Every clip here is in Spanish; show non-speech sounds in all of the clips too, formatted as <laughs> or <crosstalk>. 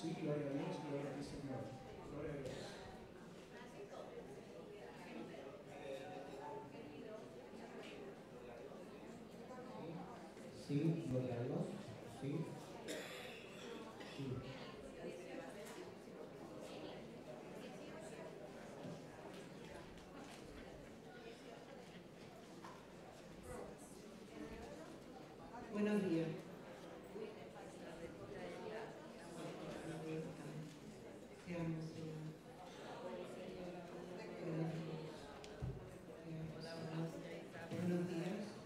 Sí, gloria a Dios, gloria a ti, Señor. Gloria a Dios. Sí, gloria a Dios. Sí. Sí. Buenos días. Seamos, Señor. Buenos días.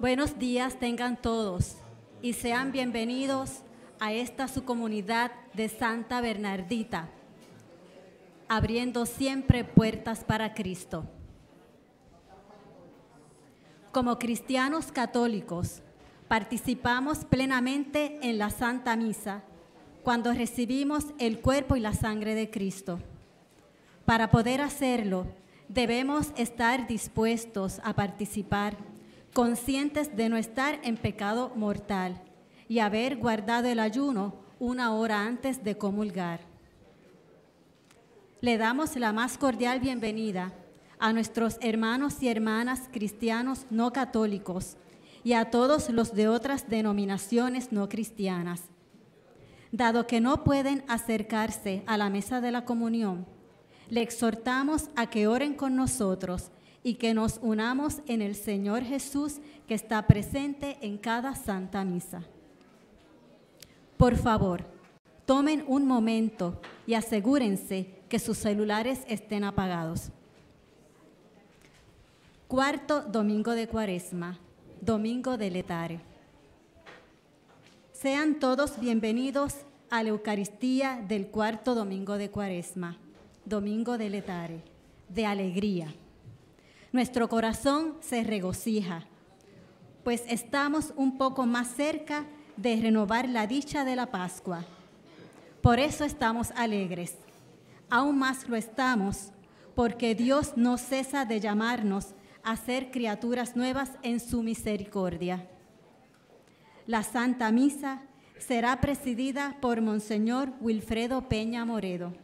Buenos días tengan todos y sean bienvenidos a esta su comunidad de Santa Bernardita, abriendo siempre puertas para Cristo. Como cristianos católicos, participamos plenamente en la Santa Misa cuando recibimos el cuerpo y la sangre de Cristo. Para poder hacerlo, debemos estar dispuestos a participar, conscientes de no estar en pecado mortal y haber guardado el ayuno una hora antes de comulgar. Le damos la más cordial bienvenida a nuestros hermanos y hermanas cristianos no católicos y a todos los de otras denominaciones no cristianas. Dado que no pueden acercarse a la mesa de la comunión, le exhortamos a que oren con nosotros y que nos unamos en el Señor Jesús que está presente en cada santa misa. Por favor, tomen un momento y asegúrense que sus celulares estén apagados. Cuarto domingo de Cuaresma, domingo de Letare. Sean todos bienvenidos a la Eucaristía del cuarto domingo de Cuaresma, domingo de Letare, de alegría. Nuestro corazón se regocija, pues estamos un poco más cerca de renovar la dicha de la Pascua. Por eso estamos alegres. Aún más lo estamos porque Dios no cesa de llamarnos a ser criaturas nuevas en su misericordia. La Santa Misa será presidida por Monseñor Wilfredo Peña Moredo.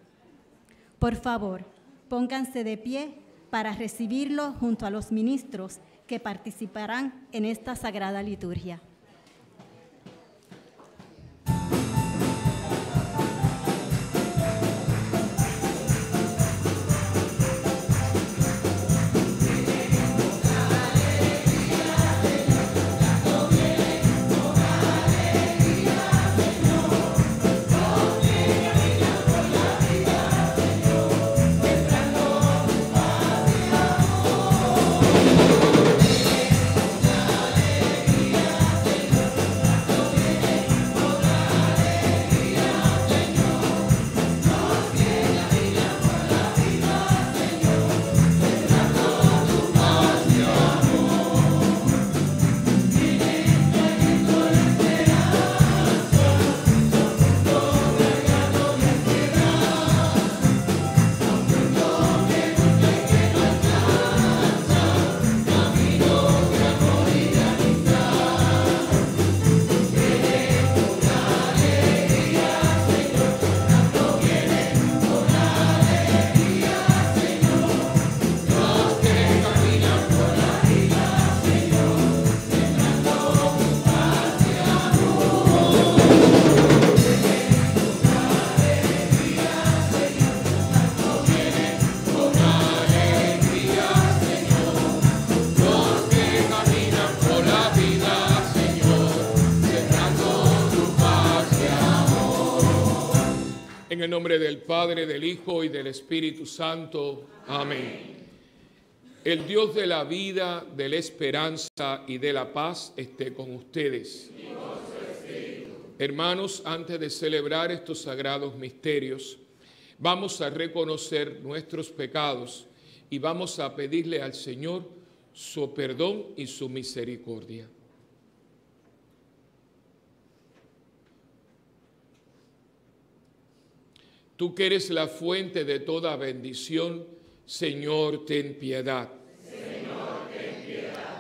Por favor, pónganse de pie para recibirlo junto a los ministros que participarán en esta sagrada liturgia. El nombre del Padre, del Hijo y del Espíritu Santo. Amén. El Dios de la vida, de la esperanza y de la paz esté con ustedes. Hermanos, antes de celebrar estos sagrados misterios, vamos a reconocer nuestros pecados y vamos a pedirle al Señor su perdón y su misericordia. Tú que eres la fuente de toda bendición, Señor, ten piedad. Señor,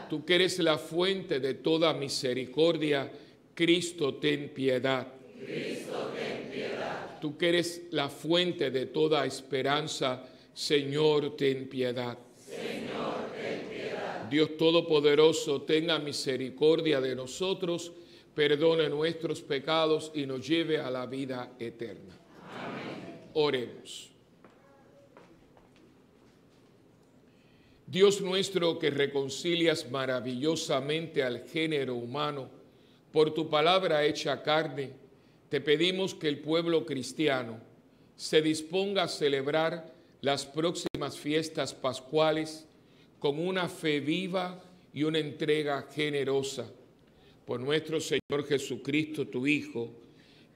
Tú que eres la fuente de toda misericordia, Cristo, ten piedad. Cristo, ten piedad. Tú que eres la fuente de toda esperanza, Señor, ten piedad. Señor, ten piedad. Dios Todopoderoso, tenga misericordia de nosotros, perdone nuestros pecados y nos lleve a la vida eterna. Oremos. Dios nuestro que reconcilias maravillosamente al género humano por tu palabra hecha carne, te pedimos que el pueblo cristiano se disponga a celebrar las próximas fiestas pascuales con una fe viva y una entrega generosa por nuestro Señor Jesucristo, tu Hijo,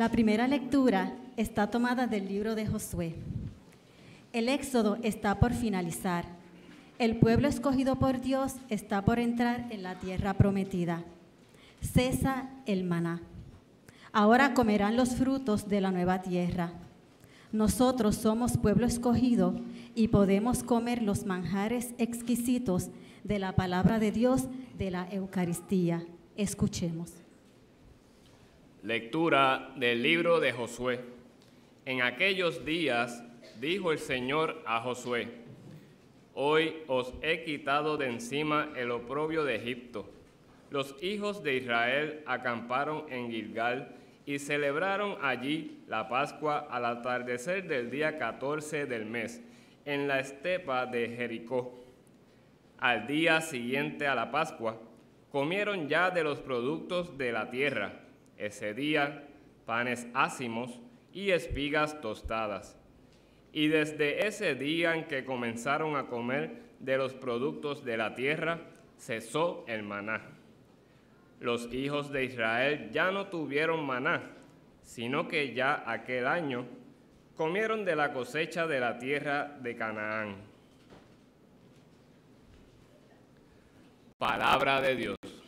La primera lectura está tomada del libro de Josué. El éxodo está por finalizar. El pueblo escogido por Dios está por entrar en la tierra prometida. Cesa el maná. Ahora comerán los frutos de la nueva tierra. Nosotros somos pueblo escogido y podemos comer los manjares exquisitos de la palabra de Dios de la Eucaristía. Escuchemos. Lectura del libro de Josué. En aquellos días dijo el Señor a Josué, Hoy os he quitado de encima el oprobio de Egipto. Los hijos de Israel acamparon en Gilgal y celebraron allí la Pascua al atardecer del día 14 del mes, en la estepa de Jericó. Al día siguiente a la Pascua, comieron ya de los productos de la tierra ese día panes ácimos y espigas tostadas. Y desde ese día en que comenzaron a comer de los productos de la tierra, cesó el maná. Los hijos de Israel ya no tuvieron maná, sino que ya aquel año comieron de la cosecha de la tierra de Canaán. Palabra de Dios.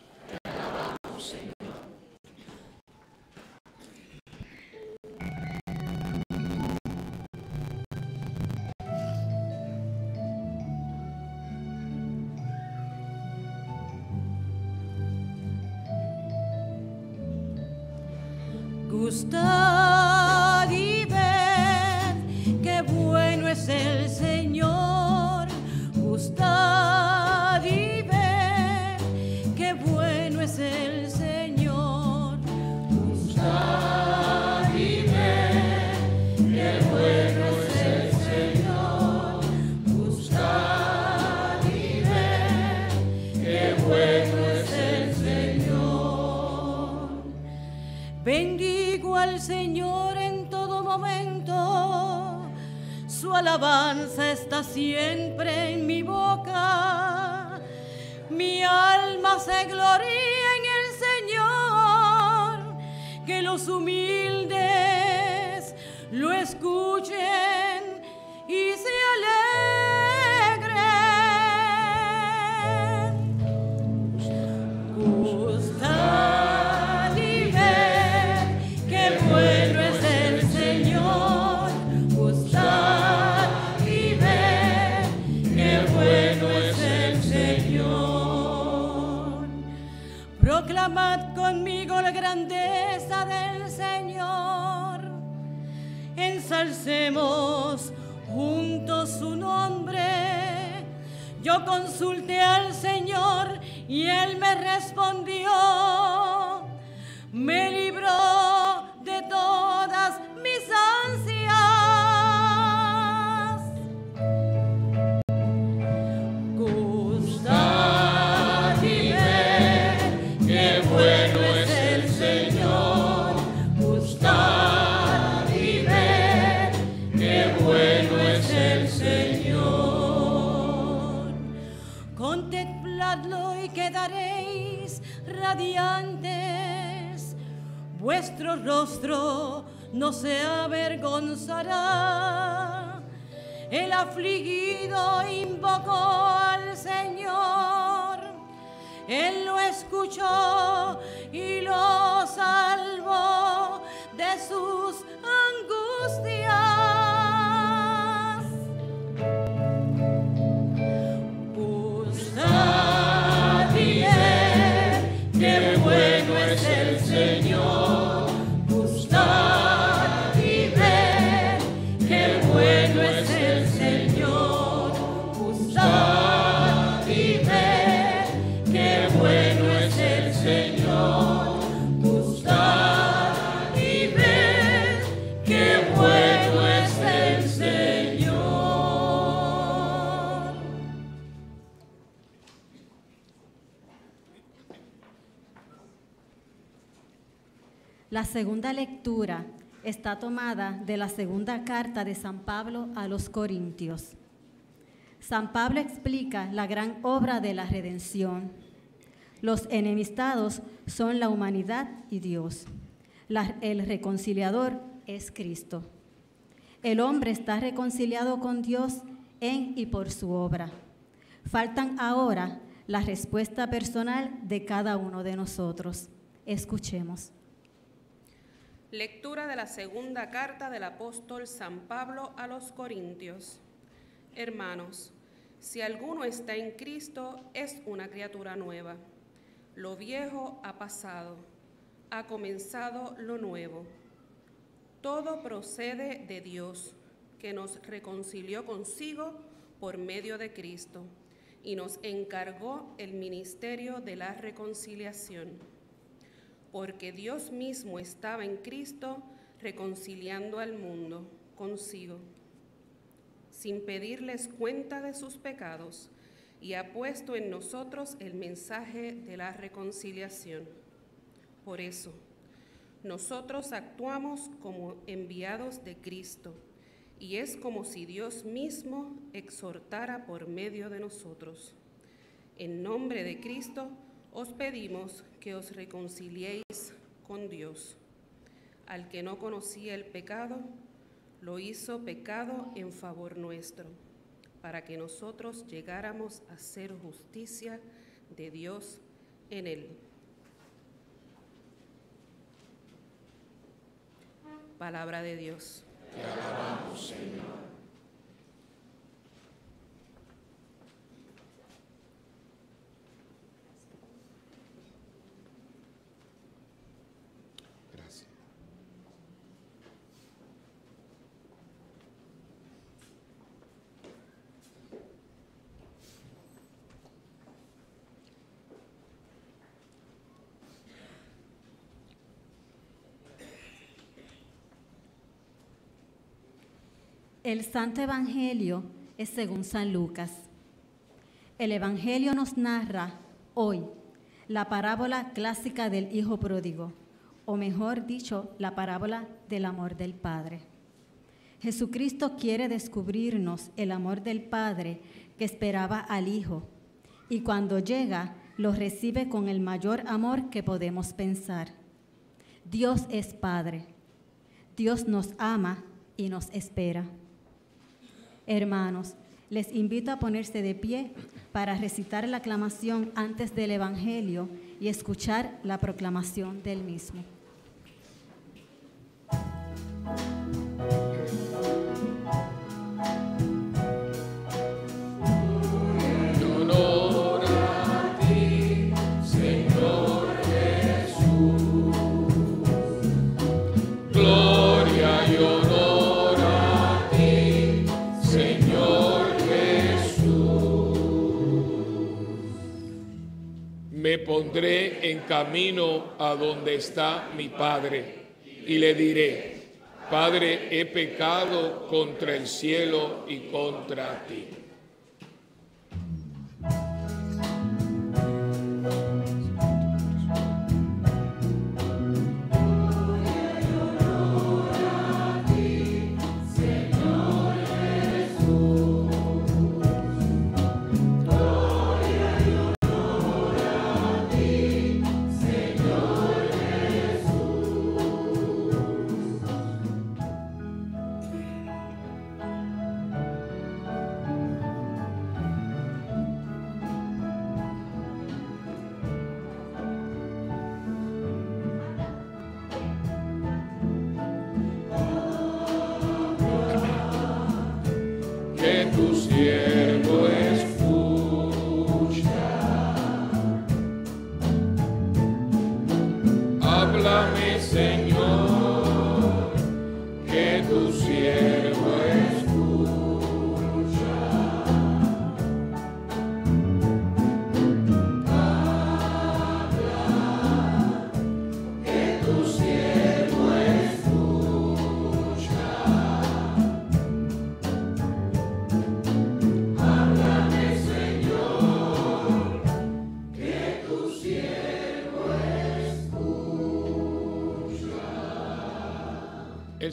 De la segunda carta de San Pablo a los Corintios. San Pablo explica la gran obra de la redención. Los enemistados son la humanidad y Dios. El reconciliador es Cristo. El hombre está reconciliado con Dios en y por su obra. Faltan ahora la respuesta personal de cada uno de nosotros. Escuchemos. Lectura de la segunda carta del apóstol San Pablo a los Corintios. Hermanos, si alguno está en Cristo, es una criatura nueva. Lo viejo ha pasado, ha comenzado lo nuevo. Todo procede de Dios, que nos reconcilió consigo por medio de Cristo y nos encargó el ministerio de la reconciliación porque Dios mismo estaba en Cristo reconciliando al mundo consigo, sin pedirles cuenta de sus pecados, y ha puesto en nosotros el mensaje de la reconciliación. Por eso, nosotros actuamos como enviados de Cristo, y es como si Dios mismo exhortara por medio de nosotros. En nombre de Cristo os pedimos que os reconciliéis con Dios. Al que no conocía el pecado, lo hizo pecado en favor nuestro, para que nosotros llegáramos a ser justicia de Dios en él. Palabra de Dios. Gracias. El Santo Evangelio es según San Lucas. El Evangelio nos narra hoy la parábola clásica del Hijo Pródigo, o mejor dicho, la parábola del amor del Padre. Jesucristo quiere descubrirnos el amor del Padre que esperaba al Hijo, y cuando llega, lo recibe con el mayor amor que podemos pensar. Dios es Padre. Dios nos ama y nos espera. Hermanos, les invito a ponerse de pie para recitar la aclamación antes del Evangelio y escuchar la proclamación del mismo. Pondré en camino a donde está mi Padre y le diré, Padre, he pecado contra el cielo y contra ti.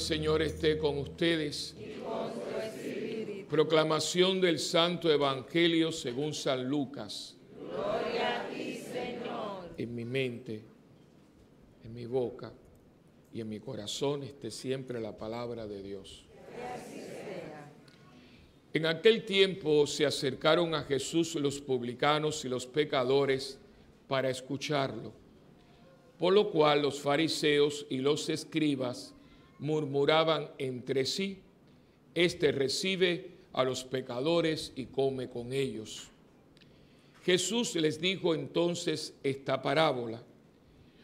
Señor esté con ustedes. Proclamación del Santo Evangelio según San Lucas. Gloria a ti, Señor. En mi mente, en mi boca y en mi corazón esté siempre la palabra de Dios. En aquel tiempo se acercaron a Jesús los publicanos y los pecadores para escucharlo, por lo cual los fariseos y los escribas murmuraban entre sí, Este recibe a los pecadores y come con ellos. Jesús les dijo entonces esta parábola.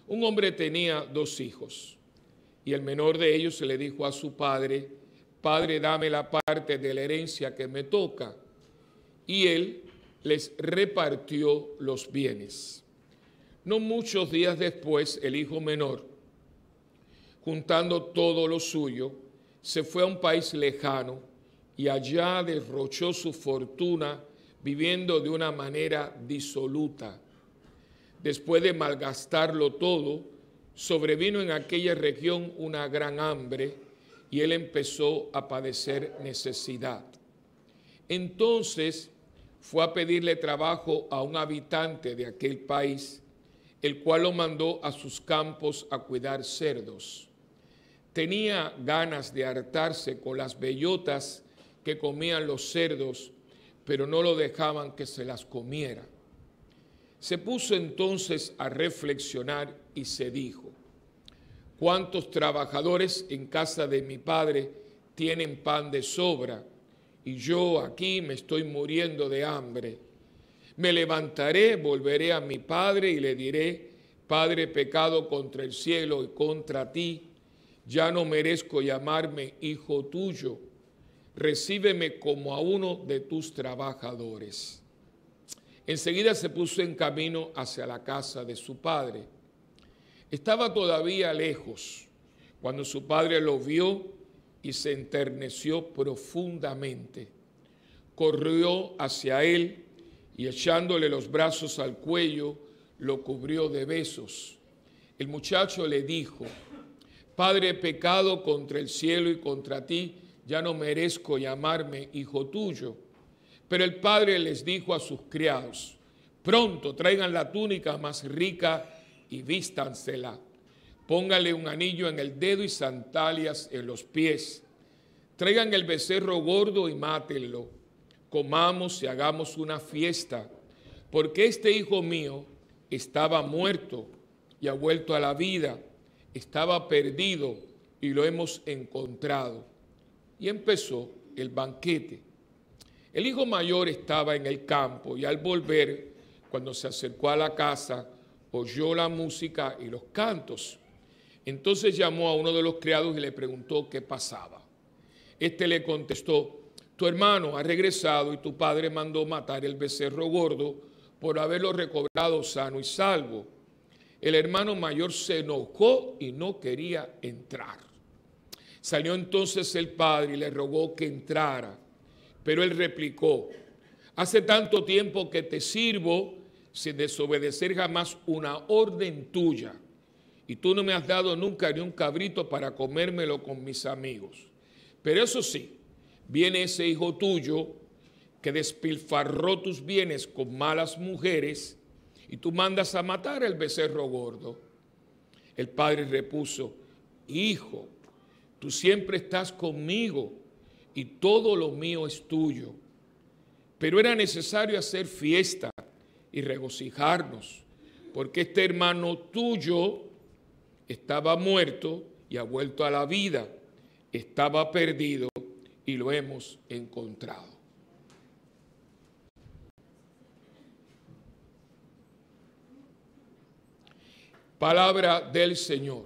Un hombre tenía dos hijos y el menor de ellos le dijo a su padre, Padre, dame la parte de la herencia que me toca. Y él les repartió los bienes. No muchos días después, el hijo menor, juntando todo lo suyo, se fue a un país lejano y allá derrochó su fortuna viviendo de una manera disoluta. Después de malgastarlo todo, sobrevino en aquella región una gran hambre y él empezó a padecer necesidad. Entonces fue a pedirle trabajo a un habitante de aquel país, el cual lo mandó a sus campos a cuidar cerdos. Tenía ganas de hartarse con las bellotas que comían los cerdos, pero no lo dejaban que se las comiera. Se puso entonces a reflexionar y se dijo, ¿cuántos trabajadores en casa de mi padre tienen pan de sobra y yo aquí me estoy muriendo de hambre? Me levantaré, volveré a mi padre y le diré, Padre, pecado contra el cielo y contra ti, ya no merezco llamarme hijo tuyo, recíbeme como a uno de tus trabajadores. Enseguida se puso en camino hacia la casa de su padre. Estaba todavía lejos cuando su padre lo vio y se enterneció profundamente. Corrió hacia él y echándole los brazos al cuello, lo cubrió de besos. El muchacho le dijo, Padre, he pecado contra el cielo y contra ti, ya no merezco llamarme hijo tuyo. Pero el padre les dijo a sus criados, pronto traigan la túnica más rica y vístansela. Póngale un anillo en el dedo y sandalias en los pies. Traigan el becerro gordo y mátenlo. Comamos y hagamos una fiesta, porque este hijo mío estaba muerto y ha vuelto a la vida estaba perdido y lo hemos encontrado. Y empezó el banquete. El hijo mayor estaba en el campo y al volver, cuando se acercó a la casa, oyó la música y los cantos. Entonces llamó a uno de los criados y le preguntó qué pasaba. Este le contestó, tu hermano ha regresado y tu padre mandó matar el becerro gordo por haberlo recobrado sano y salvo el hermano mayor se enojó y no quería entrar. Salió entonces el padre y le rogó que entrara, pero él replicó, hace tanto tiempo que te sirvo sin desobedecer jamás una orden tuya, y tú no me has dado nunca ni un cabrito para comérmelo con mis amigos. Pero eso sí, viene ese hijo tuyo que despilfarró tus bienes con malas mujeres, y tú mandas a matar el becerro gordo. El padre repuso, hijo, tú siempre estás conmigo y todo lo mío es tuyo. Pero era necesario hacer fiesta y regocijarnos, porque este hermano tuyo estaba muerto y ha vuelto a la vida, estaba perdido y lo hemos encontrado. Palabra del Señor.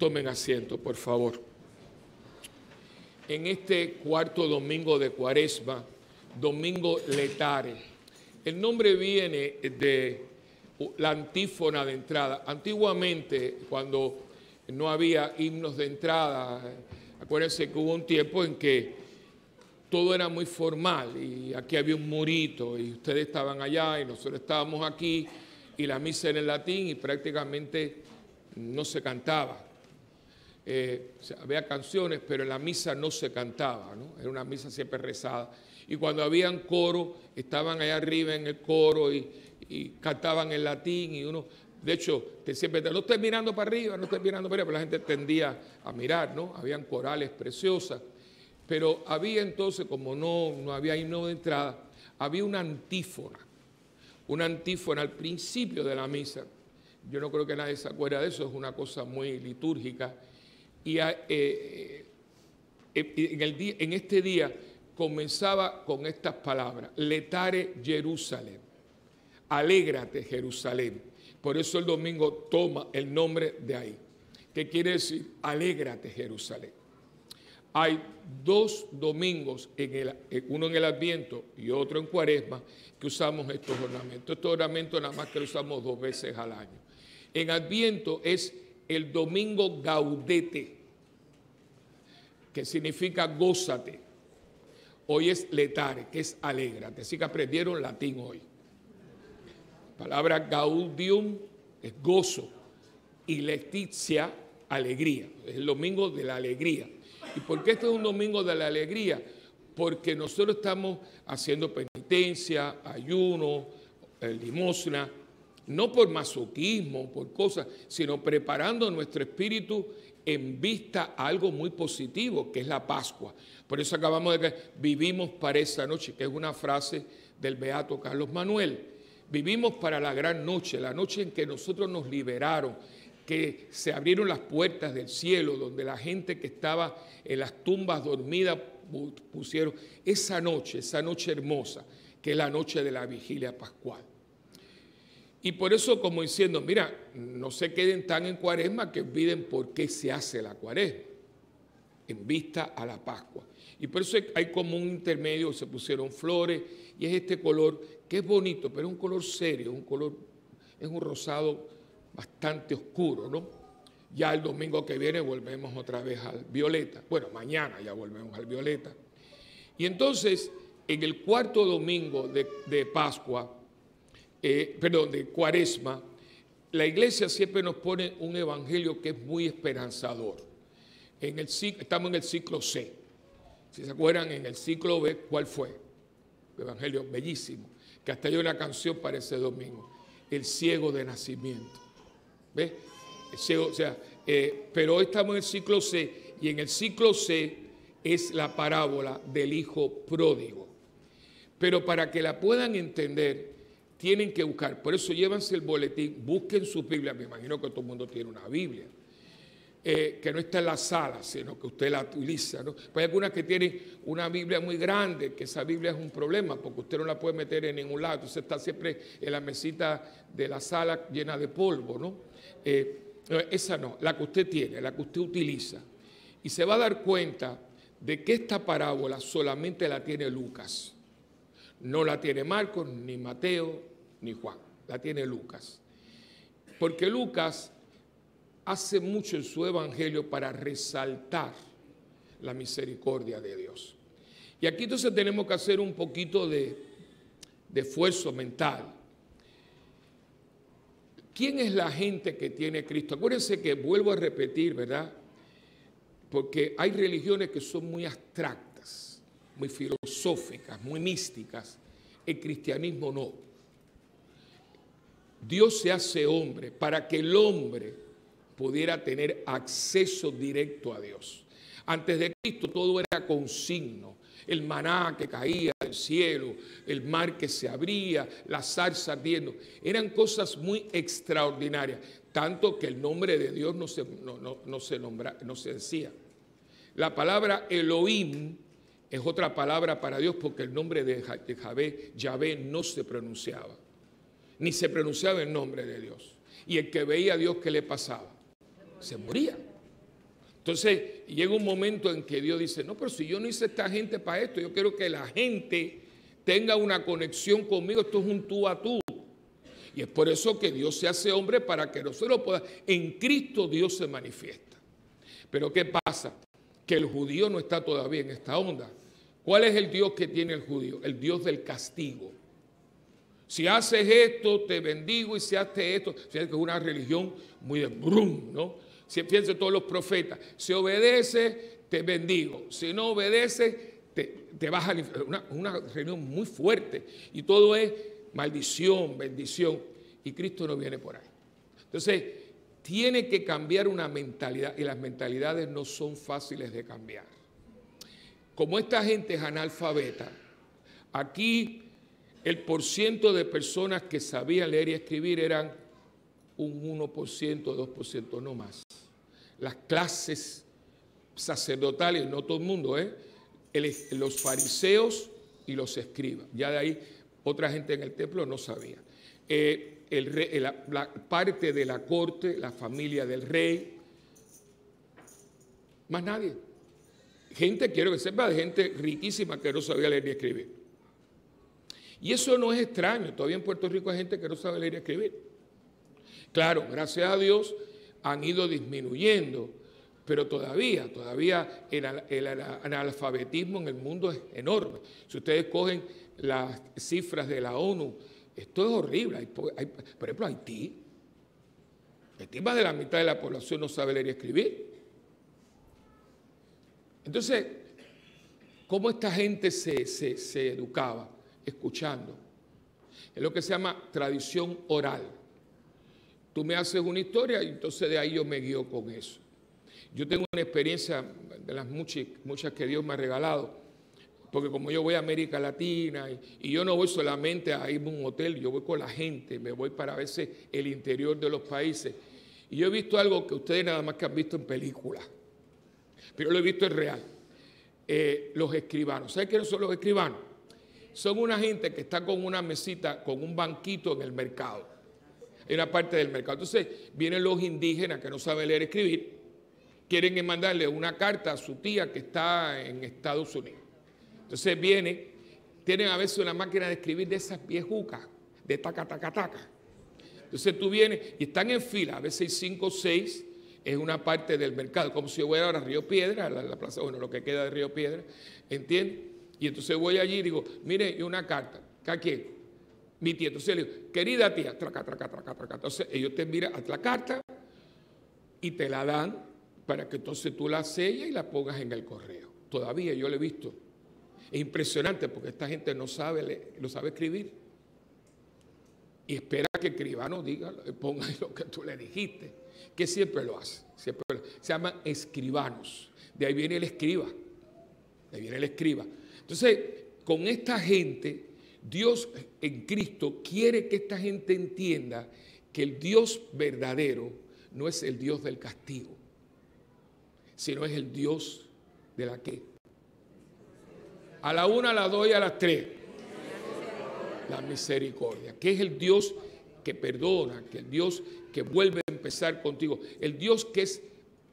Tomen asiento, por favor. En este cuarto domingo de Cuaresma, domingo letare, el nombre viene de la antífona de entrada. Antiguamente, cuando no había himnos de entrada, acuérdense que hubo un tiempo en que todo era muy formal y aquí había un murito y ustedes estaban allá y nosotros estábamos aquí y la misa era en latín y prácticamente no se cantaba. Eh, había canciones, pero en la misa no se cantaba, ¿no? Era una misa siempre rezada. Y cuando habían coro, estaban allá arriba en el coro y, cantaban en latín y uno, de hecho, te siempre no estés mirando para arriba, no estés mirando para arriba, pero la gente tendía a mirar, ¿no? Habían corales preciosas, pero había entonces, como no, no había himno de entrada, había una antífona, una antífona al principio de la misa. Yo no creo que nadie se acuerde de eso, es una cosa muy litúrgica. Y eh, eh, en, este día comenzaba con estas palabras, letare Jerusalén, alégrate Jerusalén. Por eso el domingo toma el nombre de ahí, que quiere decir, alégrate Jerusalén. Hay dos domingos, en el, uno en el Adviento y otro en Cuaresma, que usamos estos ornamentos. Estos ornamentos nada más que los usamos dos veces al año. En Adviento es el domingo gaudete, que significa gózate. Hoy es letare, que es alégrate. Así que aprendieron latín hoy. Palabra gaudium es gozo y leticia, alegría. Es el domingo de la alegría. ¿Y por qué este es un domingo de la alegría? Porque nosotros estamos haciendo penitencia, ayuno, limosna, no por masoquismo, por cosas, sino preparando nuestro espíritu en vista a algo muy positivo, que es la Pascua. Por eso acabamos de vivimos para esa noche, que es una frase del beato Carlos Manuel. Vivimos para la gran noche, la noche en que nosotros nos liberaron, que se abrieron las puertas del cielo, donde la gente que estaba en las tumbas dormidas pusieron esa noche, esa noche hermosa, que es la noche de la vigilia pascual. Y por eso como diciendo, mira, no se queden tan en cuaresma que olviden por qué se hace la cuaresma, en vista a la Pascua. Y por eso hay como un intermedio, se pusieron flores y es este color que es bonito, pero es un color serio, un color, es un rosado bastante oscuro, ¿no? Ya el domingo que viene volvemos otra vez al violeta. Bueno, mañana ya volvemos al violeta. Y entonces, en el cuarto domingo de, de Pascua, eh, perdón, de Cuaresma, la iglesia siempre nos pone un evangelio que es muy esperanzador. En el, estamos en el ciclo C. Si se acuerdan, en el ciclo B, ¿cuál fue? evangelio bellísimo, que hasta hay una canción para ese domingo, El ciego de nacimiento. ¿Ves? El ciego, o sea, eh, pero hoy estamos en el ciclo C y en el ciclo C es la parábola del hijo pródigo. Pero para que la puedan entender, tienen que buscar. Por eso llévanse el boletín, busquen su Biblia. Me imagino que todo el mundo tiene una Biblia. Eh, que no está en la sala, sino que usted la utiliza. ¿no? Pues hay algunas que tienen una Biblia muy grande, que esa Biblia es un problema, porque usted no la puede meter en ningún lado. Entonces está siempre en la mesita de la sala llena de polvo. ¿no? Eh, esa no, la que usted tiene, la que usted utiliza. Y se va a dar cuenta de que esta parábola solamente la tiene Lucas. No la tiene Marcos, ni Mateo, ni Juan. La tiene Lucas. Porque Lucas hace mucho en su evangelio para resaltar la misericordia de Dios. Y aquí entonces tenemos que hacer un poquito de, esfuerzo mental. ¿Quién es la gente que tiene Cristo? Acuérdense que vuelvo a repetir, ¿verdad? Porque hay religiones que son muy abstractas, muy filosóficas, muy místicas. El cristianismo no. Dios se hace hombre para que el hombre pudiera tener acceso directo a Dios. Antes de Cristo todo era consigno. El maná que caía del cielo, el mar que se abría, la zarza ardiendo. Eran cosas muy extraordinarias. Tanto que el nombre de Dios no se, no, se, nombra, no se decía. La palabra Elohim es otra palabra para Dios porque el nombre de Javé, Yahvé no se pronunciaba. Ni se pronunciaba el nombre de Dios. Y el que veía a Dios, ¿qué le pasaba? Se moría. Entonces llega un momento en que Dios dice, no, pero si yo no hice esta gente para esto, yo quiero que la gente tenga una conexión conmigo, esto es un tú a tú. Y es por eso que Dios se hace hombre para que nosotros podamos, en Cristo Dios se manifiesta. Pero ¿qué pasa? Que el judío no está todavía en esta onda. ¿Cuál es el Dios que tiene el judío? El Dios del castigo. Si haces esto, te bendigo, y si haces esto, que es una religión muy de brum, ¿no? Si fíjense todos los profetas, si obedece, te bendigo, si no obedece, te, te vas al. Una, una religión muy fuerte, y todo es maldición, bendición, y Cristo no viene por ahí. Entonces, tiene que cambiar una mentalidad, y las mentalidades no son fáciles de cambiar. Como esta gente es analfabeta, aquí el porciento de personas que sabían leer y escribir eran un 1%, 2%, no más. Las clases sacerdotales, no todo el mundo, ¿eh? Los fariseos y los escribas. Ya de ahí otra gente en el templo no sabía. Eh, rey- la, parte de la corte, la familia del rey, más nadie. Gente, quiero que sepa, gente riquísima que no sabía leer ni escribir. Y eso no es extraño, todavía en Puerto Rico hay gente que no sabe leer y escribir. Claro, gracias a Dios han ido disminuyendo, pero todavía, todavía el, al- el ana- analfabetismo en el mundo es enorme. Si ustedes cogen las cifras de la ONU, esto es horrible. Por ejemplo, Haití. Haití más de la mitad de la población no sabe leer y escribir. Entonces, ¿cómo esta gente se educaba? Escuchando. Es lo que se llama tradición oral. Tú me haces una historia y entonces de ahí yo me guío con eso. Yo tengo una experiencia de las muchas, muchas que Dios me ha regalado, porque como yo voy a América Latina y, yo no voy solamente a irme a un hotel, yo voy con la gente, me voy para a veces el interior de los países. Y yo he visto algo que ustedes nada más que han visto en películas, pero lo he visto en real. Eh, los escribanos. ¿Saben quiénes son los escribanos? Son una gente que está con una mesita, con un banquito en el mercado, en una parte del mercado. Entonces vienen los indígenas que no saben leer y escribir, quieren mandarle una carta a su tía que está en Estados Unidos. Entonces vienen, tienen a veces una máquina de escribir de esas viejucas, de taca, taca, taca. Entonces tú vienes y están en fila, a veces hay cinco o seis, es una parte del mercado, como si yo fuera ahora a Río Piedra, la, la plaza, bueno, lo que queda de Río Piedra, ¿entiendes? Y entonces voy allí y digo, mire, y una carta, ¿a quién? Mi tía. Entonces le digo, querida tía, traca, traca, traca, traca. Entonces ellos te miran a la carta y te la dan para que entonces tú la selles y la pongas en el correo. Todavía yo lo he visto. Es impresionante porque esta gente no sabe, no sabe escribir. Y espera que el escribano diga, ponga <laughs> lo que tú le dijiste, que siempre lo hace. Se llaman escribanos. De ahí viene el escriba. De ahí viene el escriba. Entonces, con esta gente, Dios en Cristo quiere que esta gente entienda que el Dios verdadero no es el Dios del castigo, sino es el Dios de la que. A la una, a las dos y a las tres. La misericordia, que es el Dios que perdona, que el Dios que vuelve a empezar contigo, el Dios que es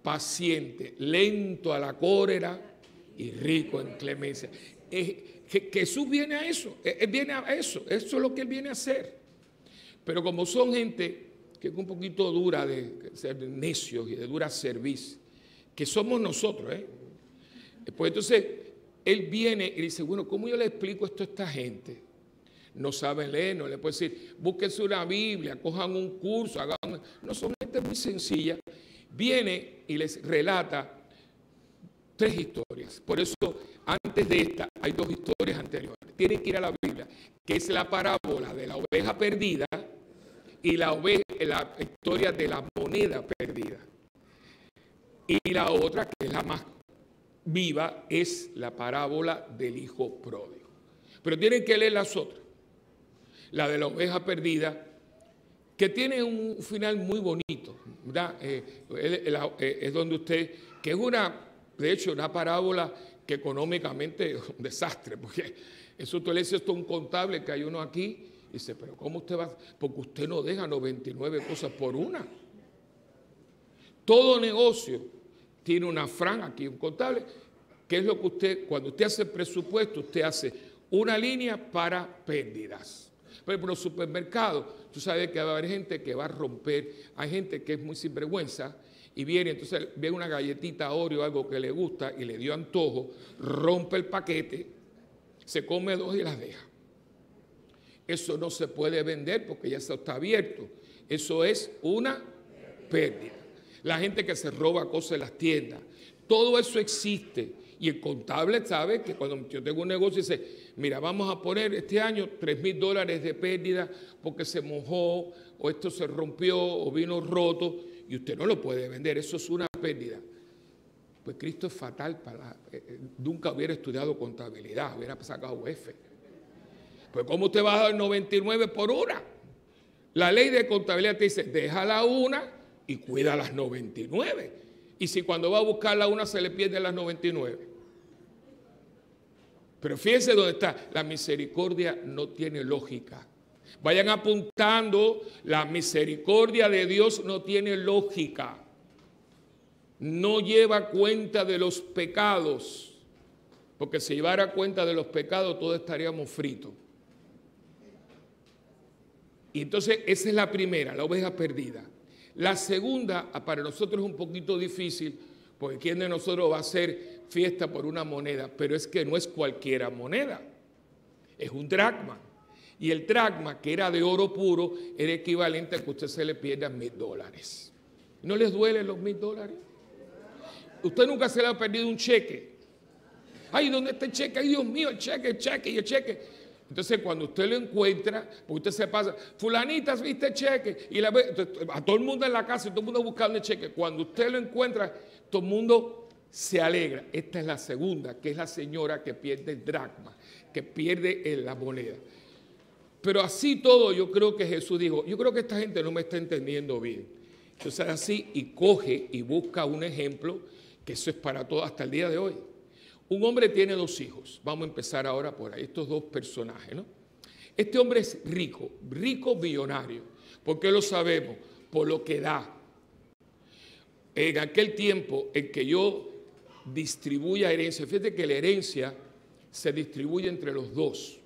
paciente, lento a la cólera y rico en clemencia. Je- Jesús viene a eso, Él viene a eso, eso es lo que Él viene a hacer. Pero como son gente que es un poquito dura de ser necios y de dura servicio, que somos nosotros, ¿eh? Pues entonces Él viene y dice, bueno, ¿cómo yo le explico esto a esta gente? No saben leer, no le puedo decir, búsquense una Biblia, cojan un curso, hagan... un-". No, son gente muy sencilla. Viene y les relata tres historias. Por eso, antes de esta, hay dos historias anteriores. Tienen que ir a la Biblia, que es la parábola de la oveja perdida y la, ove- la historia de la moneda perdida. Y la otra, que es la más viva, es la parábola del hijo pródigo. Pero tienen que leer las otras. La de la oveja perdida, que tiene un final muy bonito. Eh, eh, es donde usted, que es una de hecho, una parábola que económicamente es un desastre, porque eso tú le dices esto a un contable que hay uno aquí, y dice, pero ¿cómo usted va? Porque usted no deja 99 cosas por una. Todo negocio tiene una franja, aquí un contable, que es lo que usted, cuando usted hace presupuesto, usted hace una línea para pérdidas. Por los supermercados, tú sabes que va a haber gente que va a romper, hay gente que es muy sinvergüenza y viene, entonces ve una galletita Oreo, algo que le gusta y le dio antojo, rompe el paquete, se come dos y las deja. Eso no se puede vender porque ya está abierto. Eso es una pérdida. La gente que se roba cosas en las tiendas. Todo eso existe. Y el contable sabe que cuando yo tengo un negocio dice, mira, vamos a poner este año 3 mil dólares de pérdida porque se mojó o esto se rompió o vino roto y usted no lo puede vender. Eso es una pérdida. Pues Cristo es fatal para... eh, eh, nunca hubiera estudiado contabilidad, hubiera sacado UF. Pues ¿cómo usted va a dar 99 por una? La ley de contabilidad te dice, déjala una y cuida las 99. Y si cuando va a buscar la una se le pierden las 99. Pero fíjense dónde está. La misericordia no tiene lógica. Vayan apuntando, la misericordia de Dios no tiene lógica. No lleva cuenta de los pecados. Porque si llevara cuenta de los pecados, todos estaríamos fritos. Y entonces esa es la primera, la oveja perdida. La segunda, ah, para nosotros es un poquito difícil, porque ¿quién de nosotros va a hacer fiesta por una moneda? Pero es que no es cualquiera moneda, es un dracma. Y el dracma, que era de oro puro, era equivalente a que usted se le pierda mil dólares. ¿No les duele los mil dólares? Usted nunca se le ha perdido un cheque. Ay, ¿dónde está el cheque? Ay, Dios mío, el cheque, el cheque y el cheque. Entonces, cuando usted lo encuentra, pues usted se pasa, fulanita, viste el cheque, y a todo el mundo en la casa, todo el mundo buscando el cheque. Cuando usted lo encuentra, todo el mundo se alegra. Esta es la segunda, que es la señora que pierde el dracma, que pierde en la moneda. Pero así todo, yo creo que Jesús dijo, yo creo que esta gente no me está entendiendo bien. Entonces así y coge y busca un ejemplo, que eso es para todo hasta el día de hoy. Un hombre tiene dos hijos. Vamos a empezar ahora por ahí, estos dos personajes, ¿no? Este hombre es rico, rico millonario. ¿Por qué lo sabemos? Por lo que da. En aquel tiempo en que yo distribuya herencia, fíjate que la herencia se distribuye entre los dos.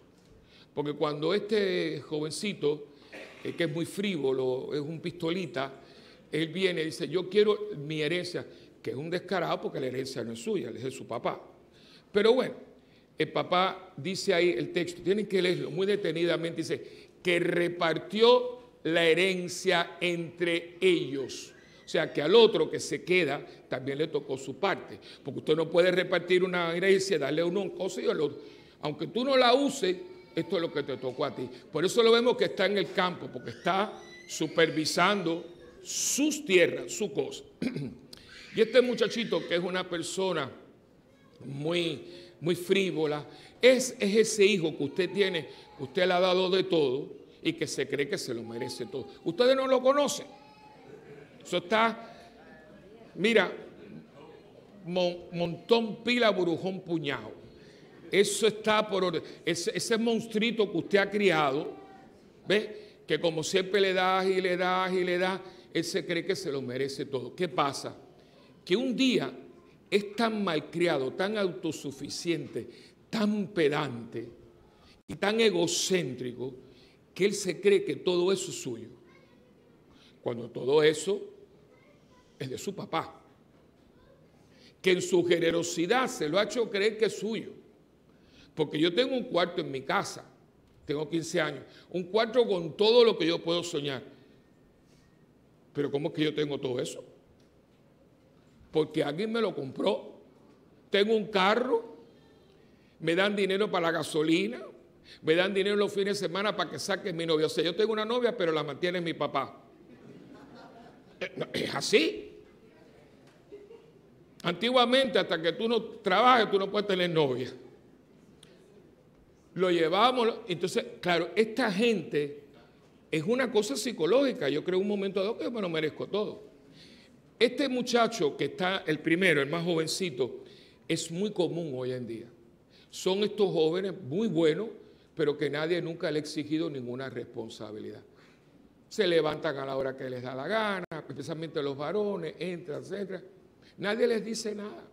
Porque cuando este jovencito, eh, que es muy frívolo, es un pistolita, él viene y dice, yo quiero mi herencia, que es un descarado porque la herencia no es suya, es de su papá. Pero bueno, el papá dice ahí el texto, tienen que leerlo muy detenidamente, dice, que repartió la herencia entre ellos. O sea, que al otro que se queda también le tocó su parte. Porque usted no puede repartir una herencia, darle a uno un cosa y al otro. Aunque tú no la uses, esto es lo que te tocó a ti. Por eso lo vemos que está en el campo, porque está supervisando sus tierras, su cosa. <clears throat> y este muchachito, que es una persona muy, muy frívola, es, es ese hijo que usted tiene, que usted le ha dado de todo y que se cree que se lo merece todo. Ustedes no lo conocen. Eso está, mira, mon- montón, pila, burujón, puñado. Eso está por. Ese, ese monstruito que usted ha criado, ¿ve? Que como siempre le das y le das y le das, él se cree que se lo merece todo. ¿Qué pasa? Que un día es tan malcriado, tan autosuficiente, tan pedante y tan egocéntrico que él se cree que todo eso es suyo. Cuando todo eso es de su papá. Que en su generosidad se lo ha hecho creer que es suyo. Porque yo tengo un cuarto en mi casa, tengo 15 años, un cuarto con todo lo que yo puedo soñar. Pero ¿cómo es que yo tengo todo eso? Porque alguien me lo compró. Tengo un carro, me dan dinero para la gasolina, me dan dinero los fines de semana para que saque mi novia. O sea, yo tengo una novia, pero la mantiene mi papá. Eh, Es así. Antiguamente, hasta que tú no trabajes, tú no puedes tener novia. Lo llevamos, entonces, claro, esta gente es una cosa psicológica. Yo creo un momento dado que yo me lo merezco todo. Este muchacho que está, el primero, el más jovencito, es muy común hoy en día. Son estos jóvenes muy buenos, pero que nadie nunca le ha exigido ninguna responsabilidad. Se levantan a la hora que les da la gana, especialmente los varones, entran, etcétera. Nadie les dice nada.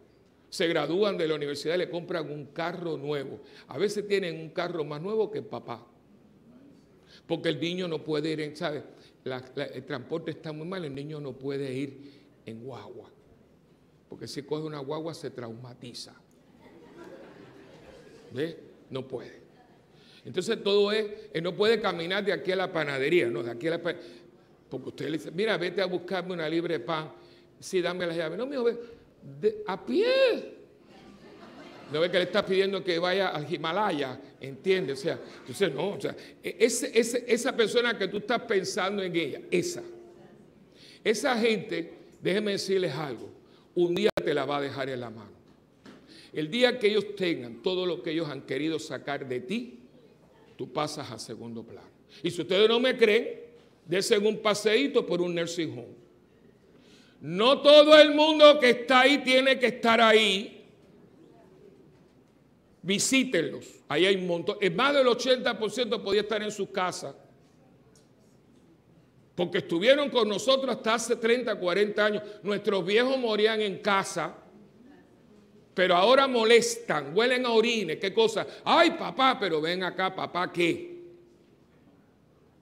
Se gradúan de la universidad y le compran un carro nuevo. A veces tienen un carro más nuevo que el papá. Porque el niño no puede ir en, ¿sabes? El transporte está muy mal, el niño no puede ir en guagua. Porque si coge una guagua se traumatiza. ¿Ve? No puede. Entonces todo es, él no puede caminar de aquí a la panadería, no, de aquí a la pa- Porque usted le dice, mira, vete a buscarme una libre pan. Sí, dame las llaves. No, mijo, ve, de- a pie. No ve que le está pidiendo que vaya al Himalaya, ¿entiende? O sea, entonces no, o sea, e- ese- ese- esa persona que tú estás pensando en ella, esa, esa gente, déjeme decirles algo, un día te la va a dejar en la mano. El día que ellos tengan todo lo que ellos han querido sacar de ti, tú pasas a segundo plano. Y si ustedes no me creen, desen un paseíto por un nursing home. No todo el mundo que está ahí tiene que estar ahí. Visítenlos. Ahí hay un montón. Más del 80% podía estar en su casa. Porque estuvieron con nosotros hasta hace 30, 40 años. Nuestros viejos morían en casa. Pero ahora molestan, huelen a orines, qué cosa. Ay, papá, pero ven acá, papá, ¿qué?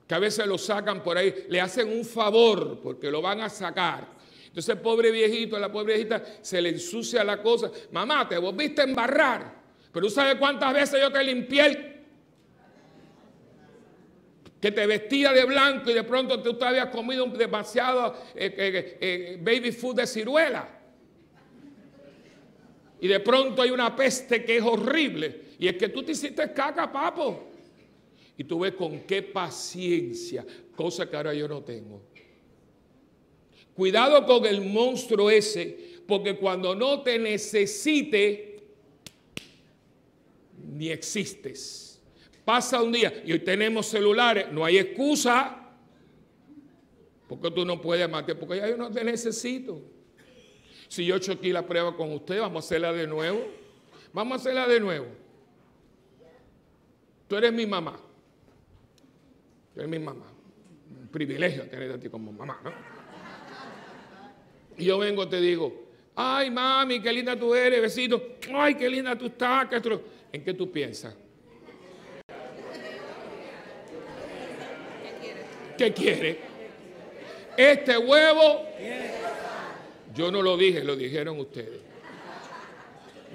Que a veces lo sacan por ahí, le hacen un favor porque lo van a sacar. Entonces el pobre viejito, la pobre viejita, se le ensucia la cosa. Mamá, te volviste a embarrar. Pero tú sabes cuántas veces yo te limpié que te vestía de blanco y de pronto tú te habías comido demasiado eh, eh, eh, baby food de ciruela. Y de pronto hay una peste que es horrible. Y es que tú te hiciste caca, papo. Y tú ves con qué paciencia, cosa que ahora yo no tengo. Cuidado con el monstruo ese, porque cuando no te necesite, ni existes. Pasa un día y hoy tenemos celulares, no hay excusa. Porque tú no puedes matar, porque ya yo no te necesito. Si yo choqué la prueba con usted, vamos a hacerla de nuevo. Vamos a hacerla de nuevo. Tú eres mi mamá. Tú eres mi mamá. Un privilegio tener a ti como mamá, ¿no? Y yo vengo y te digo, ay mami, qué linda tú eres, besito. Ay, qué linda tú estás. esto-". ¿En qué tú piensas? ¿Qué quiere? Este huevo yo no lo dije, lo dijeron ustedes.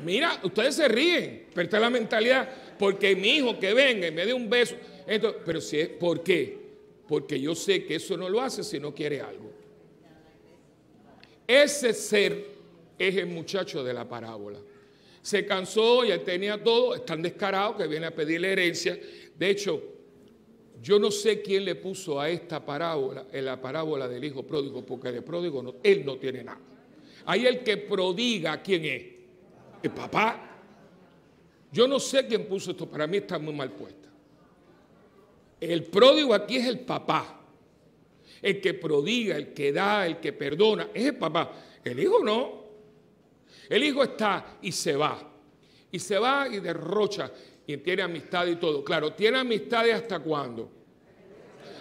Mira, ustedes se ríen, pero esta es la mentalidad. Porque mi hijo que venga y me dé un beso. esto- pero si es, ¿por qué? Porque yo sé que eso no lo hace si no quiere algo. Ese ser es el muchacho de la parábola. Se cansó, ya tenía todo, es tan descarado que viene a pedirle herencia. De hecho, yo no sé quién le puso a esta parábola, en la parábola del hijo pródigo, porque de pródigo no- él no tiene nada. Ahí el que prodiga, ¿quién es? El papá. Yo no sé quién puso esto, para mí está muy mal puesta. El pródigo aquí es el papá. El que prodiga, el que da, el que perdona, es el papá. El hijo no. El hijo está y se va. Y se va y derrocha y tiene amistad y todo. Claro, tiene amistades hasta cuándo?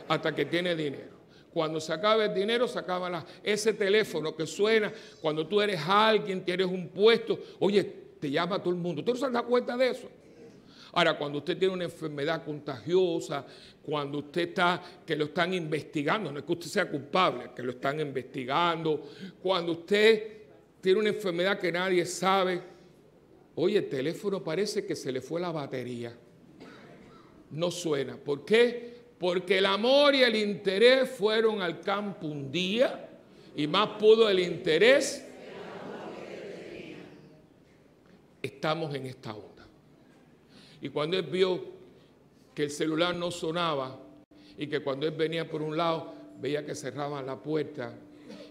Hasta que tiene dinero. Cuando se acaba el dinero, se acaba la- ese teléfono que suena. Cuando tú eres alguien, tienes un puesto. Oye, te llama todo el mundo. ¿Tú no se da cuenta de eso? Ahora, cuando usted tiene una enfermedad contagiosa, cuando usted está, que lo están investigando, no es que usted sea culpable, que lo están investigando, cuando usted tiene una enfermedad que nadie sabe, oye, el teléfono parece que se le fue la batería. No suena. ¿Por qué? Porque el amor y el interés fueron al campo un día y más pudo el interés. Estamos en esta onda. Y cuando él vio que el celular no sonaba y que cuando él venía por un lado veía que cerraban la puerta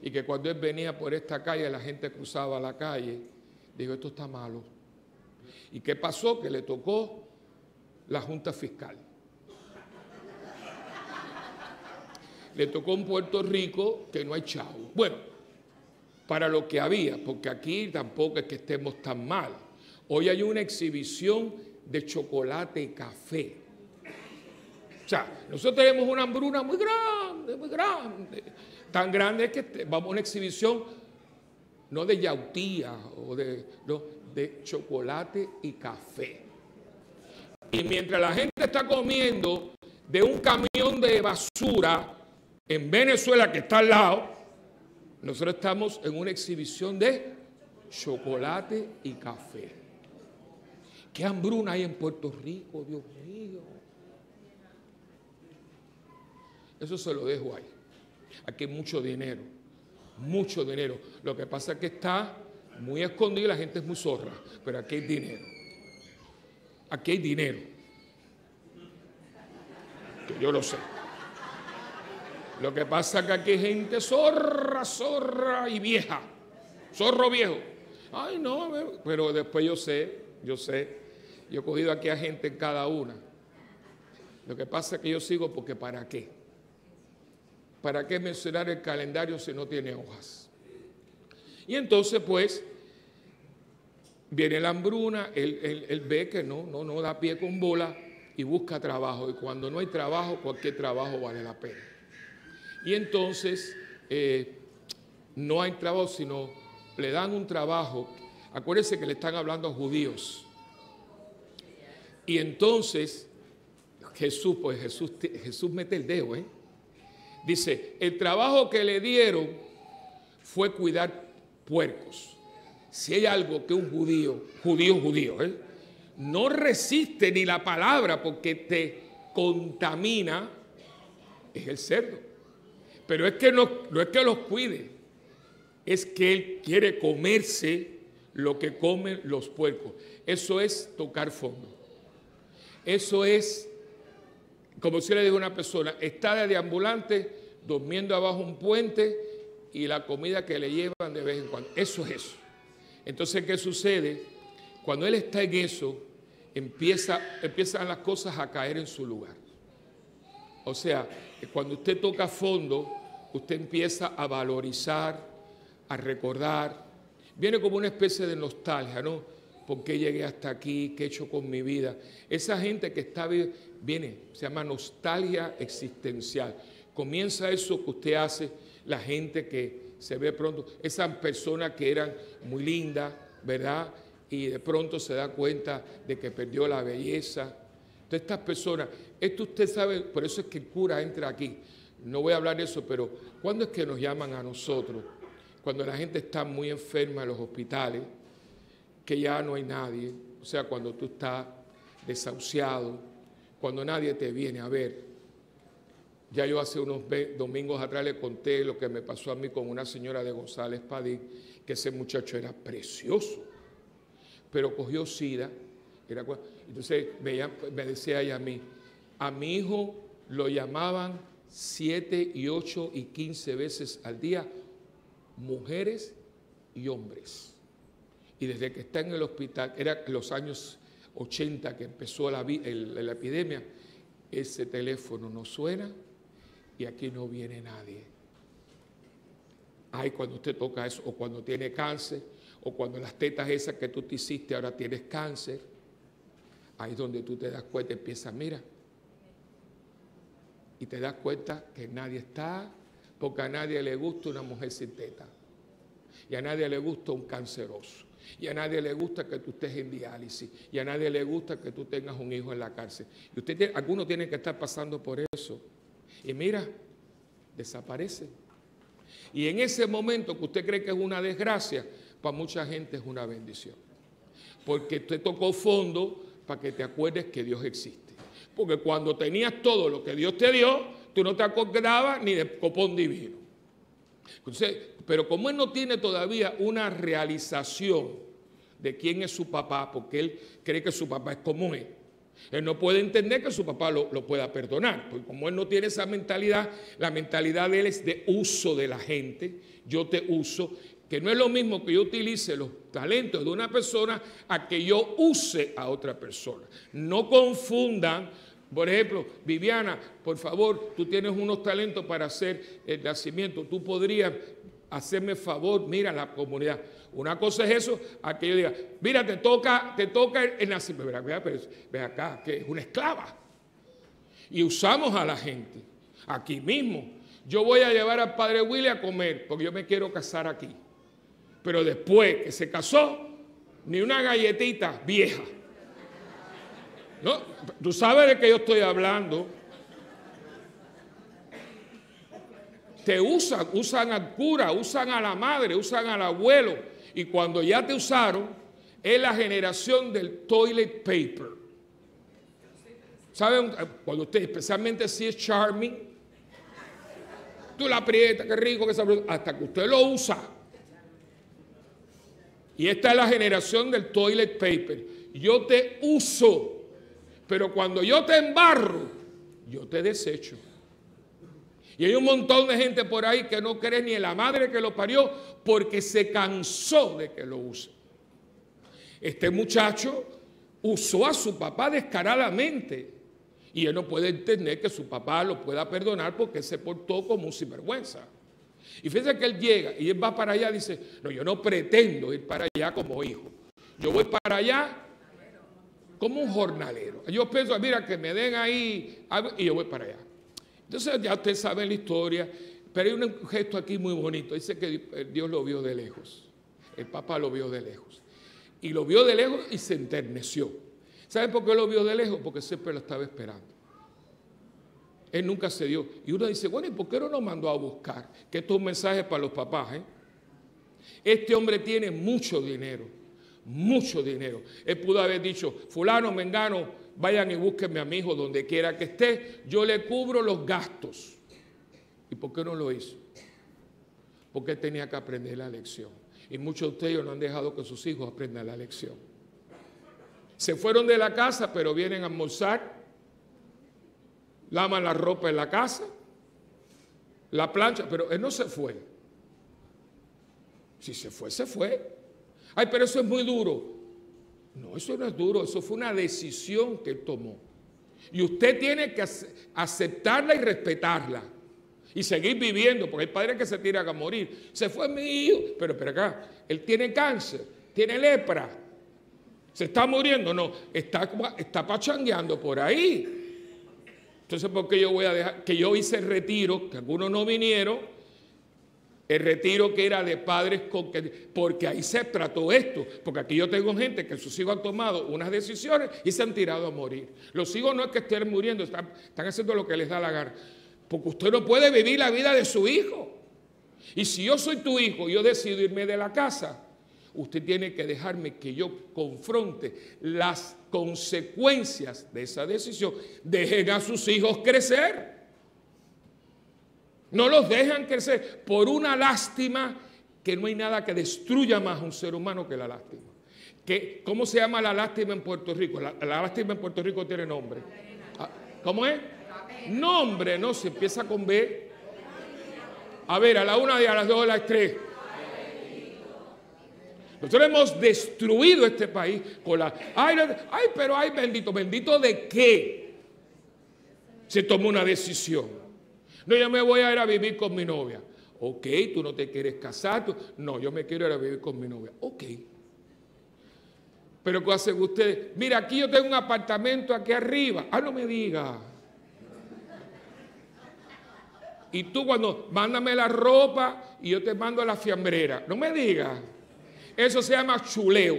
y que cuando él venía por esta calle la gente cruzaba la calle, dijo, esto está malo. ¿Y qué pasó? Que le tocó la Junta Fiscal. Le tocó un Puerto Rico que no hay chavo. Bueno, para lo que había, porque aquí tampoco es que estemos tan mal. Hoy hay una exhibición de chocolate y café. O sea, nosotros tenemos una hambruna muy grande, muy grande. Tan grande que vamos a una exhibición no de yautía o de, no, de chocolate y café. Y mientras la gente está comiendo de un camión de basura en Venezuela que está al lado, nosotros estamos en una exhibición de chocolate y café. ¿Qué hambruna hay en Puerto Rico, Dios mío? Eso se lo dejo ahí. Aquí hay mucho dinero, mucho dinero. Lo que pasa es que está muy escondido y la gente es muy zorra, pero aquí hay dinero. Aquí hay dinero. Que Yo lo sé. Lo que pasa es que aquí hay gente zorra, zorra y vieja. Zorro viejo. Ay, no, pero después yo sé, yo sé. Yo he cogido aquí a gente en cada una. Lo que pasa es que yo sigo porque ¿para qué? ¿Para qué mencionar el calendario si no tiene hojas? Y entonces, pues, viene la hambruna, él, ve que no, no, no da pie con bola y busca trabajo. Y cuando no hay trabajo, cualquier trabajo vale la pena. Y entonces, eh, no hay trabajo, sino le dan un trabajo. Acuérdense que le están hablando a judíos. Y entonces, Jesús, pues Jesús, Jesús mete el dedo, ¿eh? Dice, el trabajo que le dieron fue cuidar puercos. Si hay algo que un judío, judío, judío, ¿eh? no resiste ni la palabra porque te contamina, es el cerdo. Pero es que no, no es que los cuide, es que él quiere comerse lo que comen los puercos. Eso es tocar fondo. Eso es como si le digo a una persona, está de deambulante, durmiendo abajo un puente y la comida que le llevan de vez en cuando. Eso es eso. Entonces, ¿qué sucede? Cuando él está en eso, empieza, empiezan las cosas a caer en su lugar. O sea, cuando usted toca fondo, usted empieza a valorizar, a recordar. Viene como una especie de nostalgia, ¿no? ¿Por qué llegué hasta aquí? ¿Qué he hecho con mi vida? Esa gente que está vi- viene, se llama nostalgia existencial. Comienza eso que usted hace, la gente que se ve pronto, esas personas que eran muy lindas, ¿verdad? Y de pronto se da cuenta de que perdió la belleza. Entonces, estas personas, esto usted sabe, por eso es que el cura entra aquí. No voy a hablar de eso, pero ¿cuándo es que nos llaman a nosotros? Cuando la gente está muy enferma en los hospitales, que ya no hay nadie, o sea, cuando tú estás desahuciado, cuando nadie te viene a ver. Ya yo hace unos domingos atrás le conté lo que me pasó a mí con una señora de González Padín, que ese muchacho era precioso, pero cogió sida. Era, entonces me, me decía ella a mí, a mi hijo lo llamaban siete y ocho y quince veces al día, mujeres y hombres. Y desde que está en el hospital, era los años 80 que empezó la, epidemia, ese teléfono no suena y aquí no viene nadie. Ay, cuando usted toca eso, o cuando tiene cáncer, o cuando las tetas esas que tú te hiciste ahora tienes cáncer, ahí es donde tú te das cuenta, empieza, mira, y te das cuenta que nadie está, porque a nadie le gusta una mujer sin teta, y a nadie le gusta un canceroso, y a nadie le gusta que tú estés en diálisis, y a nadie le gusta que tú tengas un hijo en la cárcel. Y usted algunos tienen que estar pasando por eso. Y mira, desaparece. Y en ese momento que usted cree que es una desgracia, para mucha gente es una bendición. Porque usted tocó fondo para que te acuerdes que Dios existe. Porque cuando tenías todo lo que Dios te dio, tú no te acordabas ni de copón divino. Entonces, pero como él no tiene todavía una realización de quién es su papá, porque él cree que su papá es como él, él no puede entender que su papá lo, lo pueda perdonar, porque como él no tiene esa mentalidad, la mentalidad de él es de uso de la gente, yo te uso, que no es lo mismo que yo utilice los talentos de una persona a que yo use a otra persona. No confundan, por ejemplo, Viviana, por favor, tú tienes unos talentos para hacer el nacimiento, tú podrías hacerme favor, mira la comunidad. Una cosa es eso, a que yo diga, mira, te toca, te toca el nacimiento. Ve, ve acá, que es una esclava. Y usamos a la gente. Aquí mismo. Yo voy a llevar al padre Willy a comer, porque yo me quiero casar aquí. Pero después que se casó, ni una galletita vieja. ¿No? Tú sabes de qué yo estoy hablando. Te usan, usan al cura, usan a la madre, usan al abuelo. Y cuando ya te usaron, es la generación del toilet paper. ¿Saben? Cuando usted, especialmente si es charming, tú la aprietas, qué rico, qué sabroso, hasta que usted lo usa. Y esta es la generación del toilet paper. Yo te uso, pero cuando yo te embarro, yo te desecho. Y hay un montón de gente por ahí que no cree ni en la madre que lo parió porque se cansó de que lo use. Este muchacho usó a su papá descaradamente y él no puede entender que su papá lo pueda perdonar porque se portó como un sinvergüenza. Y fíjense que él llega y él va para allá y dice, no, yo no pretendo ir para allá como hijo. Yo voy para allá como un jornalero. Yo pienso, mira, que me den ahí y yo voy para allá. Entonces ya ustedes saben la historia, pero hay un gesto aquí muy bonito. Dice que Dios lo vio de lejos. El Papa lo vio de lejos. Y lo vio de lejos y se enterneció. ¿Saben por qué lo vio de lejos? Porque siempre lo estaba esperando. Él nunca se dio. Y uno dice, bueno, ¿y por qué no nos mandó a buscar? Que esto es un mensaje para los papás. ¿eh? Este hombre tiene mucho dinero, mucho dinero. Él pudo haber dicho, fulano, mengano, vayan y búsquenme a mi hijo donde quiera que esté, yo le cubro los gastos. ¿Y por qué no lo hizo? Porque tenía que aprender la lección. Y muchos de ustedes no han dejado que sus hijos aprendan la lección. Se fueron de la casa, pero vienen a almorzar lavan la ropa en la casa, la plancha, pero él no se fue. Si se fue, se fue. Ay, pero eso es muy duro. No, eso no es duro, eso fue una decisión que él tomó. Y usted tiene que aceptarla y respetarla. Y seguir viviendo, porque hay padres que se tiran a morir. Se fue mi hijo, pero espera acá, él tiene cáncer, tiene lepra, se está muriendo, no, está, está pachangueando por ahí. Entonces, ¿por qué yo voy a dejar? Que yo hice el retiro, que algunos no vinieron, el retiro que era de padres con que, porque ahí se trató esto, porque aquí yo tengo gente que sus hijos han tomado unas decisiones y se han tirado a morir. Los hijos no es que estén muriendo, están, están haciendo lo que les da la gana, porque usted no puede vivir la vida de su hijo. Y si yo soy tu hijo y yo decido irme de la casa, usted tiene que dejarme que yo confronte las consecuencias de esa decisión. Dejen a sus hijos crecer. No los dejan crecer por una lástima que no hay nada que destruya más a un ser humano que la lástima. ¿Qué, ¿Cómo se llama la lástima en Puerto Rico? La, lástima en Puerto Rico tiene nombre. Ah, ¿Cómo es? Nombre, no, se empieza con B. A ver, a la una y a las dos, a las tres. Nosotros hemos destruido este país con la... Ay, ay, pero ay, bendito, bendito de qué se tomó una decisión. No, yo me voy a ir a vivir con mi novia. Ok, tú no te quieres casar. No, yo me quiero ir a vivir con mi novia. Ok. Pero ¿qué hacen ustedes? Mira, aquí yo tengo un apartamento aquí arriba. Ah, no me diga. Y tú cuando mándame la ropa y yo te mando a la fiambrera. No me digas. Eso se llama chuleo.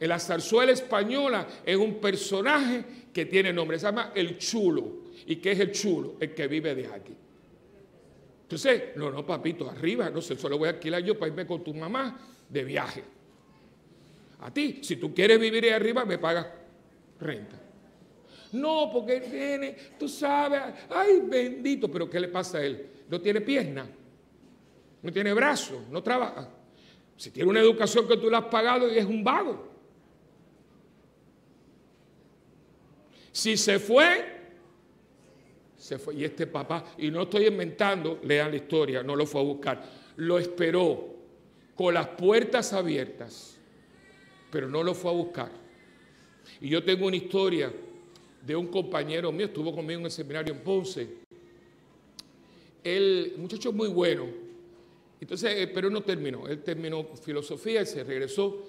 En la zarzuela española es un personaje que tiene nombre, se llama el chulo. ¿Y qué es el chulo? El que vive de aquí. Entonces, no, no, papito, arriba, no sé, solo voy a alquilar yo para irme con tu mamá de viaje. A ti, si tú quieres vivir ahí arriba, me pagas renta. No, porque él viene, tú sabes, ay, bendito, pero ¿qué le pasa a él? No tiene pierna, no tiene brazo, no trabaja. Si tiene una educación que tú le has pagado y es un vago. Si se fue, Y este papá, y no estoy inventando, lean la historia, no lo fue a buscar. Lo esperó con las puertas abiertas, pero no lo fue a buscar. Y yo tengo una historia de un compañero mío, estuvo conmigo en el seminario en Ponce. El muchacho muy bueno, Entonces, eh, pero no terminó. Él terminó filosofía y se regresó.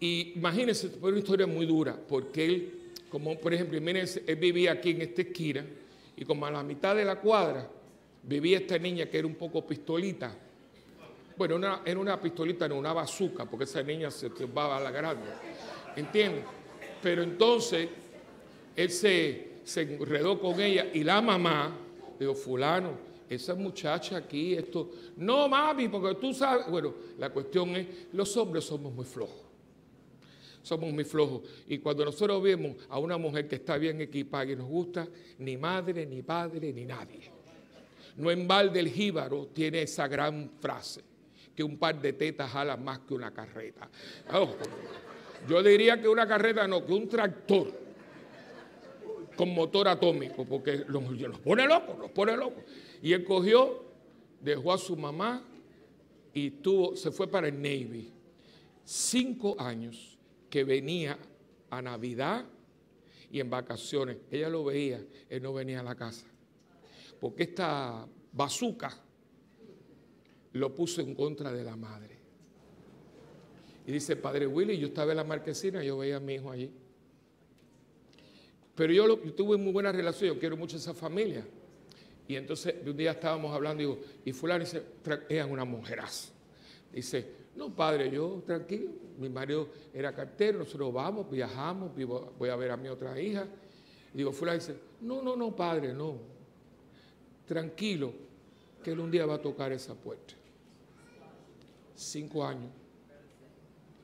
Y imagínense, fue una historia muy dura, porque él, como por ejemplo, imagínense, él vivía aquí en esta esquina y como a la mitad de la cuadra vivía esta niña que era un poco pistolita. Bueno, era una pistolita, no una bazuca, porque esa niña se tumbaba a la grande. ¿Entiendes? Pero entonces él se, se enredó con ella y la mamá dijo, fulano, esa muchacha aquí, esto, no mami, porque tú sabes, bueno, la cuestión es, los hombres somos muy flojos, somos muy flojos. Y cuando nosotros vemos a una mujer que está bien equipada y nos gusta, ni madre, ni padre, ni nadie. No en balde el jíbaro tiene esa gran frase, que un par de tetas jala más que una carreta. Yo diría que una carreta no, que un tractor con motor atómico, porque los, nos pone locos, nos pone locos. Y él cogió, dejó a su mamá y tuvo, se fue para el Navy. Cinco años que venía a Navidad y en vacaciones. Ella lo veía, él no venía a la casa. Porque esta bazuca lo puso en contra de la madre. Y dice, padre Willy, yo estaba en la marquesina, yo veía a mi hijo allí. Pero yo, yo tuve muy buena relación, yo quiero mucho a esa familia. Y entonces un día estábamos hablando y digo, y fulano dice, "Tra- eran una mujeraza. Dice, no padre, yo tranquilo, mi marido era cartero, nosotros vamos, viajamos, vivo- voy a ver a mi otra hija. Y digo, fulano dice, no, no, no padre, no. Tranquilo, que él un día va a tocar esa puerta. Cinco años,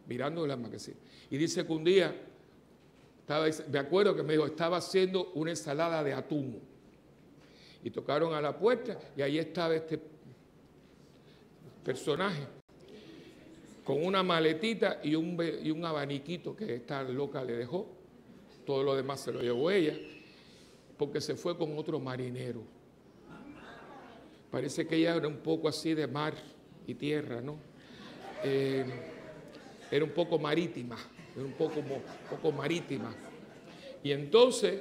mirando la marquesina. Y dice que un día estaba, me acuerdo que me dijo, estaba haciendo una ensalada de atún. Y tocaron a la puerta y ahí estaba este personaje con una maletita y un, abaniquito que esta loca le dejó. Todo lo demás se lo llevó ella porque se fue con otro marinero. Parece que ella era un poco así de mar y tierra, ¿no? Eh, era un poco marítima, era un poco, marítima. Y entonces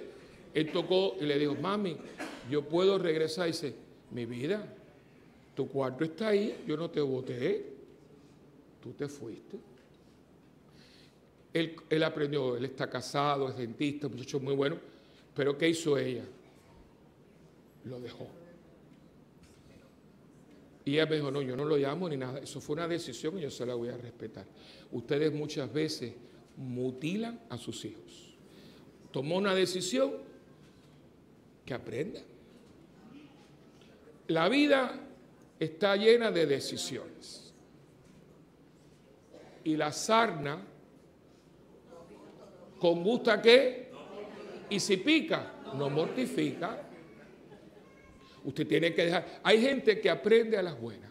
él tocó y le dijo, mami, yo puedo regresar. Y dice, mi vida, tu cuarto está ahí, yo no te boté, tú te fuiste. Él, él aprendió, él está casado, es dentista, un muchacho muy bueno, pero ¿qué hizo ella? Lo dejó. Y ella me dijo, no, yo no lo llamo ni nada. Eso fue una decisión y yo se la voy a respetar. Ustedes muchas veces mutilan a sus hijos. Tomó una decisión que aprenda. La vida está llena de decisiones. Y la sarna, con gusta qué? Y si pica, no mortifica. Usted tiene que dejar. Hay gente que aprende a las buenas.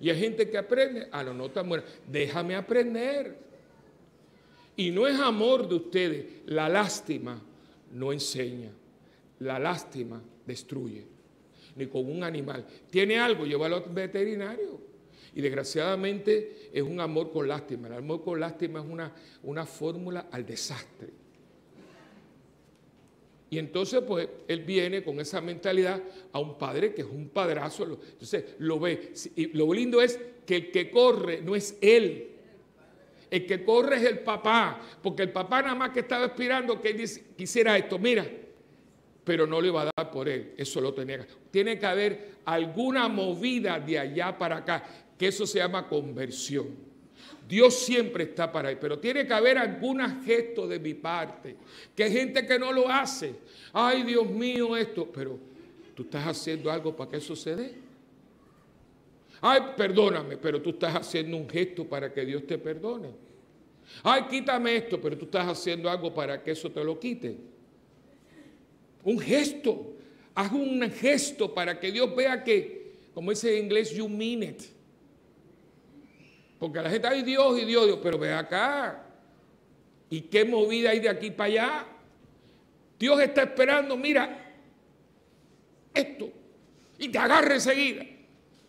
Y hay gente que aprende a las no tan buenas. Déjame aprender. Y no es amor de ustedes. La lástima no enseña. La lástima destruye. Ni con un animal. Tiene algo, llévalo al veterinario. Y desgraciadamente es un amor con lástima. El amor con lástima es una, una fórmula al desastre. Y entonces, pues, él viene con esa mentalidad a un padre que es un padrazo. Entonces, lo ve. Y lo lindo es que el que corre no es él. El que corre es el papá. Porque el papá nada más que estaba esperando que él quisiera esto. Mira, pero no le iba a dar por él. Eso lo tenía. Tiene que haber alguna movida de allá para acá, que eso se llama conversión. Dios siempre está para él, pero tiene que haber algún gesto de mi parte, que hay gente que no lo hace. Ay, Dios mío, esto, pero tú estás haciendo algo para que eso se dé. Ay, perdóname, pero tú estás haciendo un gesto para que Dios te perdone. Ay, quítame esto, pero tú estás haciendo algo para que eso te lo quite. Un gesto. Haz un gesto para que Dios vea que, como dice en inglés, you mean it. Porque la gente, ay Dios y Dios, Dios, pero ve acá. ¿Y qué movida hay de aquí para allá? Dios está esperando, mira, esto. Y te agarra enseguida.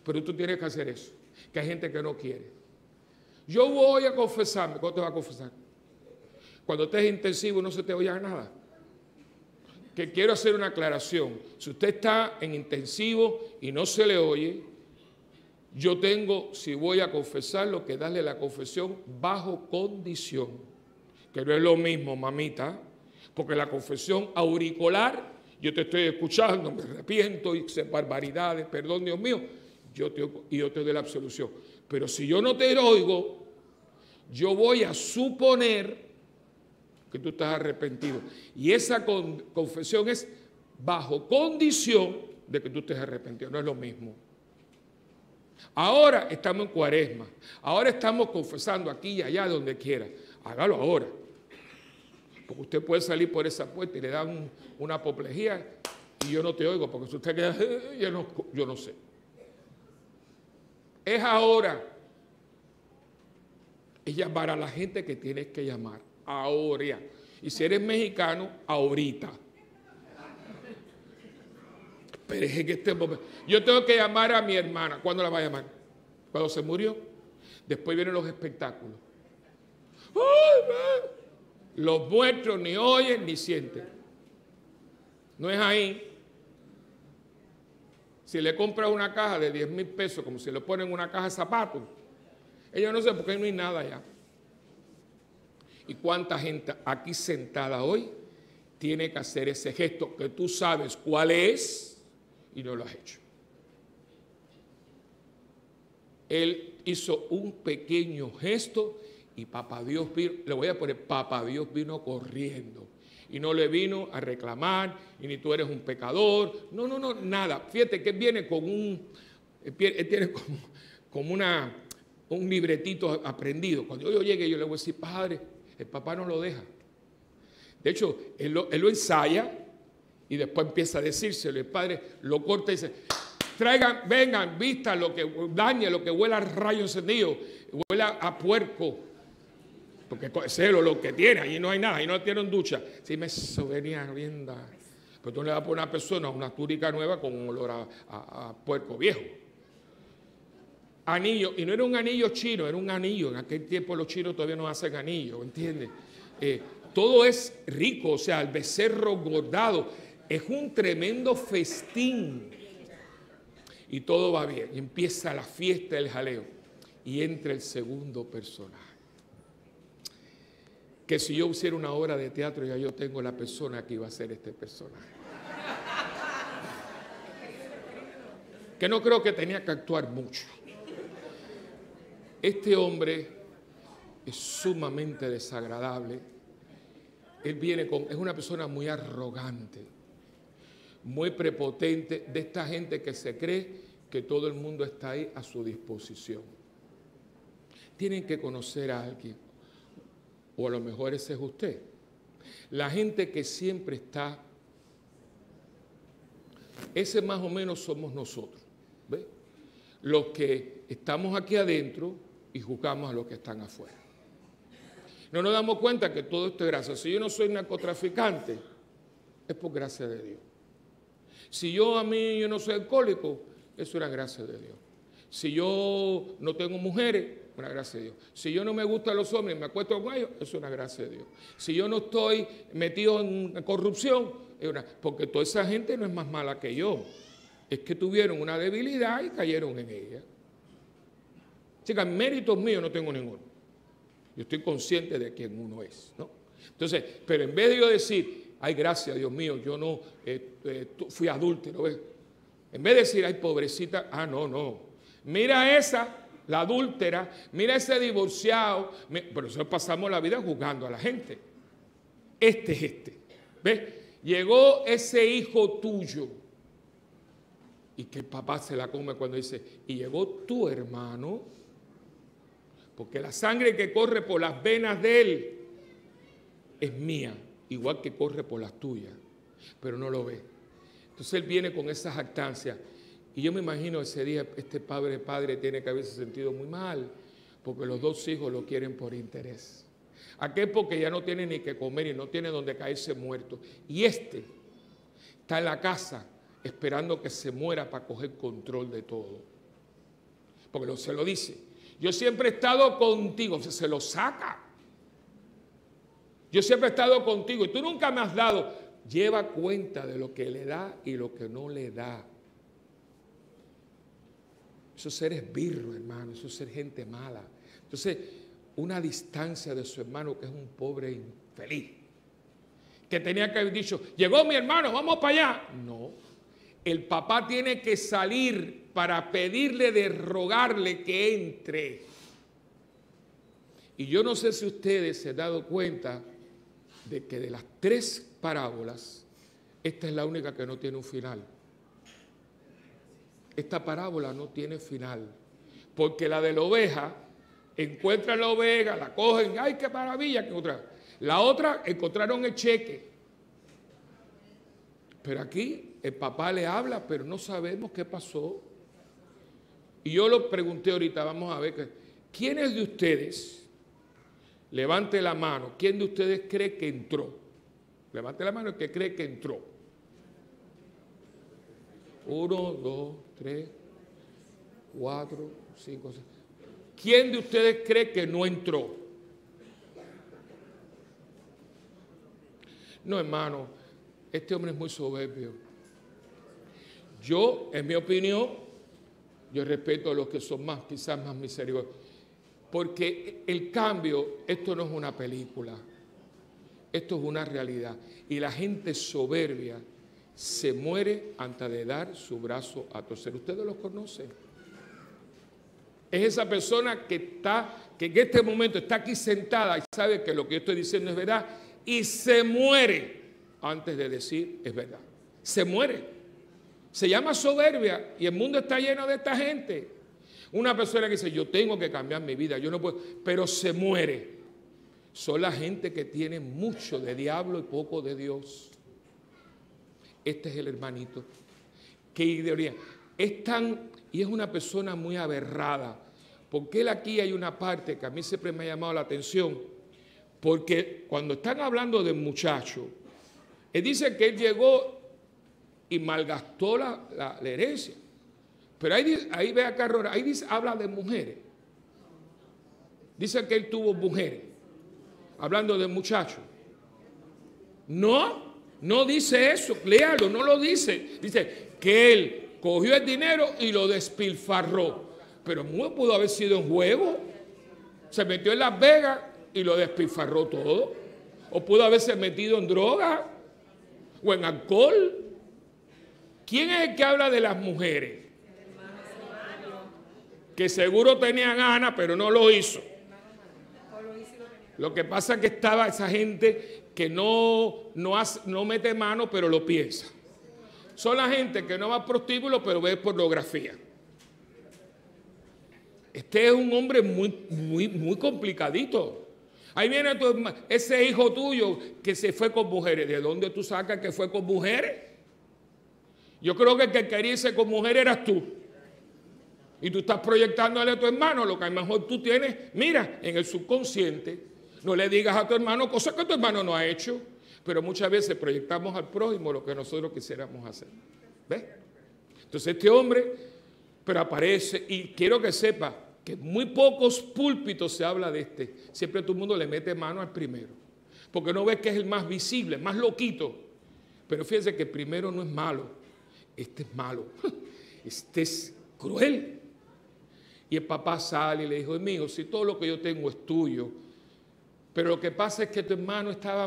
Pero tú tienes que hacer eso. Que hay gente que no quiere. Yo voy a confesarme. ¿Cuándo te vas a confesar? Cuando estés intensivo no se te oye nada. Que quiero hacer una aclaración. Si usted está en intensivo y no se le oye, yo tengo, si voy a confesarlo, que darle la confesión bajo condición, que no es lo mismo, mamita, porque la confesión auricular, yo te estoy escuchando, me arrepiento, hice barbaridades, perdón Dios mío, yo te, y yo te doy la absolución. Pero si yo no te oigo, yo voy a suponer que tú estás arrepentido. Y esa con- confesión es bajo condición de que tú estés arrepentido, no es lo mismo. Ahora estamos en cuaresma, ahora estamos confesando aquí y allá, donde quiera. Hágalo ahora. Porque usted puede salir por esa puerta y le dan un- una apoplejía y yo no te oigo, porque si usted queda, <laughs> yo no, yo no sé. Es ahora. Es llamar a la gente que tienes que llamar. Ahora. Y si eres mexicano, ahorita. Pero es en este momento. Yo tengo que llamar a mi hermana. ¿Cuándo la va a llamar? Cuando se murió. Después vienen los espectáculos. ¡Ay! Los muertos ni oyen ni sienten. No es ahí. Si le compras una caja de 10 mil pesos, como si le ponen una caja de zapatos, ella no sé por qué no hay nada allá. ¿Y cuánta gente aquí sentada hoy tiene que hacer ese gesto que tú sabes cuál es y no lo has hecho? Él hizo un pequeño gesto y papá Dios vino, le voy a poner, papá Dios vino corriendo. Y no le vino a reclamar, y ni tú eres un pecador. No, no, no, nada. Fíjate que viene con un, él tiene como, como una, un libretito aprendido. Cuando yo llegue, yo le voy a decir, padre, el papá no lo deja. De hecho, él lo, él lo ensaya y después empieza a decírselo. El padre lo corta y dice, traigan, vengan, vistan lo que dañe, lo que huela a rayo encendido, huela a puerco. Porque es cero lo que tiene, ahí no hay nada, ahí no tienen ducha. Si me venía viendo. Pero tú le das a una persona una túnica nueva con un olor a, a- a puerco viejo. Anillo, y no era un anillo chino, era un anillo. En aquel tiempo los chinos todavía no hacen anillo, ¿entiendes? Eh, todo es rico, o sea, el becerro engordado. Es un tremendo festín. Y todo va bien. Y empieza la fiesta del jaleo. Y entra el segundo personaje. Que si yo hiciera una obra de teatro, ya yo tengo la persona que iba a ser este personaje. Que no creo que tenía que actuar mucho. Este hombre es sumamente desagradable. Él viene con, es una persona muy arrogante, muy prepotente, de esta gente que se cree que todo el mundo está ahí a su disposición. Tienen que conocer a alguien, o a lo mejor ese es usted. La gente que siempre está, ese más o menos somos nosotros. ¿ve? Los que estamos aquí adentro y juzgamos a los que están afuera. No nos damos cuenta que todo esto es gracia. Si yo no soy narcotraficante, es por gracia de Dios. Si yo a mí yo no soy alcohólico, es una gracia de Dios. Si yo no tengo mujeres, una gracia de Dios. Si yo no me gustan los hombres y me acuesto con ellos, es una gracia de Dios. Si yo no estoy metido en corrupción, es una, porque toda esa gente no es más mala que yo. Es que tuvieron una debilidad y cayeron en ella. Chicas, méritos míos no tengo ninguno. Yo estoy consciente de quién uno es, ¿no? Entonces, pero en vez de yo decir, ay, gracias, Dios mío, yo no eh, eh, fui adúltero. En vez de decir, ay, pobrecita, ah, no, no. Mira esa, la adúltera, mira ese divorciado. Pero nosotros pasamos la vida juzgando a la gente. Este es este. ¿Ves? Llegó ese hijo tuyo. Y que el papá se la come cuando dice, y llegó tu hermano. Porque la sangre que corre por las venas de él es mía, igual que corre por las tuyas. Pero no lo ve. Entonces él viene con esa jactancia. Y yo me imagino ese día este padre padre tiene que haberse sentido muy mal, porque los dos hijos lo quieren por interés. Aquel porque ya no tiene ni que comer y no tiene donde caerse muerto. Y este está en la casa esperando que se muera para coger control de todo. Porque lo- se lo dice. Yo siempre he estado contigo, se lo saca. Yo siempre he estado contigo y tú nunca me has dado. Lleva cuenta de lo que le da y lo que no le da. Eso es ser esbirro, hermano, eso es ser gente mala. Entonces, una distancia de su hermano que es un pobre infeliz. Que tenía que haber dicho, llegó mi hermano, vamos para allá. No, el papá tiene que salir para pedirle de rogarle que entre. Y yo no sé si ustedes se han dado cuenta que de las tres parábolas, esta es la única que no tiene un final. Esta parábola no tiene final. Porque la de la oveja, encuentran la oveja, la cogen, ¡ay, qué maravilla! La otra, encontraron el cheque. Pero aquí el papá le habla, pero no sabemos qué pasó. Y yo lo pregunté ahorita, vamos a ver, ¿quiénes de ustedes, levante la mano, quién de ustedes cree que entró? Levante la mano el que cree que entró. Uno, dos, tres, cuatro, cinco, seis. ¿Quién de ustedes cree que no entró? No, hermano, este hombre es muy soberbio. Yo, en mi opinión, yo respeto a los que son más, quizás más misericordiosos. Porque el cambio, esto no es una película, esto es una realidad. Y la gente soberbia se muere antes de dar su brazo a torcer. Ustedes los conocen. Es esa persona que está, que en este momento está aquí sentada y sabe que lo que yo estoy diciendo es verdad y se muere antes de decir es verdad. Se muere. Se llama soberbia y el mundo está lleno de esta gente. Una persona que dice, yo tengo que cambiar mi vida, yo no puedo, pero se muere. Son la gente que tiene mucho de diablo y poco de Dios. Este es el hermanito. Qué ideología. Es tan, y es una persona muy aberrada, porque él aquí hay una parte que a mí siempre me ha llamado la atención, porque cuando están hablando del muchacho, él dice que él llegó y malgastó la, la- la herencia. Pero ahí, ahí ve acá, ahí dice, habla de mujeres. Dice que él tuvo mujeres, hablando del muchacho. No, no dice eso, léalo, no lo dice. Dice que él cogió el dinero y lo despilfarró. Pero muy pudo haber sido en juego. Se metió en Las Vegas y lo despilfarró todo. O pudo haberse metido en droga o en alcohol. ¿Quién es el que habla de las mujeres? Que seguro tenía ganas, pero no lo hizo. Lo que pasa es que estaba esa gente que no, no, no mete mano, pero lo piensa. Son la gente que no va a prostíbulo, pero ve pornografía. Este es un hombre muy, muy, muy complicadito. Ahí viene ese hijo tuyo que se fue con mujeres. ¿De dónde tú sacas que fue con mujeres? Yo creo que el que quería irse con mujeres eras tú. Y tú estás proyectándole a tu hermano lo que a lo mejor tú tienes, mira, en el subconsciente. No le digas a tu hermano cosas que tu hermano no ha hecho. Pero muchas veces proyectamos al prójimo lo que nosotros quisiéramos hacer. ¿Ves? Entonces este hombre, pero aparece, y quiero que sepa que muy pocos púlpitos se habla de este. Siempre todo el mundo le mete mano al primero. Porque no ves que es el más visible, el más loquito. Pero fíjense que el primero no es malo. Este es malo. <laughs> Este es cruel. Y el papá sale y le dijo, mío, si todo lo que yo tengo es tuyo, pero lo que pasa es que tu hermano estaba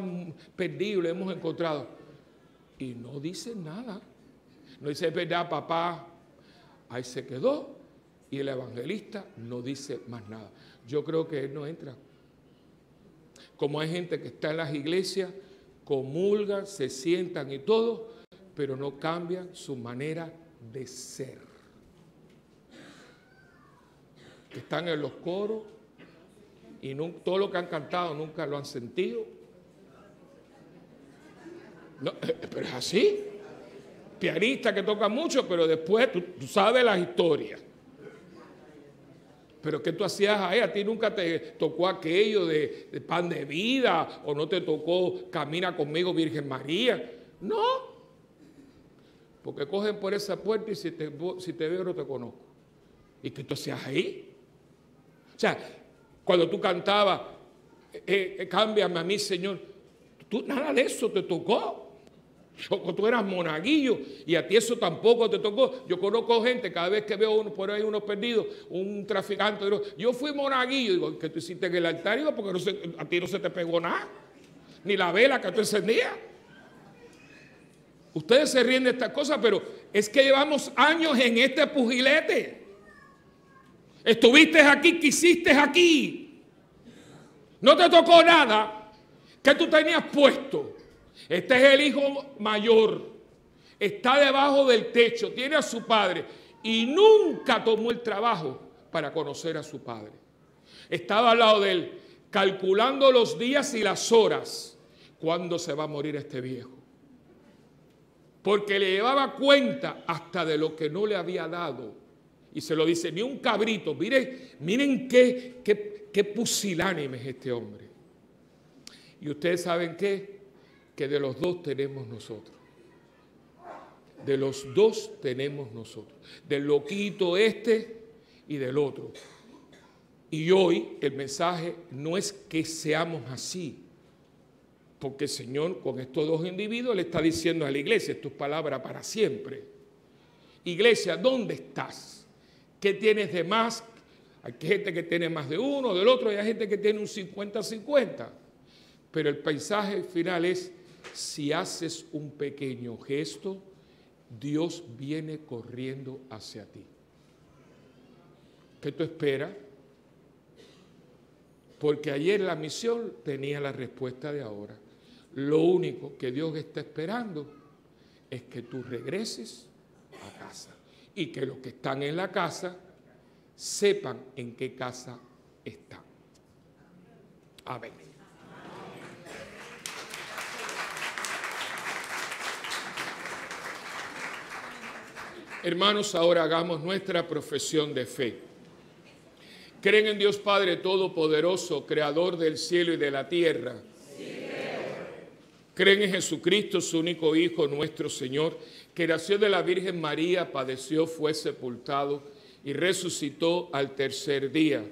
perdido, lo hemos encontrado. Y no dice nada. No dice, es verdad, papá. Ahí se quedó. Y el evangelista no dice más nada. Yo creo que él no entra. Como hay gente que está en las iglesias, comulgan, se sientan y todo, pero no cambian su manera de ser. Que están en los coros y todo lo que han cantado nunca lo han sentido. No, eh, pero es así. Pianista que toca mucho, pero después tú, sabes las historias. Pero ¿qué tú hacías ahí? A ti nunca te tocó aquello de, pan de vida o no te tocó camina conmigo Virgen María. No. Porque cogen por esa puerta y si te veo no te conozco. ¿Y qué tú hacías ahí? O sea, cuando tú cantabas, eh, eh, cámbiame a mí, Señor, tú nada de eso te tocó. Tú eras monaguillo y a ti eso tampoco te tocó. Yo conozco gente, cada vez que veo uno, por ahí uno perdido, un traficante, yo fui monaguillo. Digo, ¿qué tú hiciste en el altar? Digo, porque a ti no se te pegó nada. Ni la vela que tú encendías. Ustedes se ríen de estas cosas, pero es que llevamos años en este pugilete. Estuviste aquí, quisiste aquí. No te tocó nada que tú tenías puesto. Este es el hijo mayor. Está debajo del techo, tiene a su padre y nunca tomó el trabajo para conocer a su padre. Estaba al lado de él, calculando los días y las horas cuando se va a morir este viejo. Porque le llevaba cuenta hasta de lo que no le había dado. Y se lo dice, ni un cabrito. Miren, miren qué, qué, qué pusilánime es este hombre. Y ustedes saben qué? Que de los dos tenemos nosotros. De los dos tenemos nosotros. Del loquito este y del otro. Y hoy el mensaje no es que seamos así. Porque el Señor con estos dos individuos le está diciendo a la iglesia, esto es palabra para siempre. Iglesia, ¿dónde estás? ¿Qué tienes de más? Hay gente que tiene más de uno, del otro, y hay gente que tiene un 50-50. Pero el paisaje final es, si haces un pequeño gesto, Dios viene corriendo hacia ti. ¿Qué tú esperas? Porque ayer la misión tenía la respuesta de ahora. Lo único que Dios está esperando es que tú regreses a casa y que los que están en la casa sepan en qué casa están. Amén. Hermanos, ahora hagamos nuestra profesión de fe. ¿Creen en Dios Padre Todopoderoso, Creador del cielo y de la tierra? ¿Creen en Jesucristo, su único Hijo, nuestro Señor, que nació de la Virgen María, padeció, fue sepultado y resucitó al tercer día?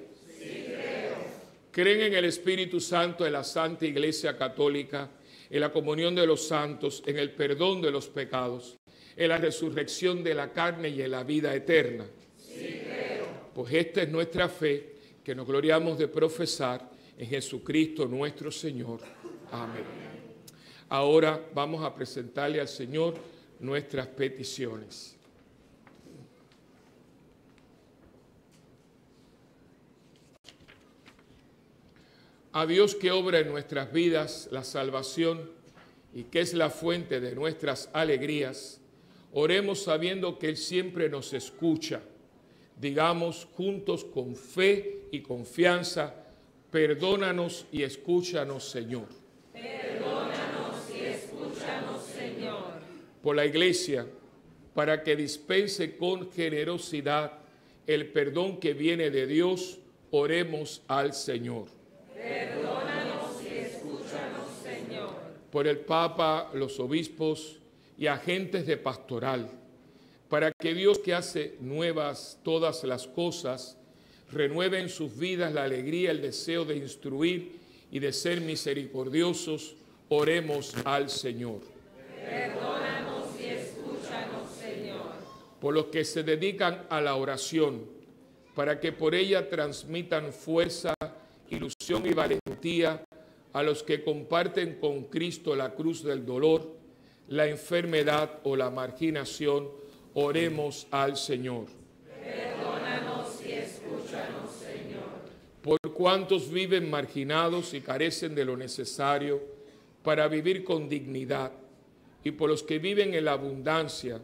¿Creen en el Espíritu Santo, en la Santa Iglesia Católica, en la comunión de los santos, en el perdón de los pecados, en la resurrección de la carne y en la vida eterna? Pues esta es nuestra fe que nos gloriamos de profesar en Jesucristo nuestro Señor. Amén. Ahora vamos a presentarle al Señor nuestras peticiones. A Dios que obra en nuestras vidas la salvación y que es la fuente de nuestras alegrías, oremos sabiendo que Él siempre nos escucha. Digamos juntos con fe y confianza, perdónanos y escúchanos, Señor. Por la iglesia para que dispense con generosidad el perdón que viene de Dios, oremos al Señor. Perdónanos y escúchanos, Señor. Por el Papa, los obispos y agentes de pastoral, para que Dios que hace nuevas todas las cosas, renueve en sus vidas la alegría, el deseo de instruir y de ser misericordiosos, oremos al Señor. Por los que se dedican a la oración, para que por ella transmitan fuerza, ilusión y valentía a los que comparten con Cristo la cruz del dolor, la enfermedad o la marginación, oremos al Señor. Perdónanos y escúchanos, Señor. Por cuantos viven marginados y carecen de lo necesario para vivir con dignidad, y por los que viven en la abundancia,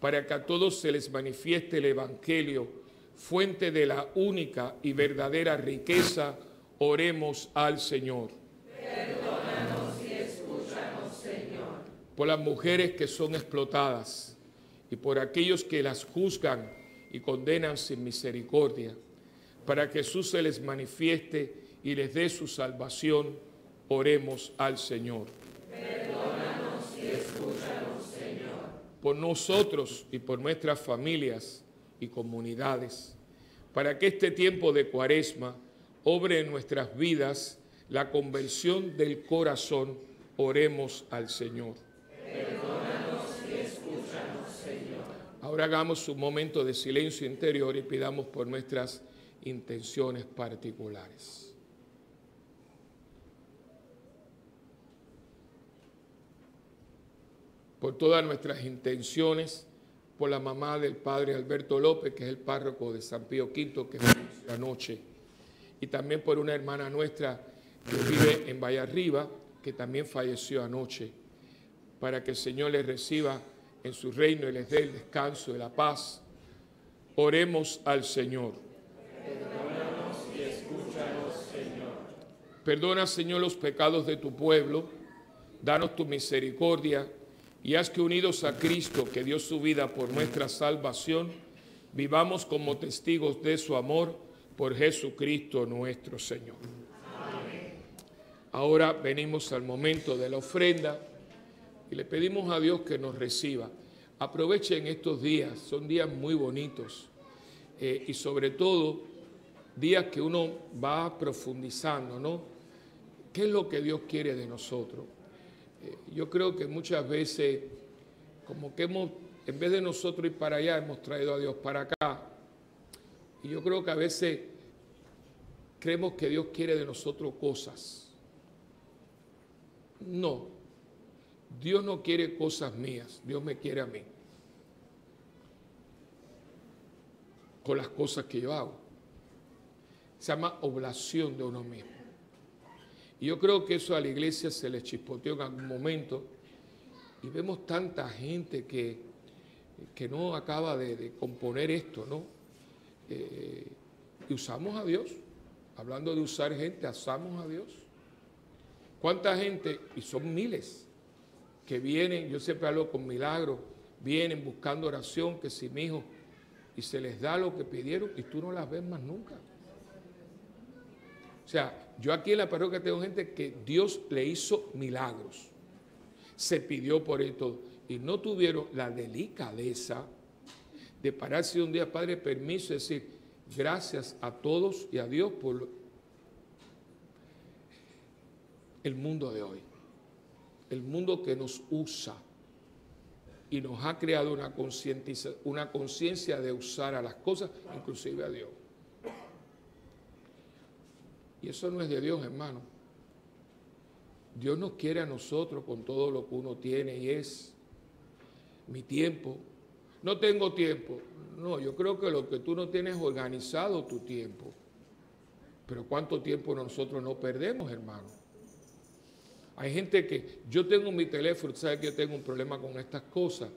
para que a todos se les manifieste el Evangelio, fuente de la única y verdadera riqueza, oremos al Señor. Perdónanos y escúchanos, Señor. Por las mujeres que son explotadas y por aquellos que las juzgan y condenan sin misericordia, para que Jesús se les manifieste y les dé su salvación, oremos al Señor por nosotros y por nuestras familias y comunidades, para que este tiempo de cuaresma obre en nuestras vidas la conversión del corazón, oremos al Señor. Y escúchanos, Señor. Ahora hagamos un momento de silencio interior y pidamos por nuestras intenciones particulares. Por todas nuestras intenciones, por la mamá del padre Alberto López, que es el párroco de San Pío V, que falleció anoche, y también por una hermana nuestra que vive en Vallarriba, que también falleció anoche, para que el Señor les reciba en su reino y les dé el descanso y la paz. Oremos al Señor. Perdona, Señor, los pecados de tu pueblo, danos tu misericordia y haz que unidos a Cristo, que dio su vida por nuestra salvación, vivamos como testigos de su amor por Jesucristo nuestro Señor. Ahora venimos al momento de la ofrenda y le pedimos a Dios que nos reciba. Aprovechen estos días, son días muy bonitos eh, y sobre todo días que uno va profundizando, ¿no? ¿Qué es lo que Dios quiere de nosotros? Eh, yo creo que muchas veces, como que hemos, en vez de nosotros ir para allá, hemos traído a Dios para acá. Y yo creo que a veces creemos que Dios quiere de nosotros cosas. No, Dios no quiere cosas mías, Dios me quiere a mí. Con las cosas que yo hago. Se llama oblación de uno mismo. Y yo creo que eso a la iglesia se le chispoteó en algún momento. Y vemos tanta gente que, que no acaba de, componer esto, ¿no? Eh, y usamos a Dios. Hablando de usar gente, usamos a Dios. ¿Cuánta gente? Y son miles que vienen, yo siempre hablo con milagros, vienen buscando oración, que si mi hijo, y se les da lo que pidieron y tú no las ves más nunca. O sea, yo aquí en la parroquia tengo gente que Dios le hizo milagros. Se pidió por esto y no tuvieron la delicadeza de pararse un día, Padre, permiso, decir, gracias a todos y a Dios por el mundo de hoy. El mundo que nos usa y nos ha creado una conciencia una de usar a las cosas, inclusive a Dios. Y eso no es de Dios, hermano. Dios nos quiere a nosotros con todo lo que uno tiene y es mi tiempo. No tengo tiempo. No, yo creo que lo que tú no tienes es organizado tu tiempo. Pero ¿cuánto tiempo nosotros no perdemos, hermano? Hay gente que yo tengo mi teléfono, sabe que yo tengo un problema con estas cosas,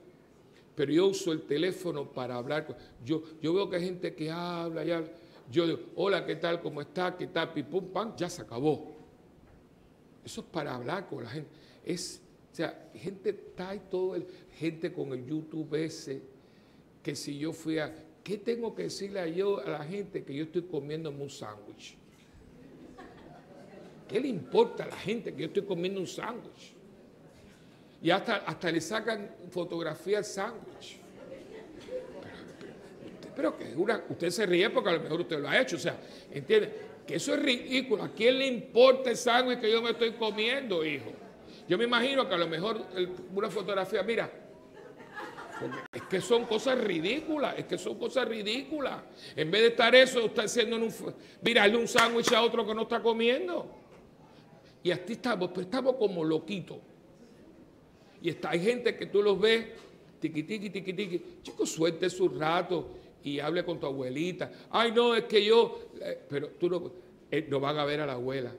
pero yo uso el teléfono para hablar. Yo, yo veo que hay gente que habla, y habla. Yo digo, hola, ¿qué tal? ¿Cómo está? ¿Qué tal? Pim, pum, pam, ya se acabó. Eso es para hablar con la gente. Es, o sea, gente está ahí todo el, gente con el YouTube ese, que si yo fui a, ¿qué tengo que decirle a yo a la gente que yo estoy comiendo un sándwich? ¿Qué le importa a la gente que yo estoy comiendo un sándwich? Y hasta, hasta le sacan fotografía al sándwich. Pero que una, usted se ríe porque a lo mejor usted lo ha hecho. O sea, ¿entiende? Que eso es ridículo. ¿A quién le importa el sangre que yo me estoy comiendo, hijo? Yo me imagino que a lo mejor una fotografía, mira, es que son cosas ridículas, es que son cosas ridículas. En vez de estar eso, usted haciendo un, mirarle un sándwich a otro que no está comiendo. Y así estamos, pero estamos como loquitos. Y está, hay gente que tú los ves, tiqui, tiqui, tiqui, tiqui. Chicos, suelte su rato y hable con tu abuelita. Ay, no, es que yo, eh, pero tú no, eh, no van a ver a la abuela.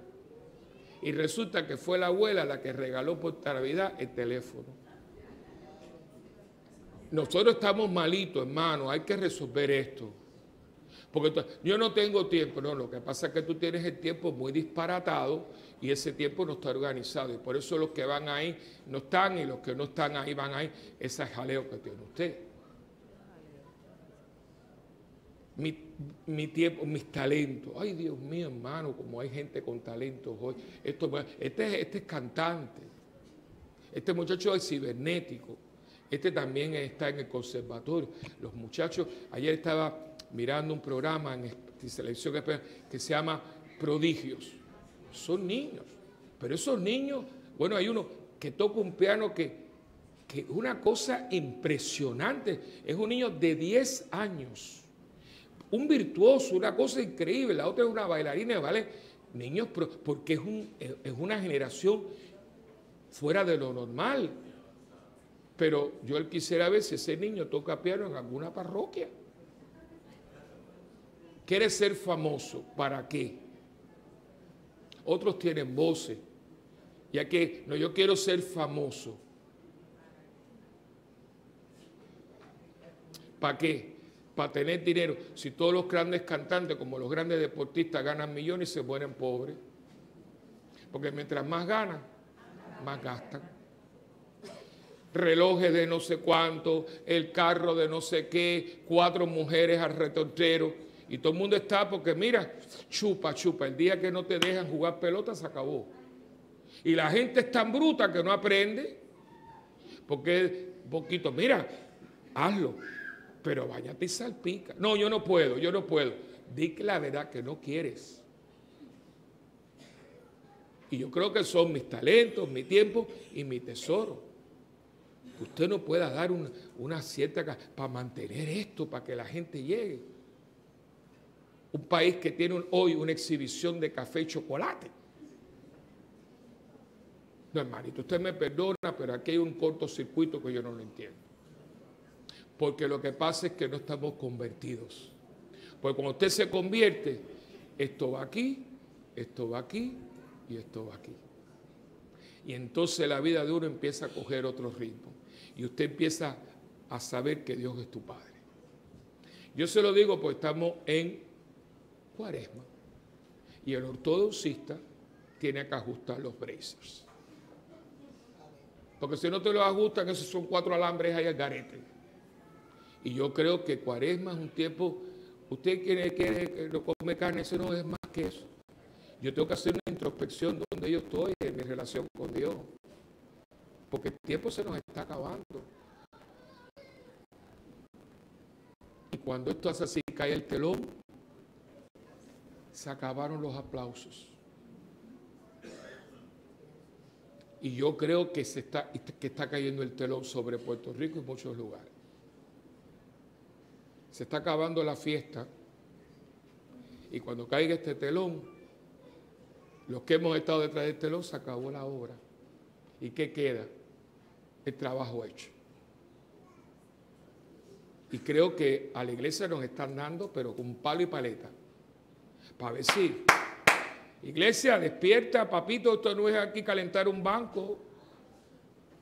Y resulta que fue la abuela la que regaló por Navidad el teléfono. Nosotros estamos malitos, hermano, hay que resolver esto. Porque yo no tengo tiempo, no, lo que pasa es que tú tienes el tiempo muy disparatado y ese tiempo no está organizado. Y por eso los que van ahí no están y los que no están ahí van ahí. Ese jaleo que tiene usted mi, tiempo, mis talentos. Ay, Dios mío, hermano, como hay gente con talentos hoy. Esto, este, este es cantante. Este muchacho es cibernético. Este también está en el conservatorio. Los muchachos, ayer estaba mirando un programa en selección que se llama Prodigios. Son niños. Pero esos niños, bueno, hay uno que toca un piano que, que es una cosa impresionante. Es un niño de 10 años. Un virtuoso, una cosa increíble. La otra es una bailarina, ¿vale? Niños, porque es, un- es una generación fuera de lo normal. Pero yo él quisiera ver si ese niño toca piano en alguna parroquia. Quiere ser famoso. ¿Para qué? Otros tienen voces. Ya que, no, yo quiero ser famoso. ¿Para qué? Para tener dinero. Si todos los grandes cantantes, como los grandes deportistas, ganan millones y se mueren pobres. Porque mientras más ganan, más gastan. Relojes de no sé cuánto, el carro de no sé qué, cuatro mujeres al retortero. Y todo el mundo está porque, mira, chupa, chupa. El día que no te dejan jugar pelota se acabó. Y la gente es tan bruta que no aprende. Porque poquito, mira, hazlo, pero váyate y salpica. No, yo no puedo, yo no puedo. Di la verdad que no quieres. Y yo creo que son mis talentos, mi tiempo y mi tesoro. Usted no pueda dar una, cierta... para mantener esto, para que la gente llegue. Un país que tiene hoy una exhibición de café y chocolate. No, hermanito, usted me perdona, pero aquí hay un cortocircuito que yo no lo entiendo. Porque lo que pasa es que no estamos convertidos. Porque cuando usted se convierte, esto va aquí, esto va aquí y esto va aquí. Y entonces la vida de uno empieza a coger otro ritmo. Y usted empieza a saber que Dios es tu Padre. Yo se lo digo porque estamos en cuaresma. Y el ortodoxista tiene que ajustar los bracers. Porque si no te los ajustan, esos son cuatro alambres ahí al garete. Y yo creo que cuaresma es un tiempo, usted quiere que no come carne, eso no es más que eso. Yo tengo que hacer una introspección donde yo estoy en mi relación con Dios. Porque el tiempo se nos está acabando. Y cuando esto hace así, cae el telón, se acabaron los aplausos. Y yo creo que, se está, que está cayendo el telón sobre Puerto Rico y muchos lugares. Se está acabando la fiesta. Y cuando caiga este telón, los que hemos estado detrás del telón, se acabó la obra. ¿Y qué queda? El trabajo hecho. Y creo que a la iglesia nos están dando, pero con palo y paleta. Para si. Iglesia, despierta, papito, esto no es aquí calentar un banco.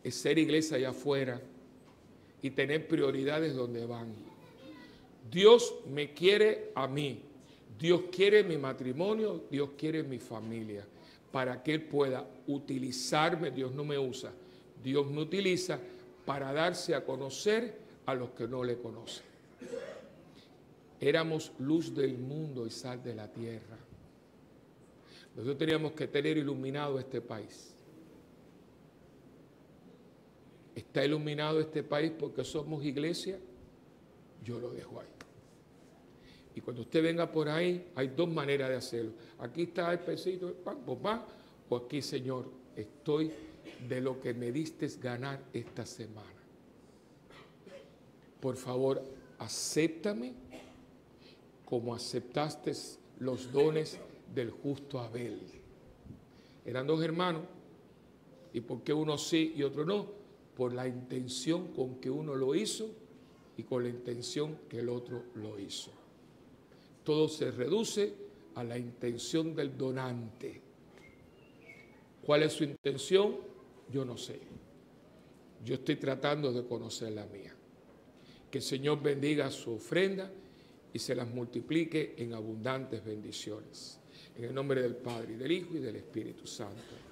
Es ser iglesia allá afuera y tener prioridades donde van. Dios me quiere a mí. Dios quiere mi matrimonio, Dios quiere mi familia. Para que Él pueda utilizarme, Dios no me usa, Dios me utiliza para darse a conocer a los que no le conocen. Éramos luz del mundo y sal de la tierra. Nosotros teníamos que tener iluminado este país. Está iluminado este país porque somos iglesia, yo lo dejo ahí. Y cuando usted venga por ahí, hay dos maneras de hacerlo. Aquí está el pesito, pam, o aquí, Señor, estoy de lo que me diste ganar esta semana. Por favor, acéptame como aceptaste los dones del justo Abel. Eran dos hermanos. ¿Y por qué uno sí y otro no? Por la intención con que uno lo hizo y con la intención que el otro lo hizo. Todo se reduce a la intención del donante. ¿Cuál es su intención? Yo no sé. Yo estoy tratando de conocer la mía. Que el Señor bendiga su ofrenda y se las multiplique en abundantes bendiciones. En el nombre del Padre, y del Hijo y del Espíritu Santo.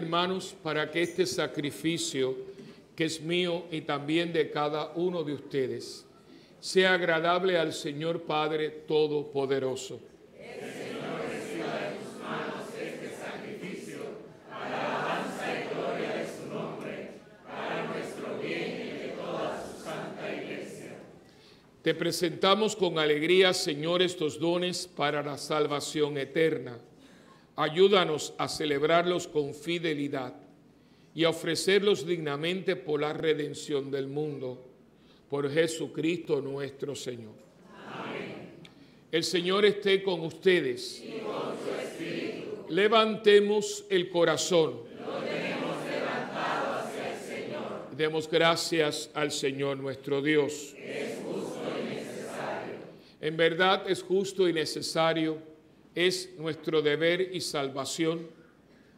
Hermanos, para que este sacrificio, que es mío y también de cada uno de ustedes, sea agradable al Señor Padre Todopoderoso. Te presentamos con alegría, Señor, estos dones para la salvación eterna. Ayúdanos a celebrarlos con fidelidad y a ofrecerlos dignamente por la redención del mundo. Por Jesucristo nuestro Señor. El Señor esté con ustedes. Levantemos el corazón. Demos gracias al Señor nuestro Dios. En verdad es justo y necesario, es nuestro deber y salvación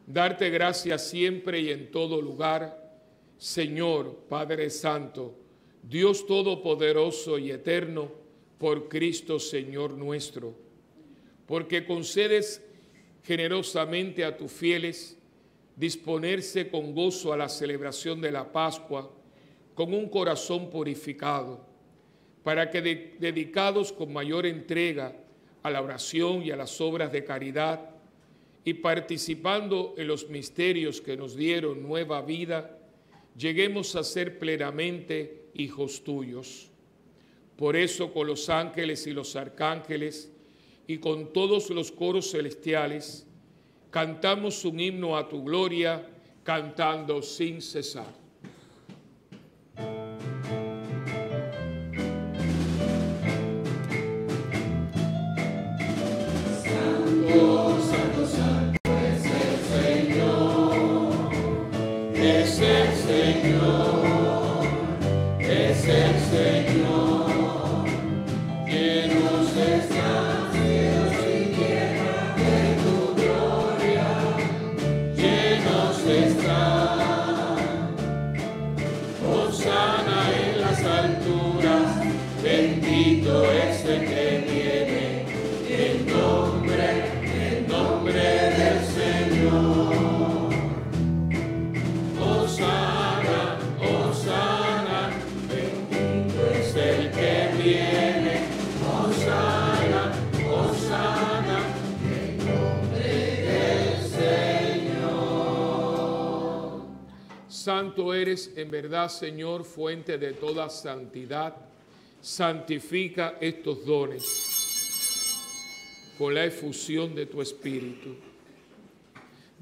darte gracias siempre y en todo lugar, Señor Padre Santo, Dios Todopoderoso y Eterno, por Cristo Señor nuestro, porque concedes generosamente a tus fieles disponerse con gozo a la celebración de la Pascua, con un corazón purificado para que de- dedicados con mayor entrega a la oración y a las obras de caridad y participando en los misterios que nos dieron nueva vida, lleguemos a ser plenamente hijos tuyos. Por eso con los ángeles y los arcángeles y con todos los coros celestiales, cantamos un himno a tu gloria, cantando sin cesar. En verdad, Señor, fuente de toda santidad. Santifica estos dones con la efusión de tu Espíritu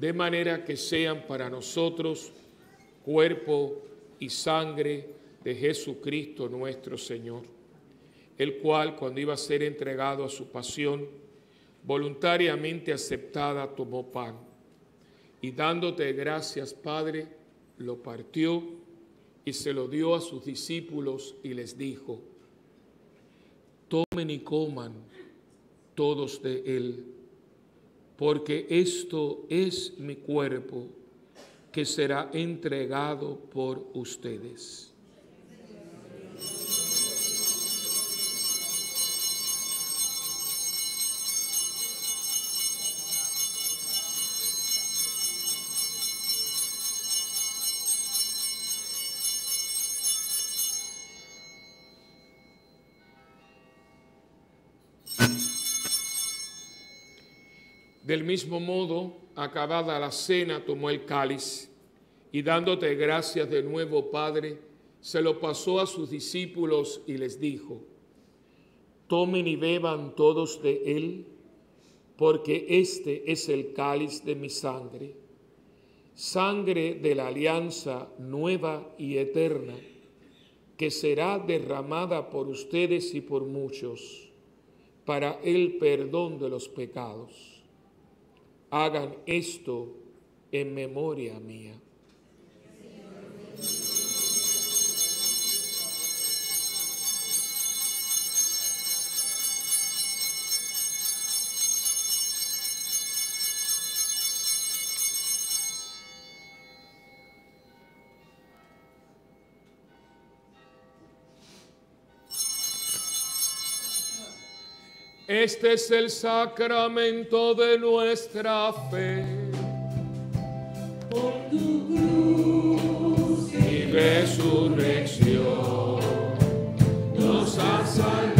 de manera que sean para nosotros cuerpo y sangre de Jesucristo nuestro Señor, el cual cuando iba a ser entregado a su pasión, voluntariamente aceptada, tomó pan y dándote gracias, Padre, lo partió y se lo dio a sus discípulos y les dijo, tomen y coman todos de él porque esto es mi cuerpo que será entregado por ustedes. Del mismo modo, acabada la cena, tomó el cáliz y dándote gracias de nuevo, Padre, se lo pasó a sus discípulos y les dijo, tomen y beban todos de él, porque este es el cáliz de mi sangre, sangre de la alianza nueva y eterna, que será derramada por ustedes y por muchos para el perdón de los pecados. Hagan esto en memoria mía. Este es el sacramento de nuestra fe. tu cruz y resurrección nos ha salvado,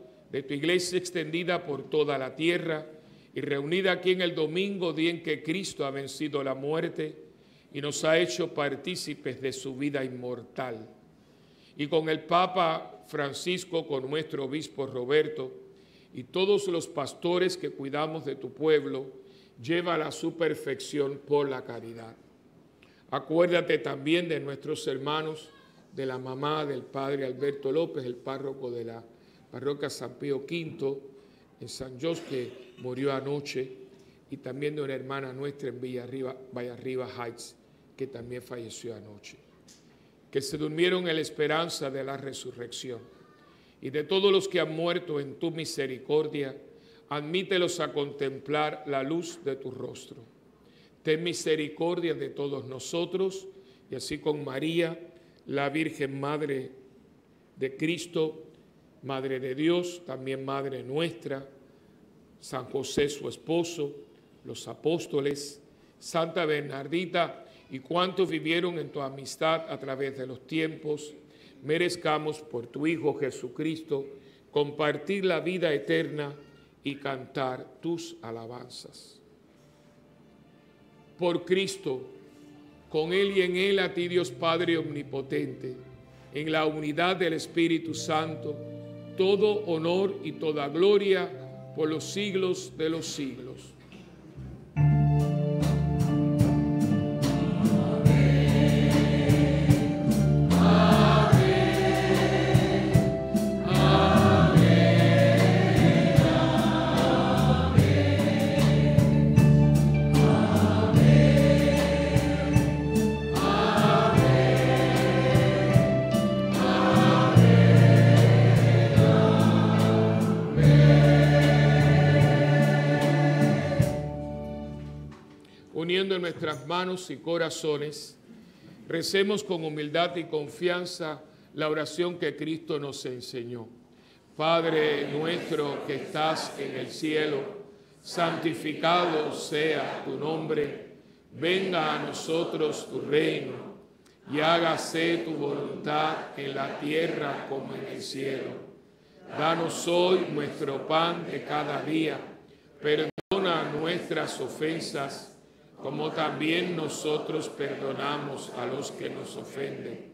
de tu iglesia extendida por toda la tierra y reunida aquí en el domingo, día en que Cristo ha vencido la muerte y nos ha hecho partícipes de su vida inmortal. Y con el Papa Francisco, con nuestro obispo Roberto y todos los pastores que cuidamos de tu pueblo, lleva a su perfección por la caridad. Acuérdate también de nuestros hermanos, de la mamá del padre Alberto López, el párroco de la parroquia San Pío V en San José, que murió anoche, y también de una hermana nuestra en Villarriba, Vallarriba Heights, que también falleció anoche. Que se durmieron en la esperanza de la resurrección. Y de todos los que han muerto en tu misericordia, admítelos a contemplar la luz de tu rostro. Ten misericordia de todos nosotros, y así con María, la Virgen Madre de Cristo, Madre de Dios, también Madre nuestra, San José su esposo, los apóstoles, Santa Bernardita y cuantos vivieron en tu amistad a través de los tiempos, merezcamos por tu Hijo Jesucristo compartir la vida eterna y cantar tus alabanzas. Por Cristo, con Él y en Él a ti Dios Padre Omnipotente, en la unidad del Espíritu Santo, todo honor y toda gloria por los siglos de los siglos. Manos y corazones, recemos con humildad y confianza la oración que Cristo nos enseñó. Padre nuestro que estás en el cielo, santificado sea tu nombre, venga a nosotros tu reino y hágase tu voluntad en la tierra como en el cielo. Danos hoy nuestro pan de cada día, perdona nuestras ofensas como también nosotros perdonamos a los que nos ofenden.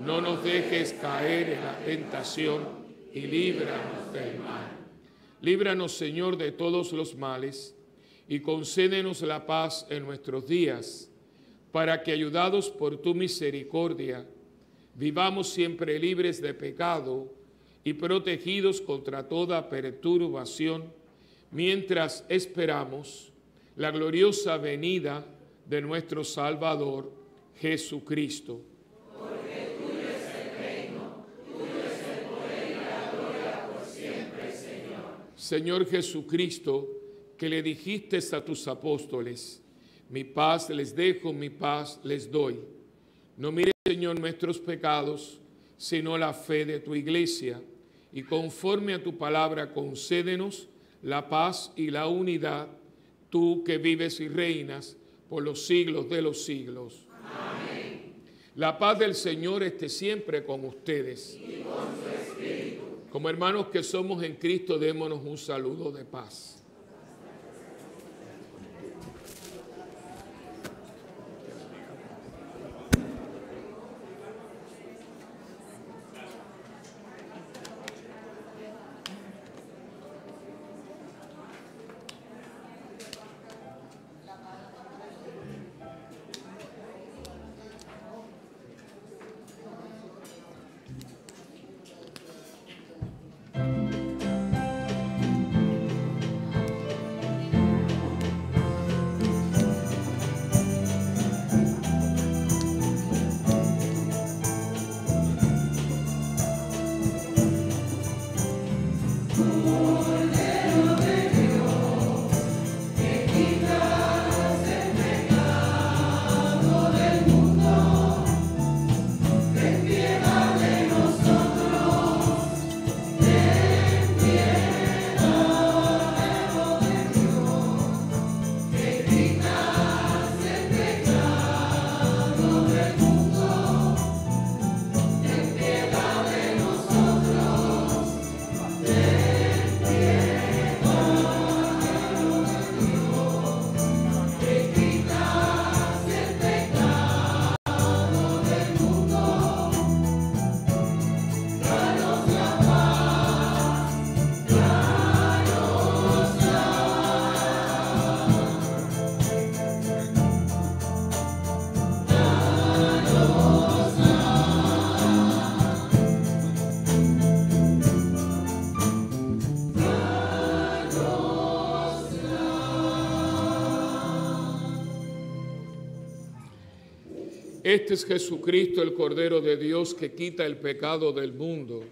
No nos dejes caer en la tentación y líbranos del mal. Líbranos, Señor, de todos los males y concédenos la paz en nuestros días, para que, ayudados por tu misericordia, vivamos siempre libres de pecado y protegidos contra toda perturbación, mientras esperamos la gloriosa venida de nuestro Salvador Jesucristo. Porque el reino, el poder y la gloria por siempre, Señor. Señor Jesucristo, que le dijiste a tus apóstoles, mi paz les dejo, mi paz les doy. No mires, Señor, nuestros pecados, sino la fe de tu iglesia, y conforme a tu palabra concédenos la paz y la unidad tú que vives y reinas por los siglos de los siglos. Amén. La paz del Señor esté siempre con ustedes. Y con su espíritu. Como hermanos que somos en Cristo, démonos un saludo de paz. Este es Jesucristo, el Cordero de Dios que quita el pecado del mundo.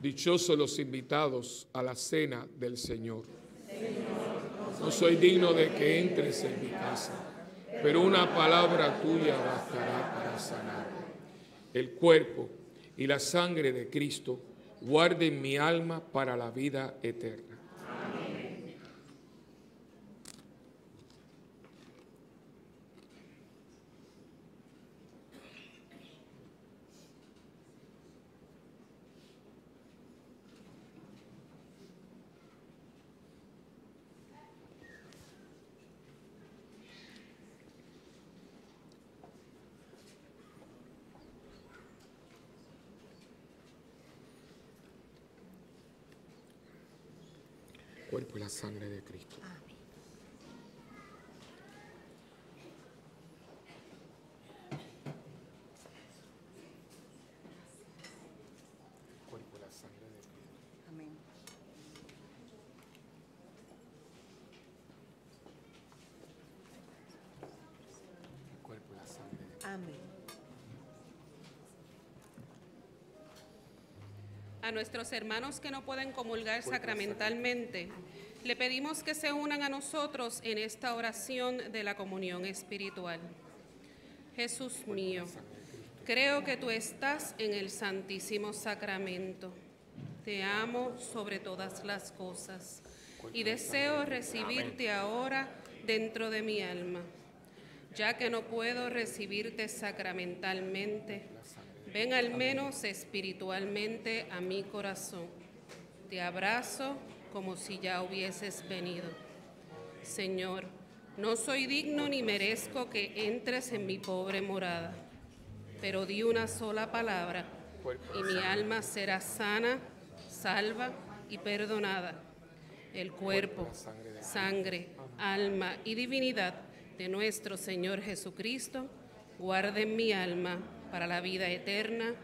Dichosos los invitados a la cena del Señor. No soy digno de que entres en mi casa, pero una palabra tuya bastará para sanar. El cuerpo y la sangre de Cristo guarden mi alma para la vida eterna. Cuerpo y la sangre de Cristo. Cuerpo y la sangre de Cristo. Amén. Cuerpo y la sangre de Cristo. Amén. A nuestros hermanos que no pueden comulgar sacramentalmente, le pedimos que se unan a nosotros en esta oración de la comunión espiritual. Jesús mío, creo que tú estás en el Santísimo Sacramento. Te amo sobre todas las cosas y deseo recibirte ahora dentro de mi alma. Ya que no puedo recibirte sacramentalmente, ven al menos espiritualmente a mi corazón. Te abrazo como si ya hubieses venido. Señor, no soy digno ni merezco que entres en mi pobre morada, pero di una sola palabra y mi alma será sana, salva y perdonada. El cuerpo, sangre, alma y divinidad de nuestro Señor Jesucristo guarden mi alma para la vida eterna.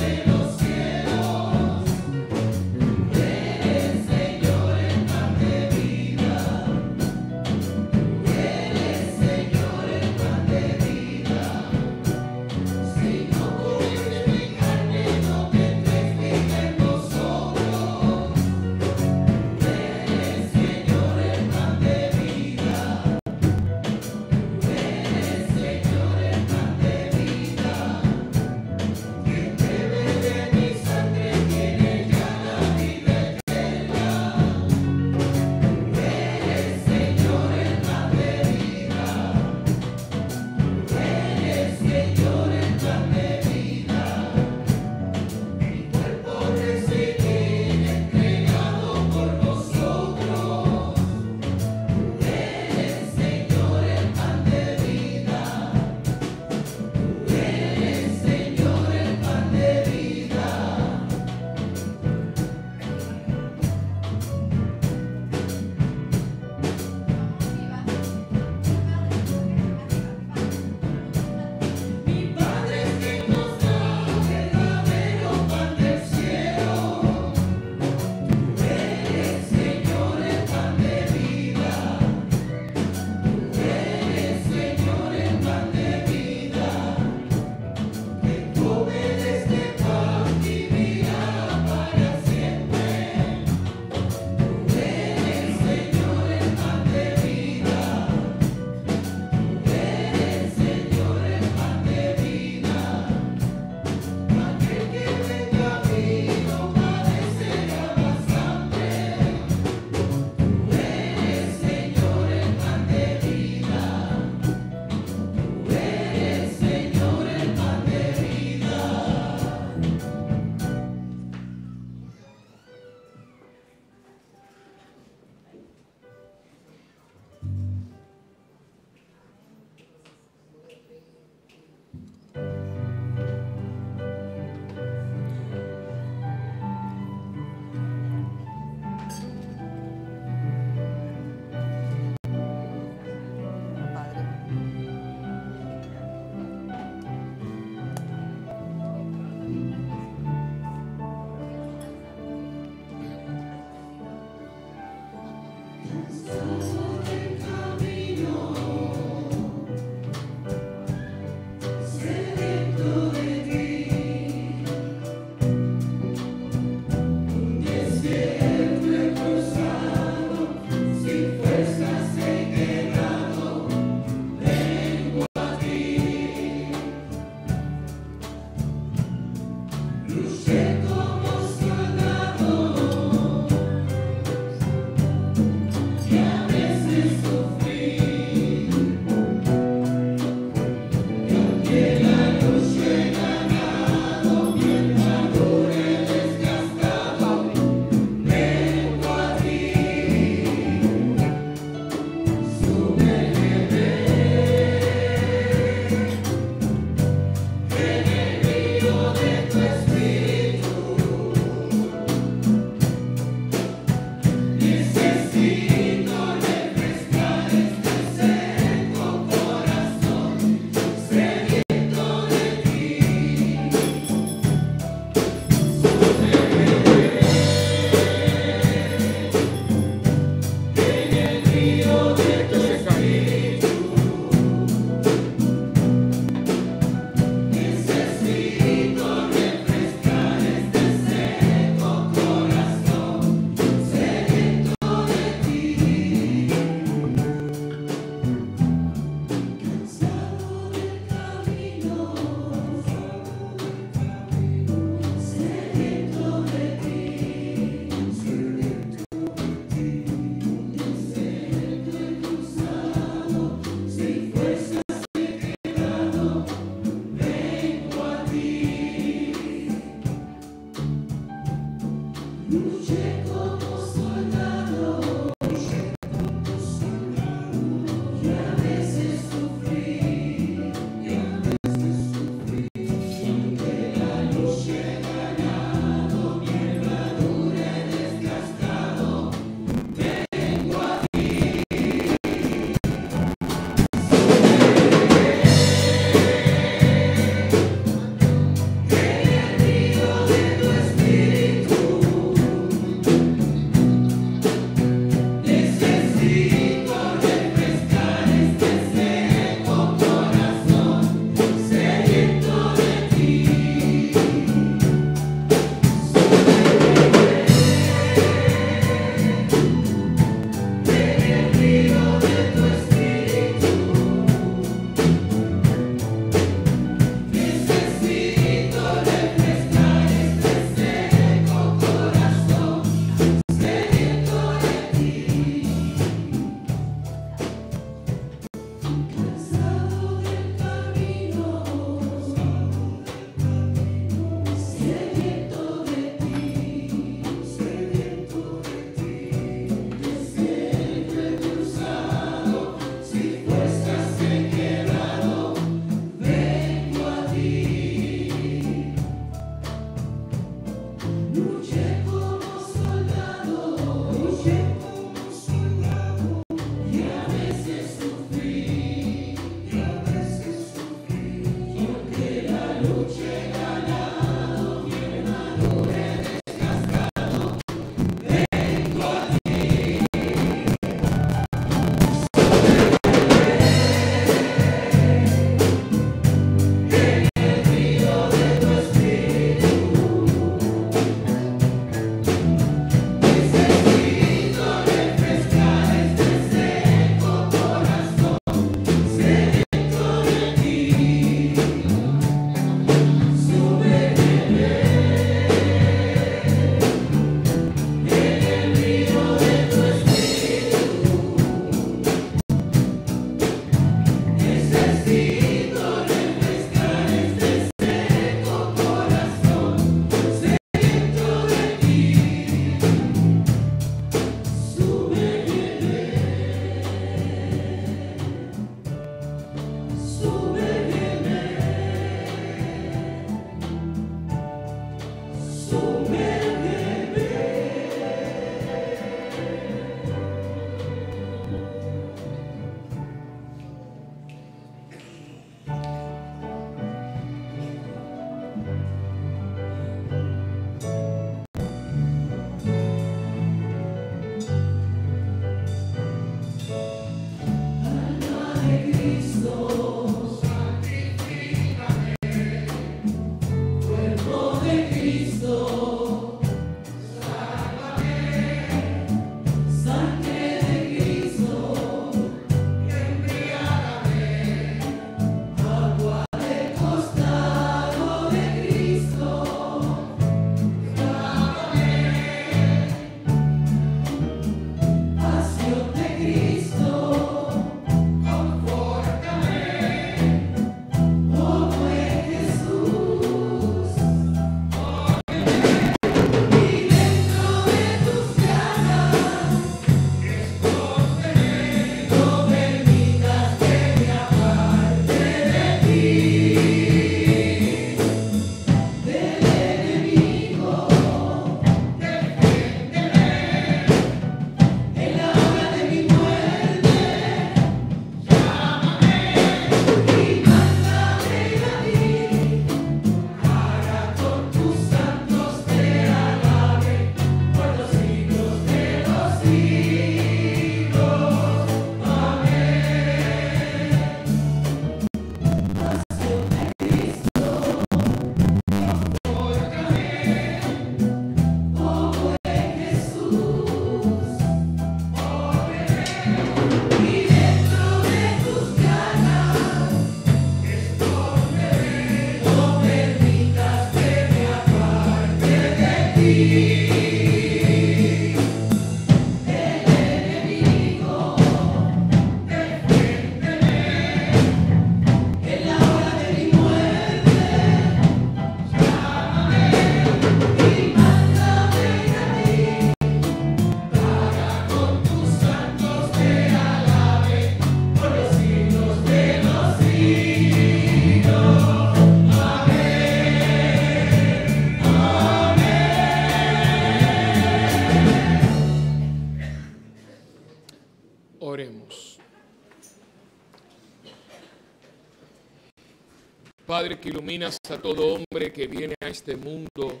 Padre que iluminas a todo hombre que viene a este mundo,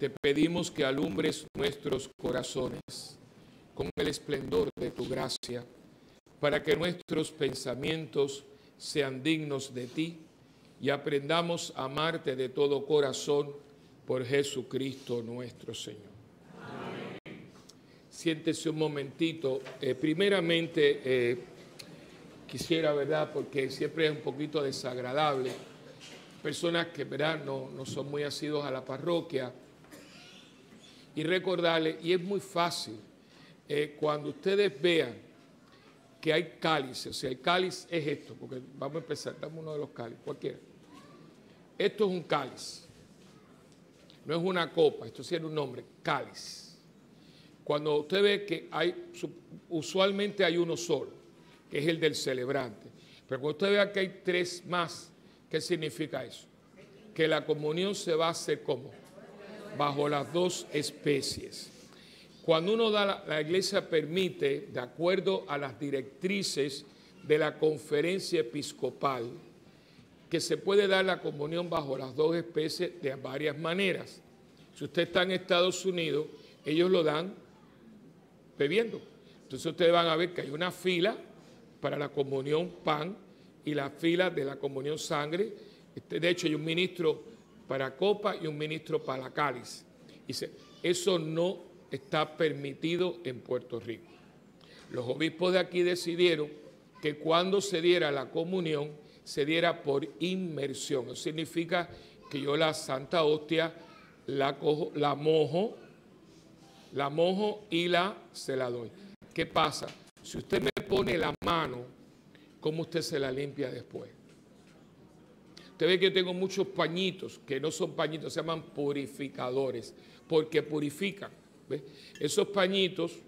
te pedimos que alumbres nuestros corazones con el esplendor de tu gracia, para que nuestros pensamientos sean dignos de ti y aprendamos a amarte de todo corazón por Jesucristo nuestro Señor. Siéntese un momentito. Eh, primeramente, eh, quisiera, ¿verdad? Porque siempre es un poquito desagradable. Personas que, ¿verdad? No, no son muy asidos a la parroquia. Y recordarle, y es muy fácil, eh, cuando ustedes vean que hay cálices, o sea, el cáliz es esto, porque vamos a empezar, damos uno de los cálices, cualquiera. Esto es un cáliz, no es una copa, esto tiene un nombre, cáliz. Cuando usted ve que hay, usualmente hay uno solo, que es el del celebrante, pero cuando usted vea que hay tres más, ¿qué significa eso? Que la comunión se va a hacer como bajo las dos especies. Cuando uno da, la, la, iglesia permite, de acuerdo a las directrices de la conferencia episcopal, que se puede dar la comunión bajo las dos especies de varias maneras. Si usted está en Estados Unidos, ellos lo dan bebiendo. Entonces ustedes van a ver que hay una fila para la comunión pan y la fila de la comunión sangre. Este, de hecho, hay un ministro para copa y un ministro para cáliz. Dice, eso no está permitido en Puerto Rico. Los obispos de aquí decidieron que cuando se diera la comunión, se diera por inmersión. Eso significa que yo la Santa Hostia la cojo, la mojo, la mojo y la se la doy. ¿Qué pasa? Si usted me pone la mano, ¿cómo usted se la limpia después? Usted ve que yo tengo muchos pañitos, que no son pañitos, se llaman purificadores, porque purifican. ¿ve? Esos pañitos,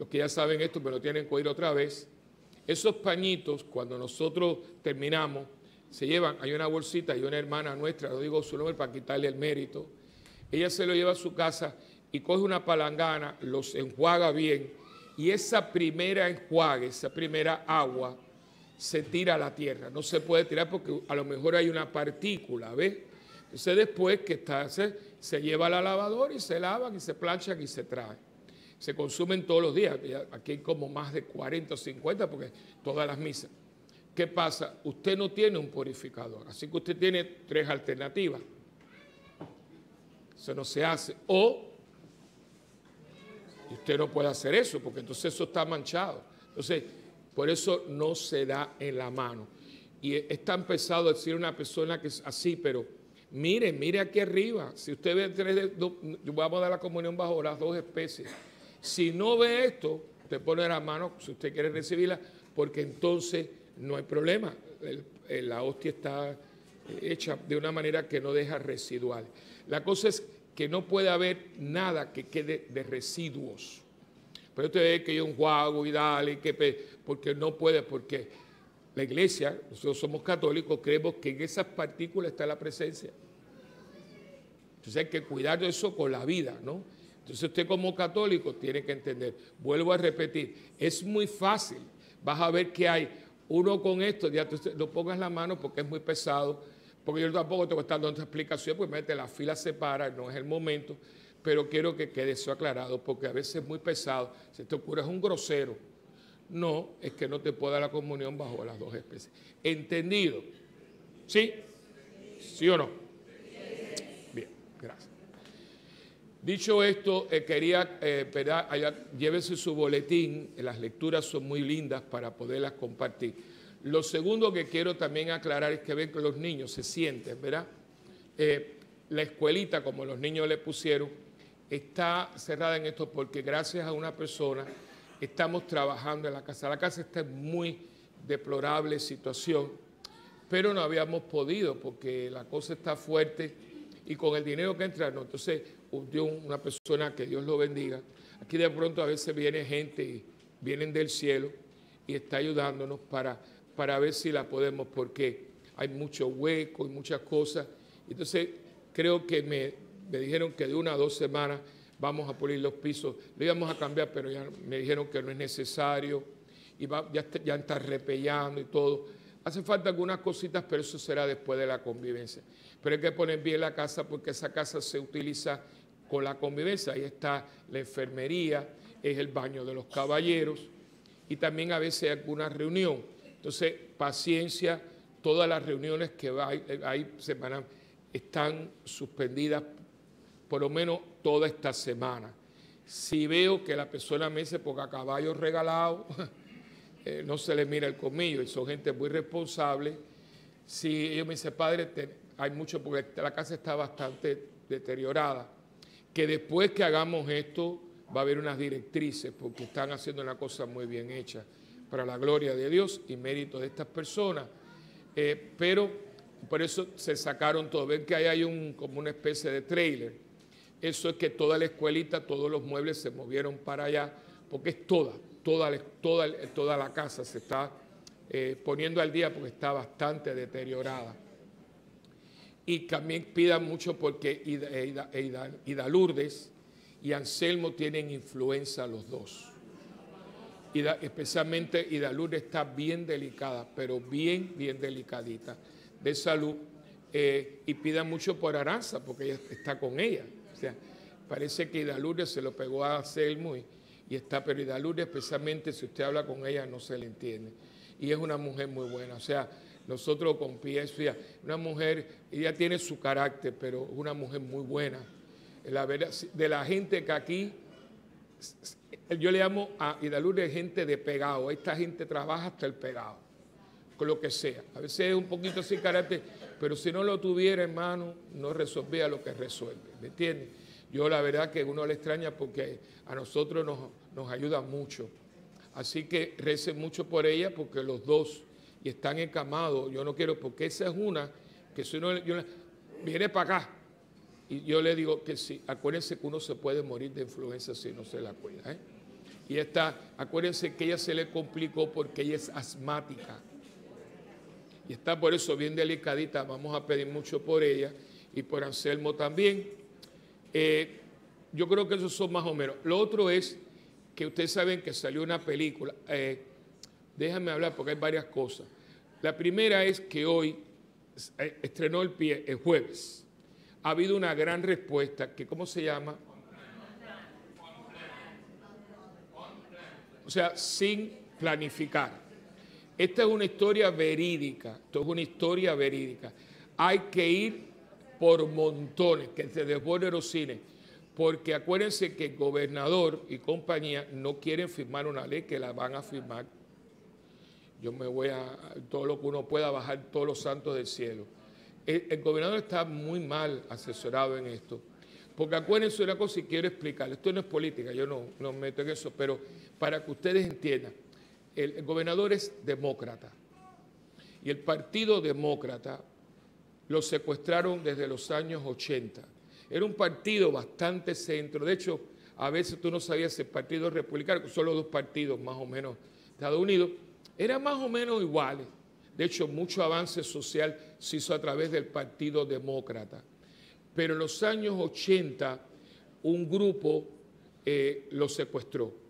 los que ya saben esto, me lo tienen que oír otra vez, esos pañitos, cuando nosotros terminamos, se llevan, hay una bolsita y una hermana nuestra, no digo su nombre para quitarle el mérito, ella se lo lleva a su casa y coge una palangana, los enjuaga bien y esa primera enjuague, esa primera agua, se tira a la tierra. No se puede tirar porque a lo mejor hay una partícula, ¿ves? Entonces después que está, se, se lleva a la lavadora y se lavan y se planchan y se traen se consumen todos los días. Aquí hay como más de 40 o 50 porque todas las misas. ¿Qué pasa? Usted no tiene un purificador, así que usted tiene tres alternativas. Eso no se hace. O usted no puede hacer eso porque entonces eso está manchado. Entonces, por eso no se da en la mano. Y es tan pesado decir a una persona que es así, pero mire, mire aquí arriba. Si usted ve tres, vamos a dar la comunión bajo las dos especies. Si no ve esto, usted pone la mano si usted quiere recibirla, porque entonces no hay problema. La hostia está hecha de una manera que no deja residual. La cosa es que no puede haber nada que quede de residuos. Pero usted ve que hay un juego y dale, que, porque no puede, porque la iglesia, nosotros somos católicos, creemos que en esas partículas está la presencia. Entonces hay que cuidar de eso con la vida, ¿no? Entonces usted como católico tiene que entender, vuelvo a repetir, es muy fácil, vas a ver que hay uno con esto, ya tú no pongas la mano porque es muy pesado, porque yo tampoco te voy a estar dando explicación, pues mete la fila separa, no es el momento, pero quiero que quede eso aclarado, porque a veces es muy pesado, si te ocurre es un grosero, no, es que no te pueda la comunión bajo las dos especies. ¿Entendido? ¿Sí? ¿Sí o no? Bien, gracias. Dicho esto, eh, quería, eh. Allá, llévese su boletín, las lecturas son muy lindas para poderlas compartir. Lo segundo que quiero también aclarar es que ven que los niños se sienten, ¿verdad? Eh, la escuelita, como los niños le pusieron, está cerrada en esto porque gracias a una persona estamos trabajando en la casa. La casa está en muy deplorable situación, pero no habíamos podido porque la cosa está fuerte y con el dinero que entra, no. Entonces, una persona que Dios lo bendiga. Aquí de pronto a veces viene gente y vienen del cielo y está ayudándonos para, para ver si la podemos, porque hay mucho hueco y muchas cosas. Entonces, creo que me, me dijeron que de una a dos semanas vamos a pulir los pisos. Lo íbamos a cambiar, pero ya me dijeron que no es necesario y va, ya, ya está repellando y todo. Hace falta algunas cositas, pero eso será después de la convivencia. Pero hay que poner bien la casa porque esa casa se utiliza con la convivencia. Ahí está la enfermería, es el baño de los caballeros y también a veces hay alguna reunión. Entonces, paciencia, todas las reuniones que hay, hay semana están suspendidas por lo menos toda esta semana. Si veo que la persona me dice, porque a caballo regalado, <laughs> eh, no se le mira el comillo, y son gente muy responsable. Si ellos me dicen, padre, hay mucho, porque la casa está bastante deteriorada, que después que hagamos esto va a haber unas directrices, porque están haciendo una cosa muy bien hecha para la gloria de Dios y mérito de estas personas. Eh, pero por eso se sacaron todo. Ven que ahí hay un, como una especie de trailer eso es que toda la escuelita, todos los muebles se movieron para allá, porque es toda, toda, la casa se está eh, poniendo al día porque está bastante deteriorada. Y también pidan mucho porque Ida, Lourdes y Anselmo tienen influencia los dos. especialmente Ida Lourdes está bien delicada, pero bien, bien delicadita de salud. Eh, y pidan mucho por Aranza, porque ella está con ella parece que Idalure se lo pegó a Selmo y, está, pero Idalure especialmente si usted habla con ella no se le entiende. Y es una mujer muy buena, o sea, nosotros con Pia, una mujer, ella tiene su carácter, pero es una mujer muy buena. De la gente que aquí, yo le llamo a Idalure gente de pegado, esta gente trabaja hasta el pegado, con lo que sea. A veces es un poquito sin carácter, pero si no lo tuviera, hermano, no resolvía lo que resuelve, ¿me entiendes? Yo la verdad que uno le extraña porque a nosotros nos, ayuda mucho. Así que recen mucho por ella porque los dos y están encamados. Yo no quiero, porque esa es una que si uno viene para acá y yo le digo que sí, acuérdense que uno se puede morir de influenza si no se la cuida. ¿eh? Y esta, acuérdense que ella se le complicó porque ella es asmática. Y está por eso bien delicadita. Vamos a pedir mucho por ella y por Anselmo también. Eh, yo creo que esos son más o menos. Lo otro es que ustedes saben que salió una película. Eh, déjame hablar porque hay varias cosas. La primera es que hoy eh, estrenó el pie el jueves. Ha habido una gran respuesta que, ¿cómo se llama? O sea, sin planificar. Esta es una historia verídica, esto es una historia verídica. Hay que ir por montones, que se desborden los cines. Porque acuérdense que el gobernador y compañía no quieren firmar una ley que la van a firmar. Yo me voy a, todo lo que uno pueda bajar todos los santos del cielo. El, gobernador está muy mal asesorado en esto. Porque acuérdense una cosa y quiero explicarle, esto no es política, yo no, no me meto en eso, pero para que ustedes entiendan, el gobernador es demócrata. Y el Partido Demócrata lo secuestraron desde los años 80. Era un partido bastante centro. De hecho, a veces tú no sabías si el partido republicano, solo dos partidos más o menos de Estados Unidos, eran más o menos iguales. De hecho, mucho avance social se hizo a través del Partido Demócrata. Pero en los años 80, un grupo eh, lo secuestró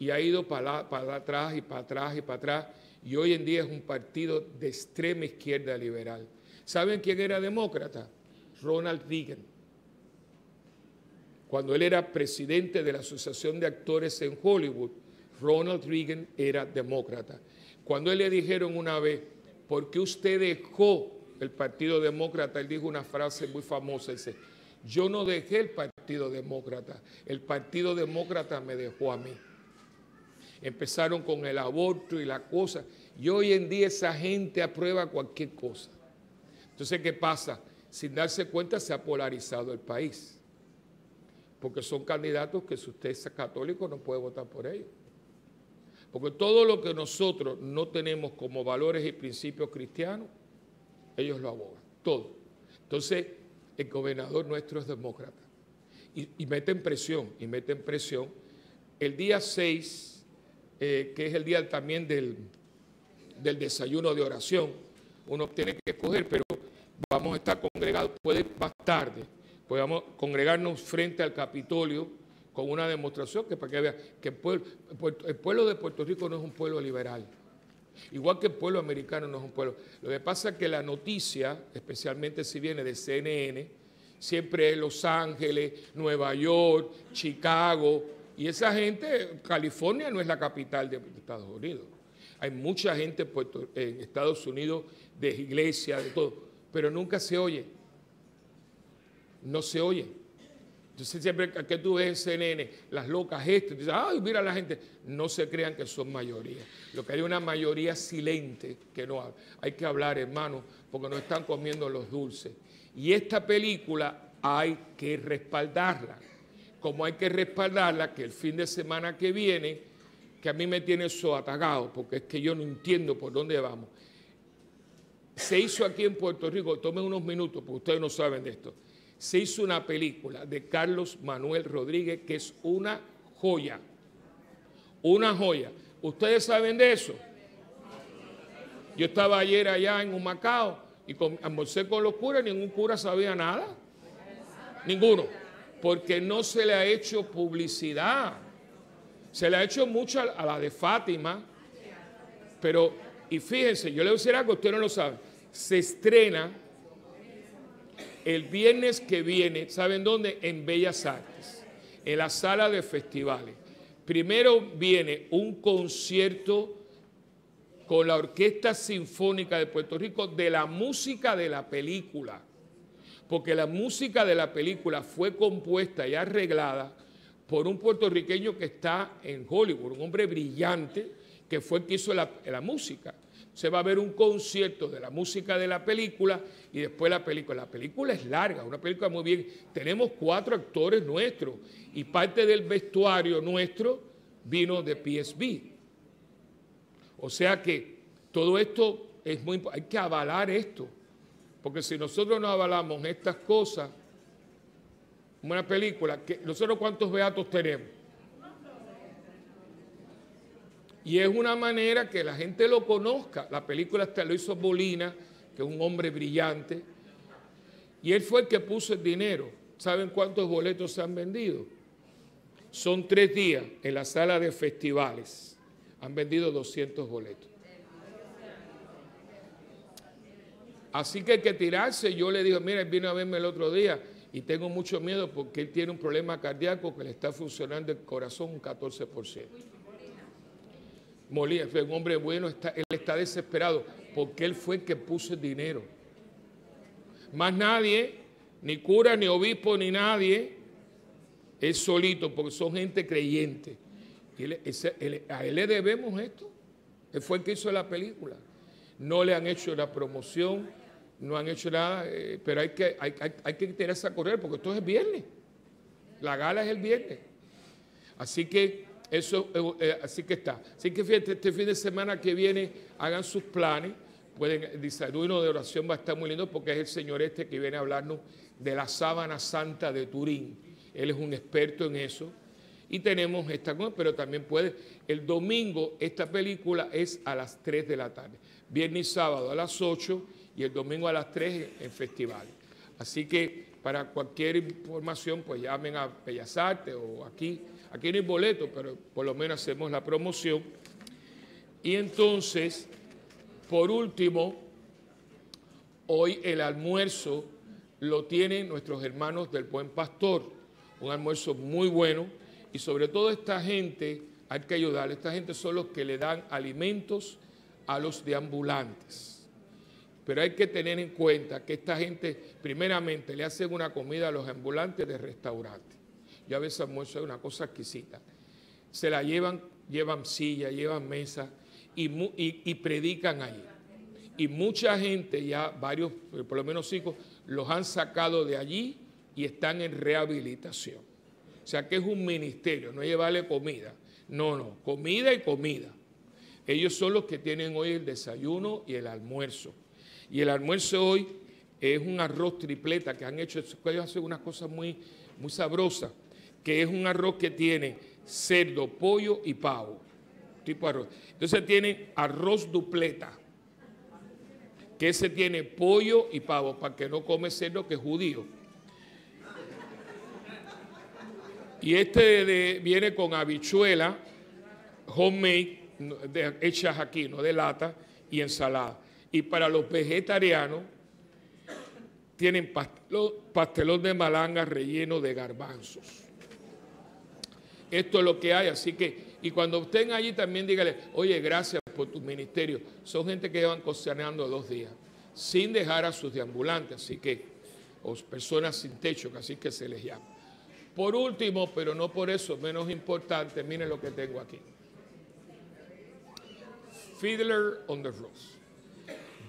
y ha ido para, atrás y para atrás y para atrás. Y hoy en día es un partido de extrema izquierda liberal. ¿Saben quién era demócrata? Ronald Reagan. Cuando él era presidente de la Asociación de Actores en Hollywood, Ronald Reagan era demócrata. Cuando él le dijeron una vez, ¿por qué usted dejó el Partido Demócrata? Él dijo una frase muy famosa, dice, yo no dejé el Partido Demócrata, el Partido Demócrata me dejó a mí. Empezaron con el aborto y la cosa, y hoy en día esa gente aprueba cualquier cosa. Entonces, ¿qué pasa? Sin darse cuenta se ha polarizado el país. Porque son candidatos que si usted es católico no puede votar por ellos. Porque todo lo que nosotros no tenemos como valores y principios cristianos, ellos lo abogan. Todo. Entonces, el gobernador nuestro es demócrata. Y, mete en presión, y mete en presión. El día 6, eh, que es el día también del, del desayuno de oración, uno tiene que escoger, pero vamos a estar congregados, puede más tarde, podemos congregarnos frente al Capitolio con una demostración que para que vean que el pueblo, de Puerto Rico no es un pueblo liberal, Igual que el pueblo americano no es un pueblo. Lo que pasa es que la noticia, especialmente si viene de CNN, siempre es Los Ángeles, Nueva York, Chicago, y esa gente, California no es la capital de Estados Unidos. Hay mucha gente en Estados Unidos de iglesia, de todo, pero nunca se oye. No se oye. Entonces siempre que tú ves en CNN, las locas estas, dices, ay, mira la gente, no se crean que son mayoría. Lo que hay una mayoría silente que no habla. Hay que hablar, hermano, porque no están comiendo los dulces. Y esta película hay que respaldarla. Como hay que respaldarla, que el fin de semana que viene, que a mí me tiene eso atagado, porque es que yo no entiendo por dónde vamos. Se hizo aquí en Puerto Rico, tomen unos minutos, porque ustedes no saben de esto. Se hizo una película de Carlos Manuel Rodríguez que es una joya. Una joya. ¿Ustedes saben de eso? Yo estaba ayer allá en Humacao y con, almorcé con los curas, ningún cura sabía nada. Ninguno. Porque no se le ha hecho publicidad. Se le ha hecho mucho a la de Fátima. Pero, y fíjense, yo le voy a decir algo, usted no lo sabe. Se estrena el viernes que viene, ¿saben dónde? En Bellas Artes, en la sala de festivales. Primero viene un concierto con la Orquesta Sinfónica de Puerto Rico de la música de la película, porque la música de la película fue compuesta y arreglada por un puertorriqueño que está en Hollywood, un hombre brillante que fue el que hizo la, música se va a ver un concierto de la música de la película y después la película. La película es larga, una película muy bien. Tenemos cuatro actores nuestros y parte del vestuario nuestro vino de PSB. O sea que todo esto es muy hay que avalar esto, porque si nosotros no avalamos estas cosas, una película, nosotros cuántos beatos tenemos. Y es una manera que la gente lo conozca. La película hasta lo hizo Bolina, que es un hombre brillante. Y él fue el que puso el dinero. ¿Saben cuántos boletos se han vendido? Son tres días en la sala de festivales. Han vendido 200 boletos. Así que hay que tirarse. Yo le dije, mira, él vino a verme el otro día y tengo mucho miedo porque él tiene un problema cardíaco que le está funcionando el corazón un 14%. Molina, fue un hombre bueno, está, él está desesperado porque él fue el que puso el dinero. Más nadie, ni cura, ni obispo, ni nadie, es solito porque son gente creyente. a él le debemos esto. Él fue el que hizo la película. No le han hecho la promoción, no han hecho nada, eh, pero hay que, hay, hay, que tirarse a correr porque esto es viernes. La gala es el viernes. Así que eso, eh, eh, así que está. Así que fíjate, este fin de semana que viene hagan sus planes. Pueden, el desayuno de oración va a estar muy lindo porque es el señor este que viene a hablarnos de la sábana santa de Turín. Él es un experto en eso. Y tenemos esta pero también puede. El domingo, esta película es a las 3 de la tarde. Viernes y sábado a las 8 y el domingo a las 3 en festival. Así que para cualquier información, pues llamen a Bellas Artes o aquí Aquí no hay boleto, pero por lo menos hacemos la promoción. Y entonces, por último, hoy el almuerzo lo tienen nuestros hermanos del Buen Pastor. Un almuerzo muy bueno. Y sobre todo esta gente, hay que ayudar. Esta gente son los que le dan alimentos a los deambulantes. Pero hay que tener en cuenta que esta gente, primeramente, le hacen una comida a los ambulantes de restaurante. Yo a veces almuerzo es una cosa exquisita. Se la llevan, llevan silla, llevan mesa y, predican ahí. Y mucha gente, ya varios, por lo menos cinco, los han sacado de allí y están en rehabilitación. O sea que es un ministerio, no llevarle comida. No, no, comida y comida. Ellos son los que tienen hoy el desayuno y el almuerzo. Y el almuerzo hoy es un arroz tripleta que han hecho, ellos hacen unas cosas muy, muy sabrosas que es un arroz que tiene cerdo, pollo y pavo. Tipo arroz. Entonces tiene arroz dupleta, que ese tiene pollo y pavo, para que no come cerdo que es judío. Y este viene con habichuela, homemade, hechas aquí, no de lata, y ensalada. Y para los vegetarianos tienen pastelón, de malanga relleno de garbanzos. Esto es lo que hay, así que, y cuando estén allí también dígale, oye, gracias por tu ministerio. Son gente que llevan cocinando dos días, sin dejar a sus deambulantes, así que, o personas sin techo, que así que se les llama. Por último, pero no por eso menos importante, miren lo que tengo aquí. Fiddler on the Roof.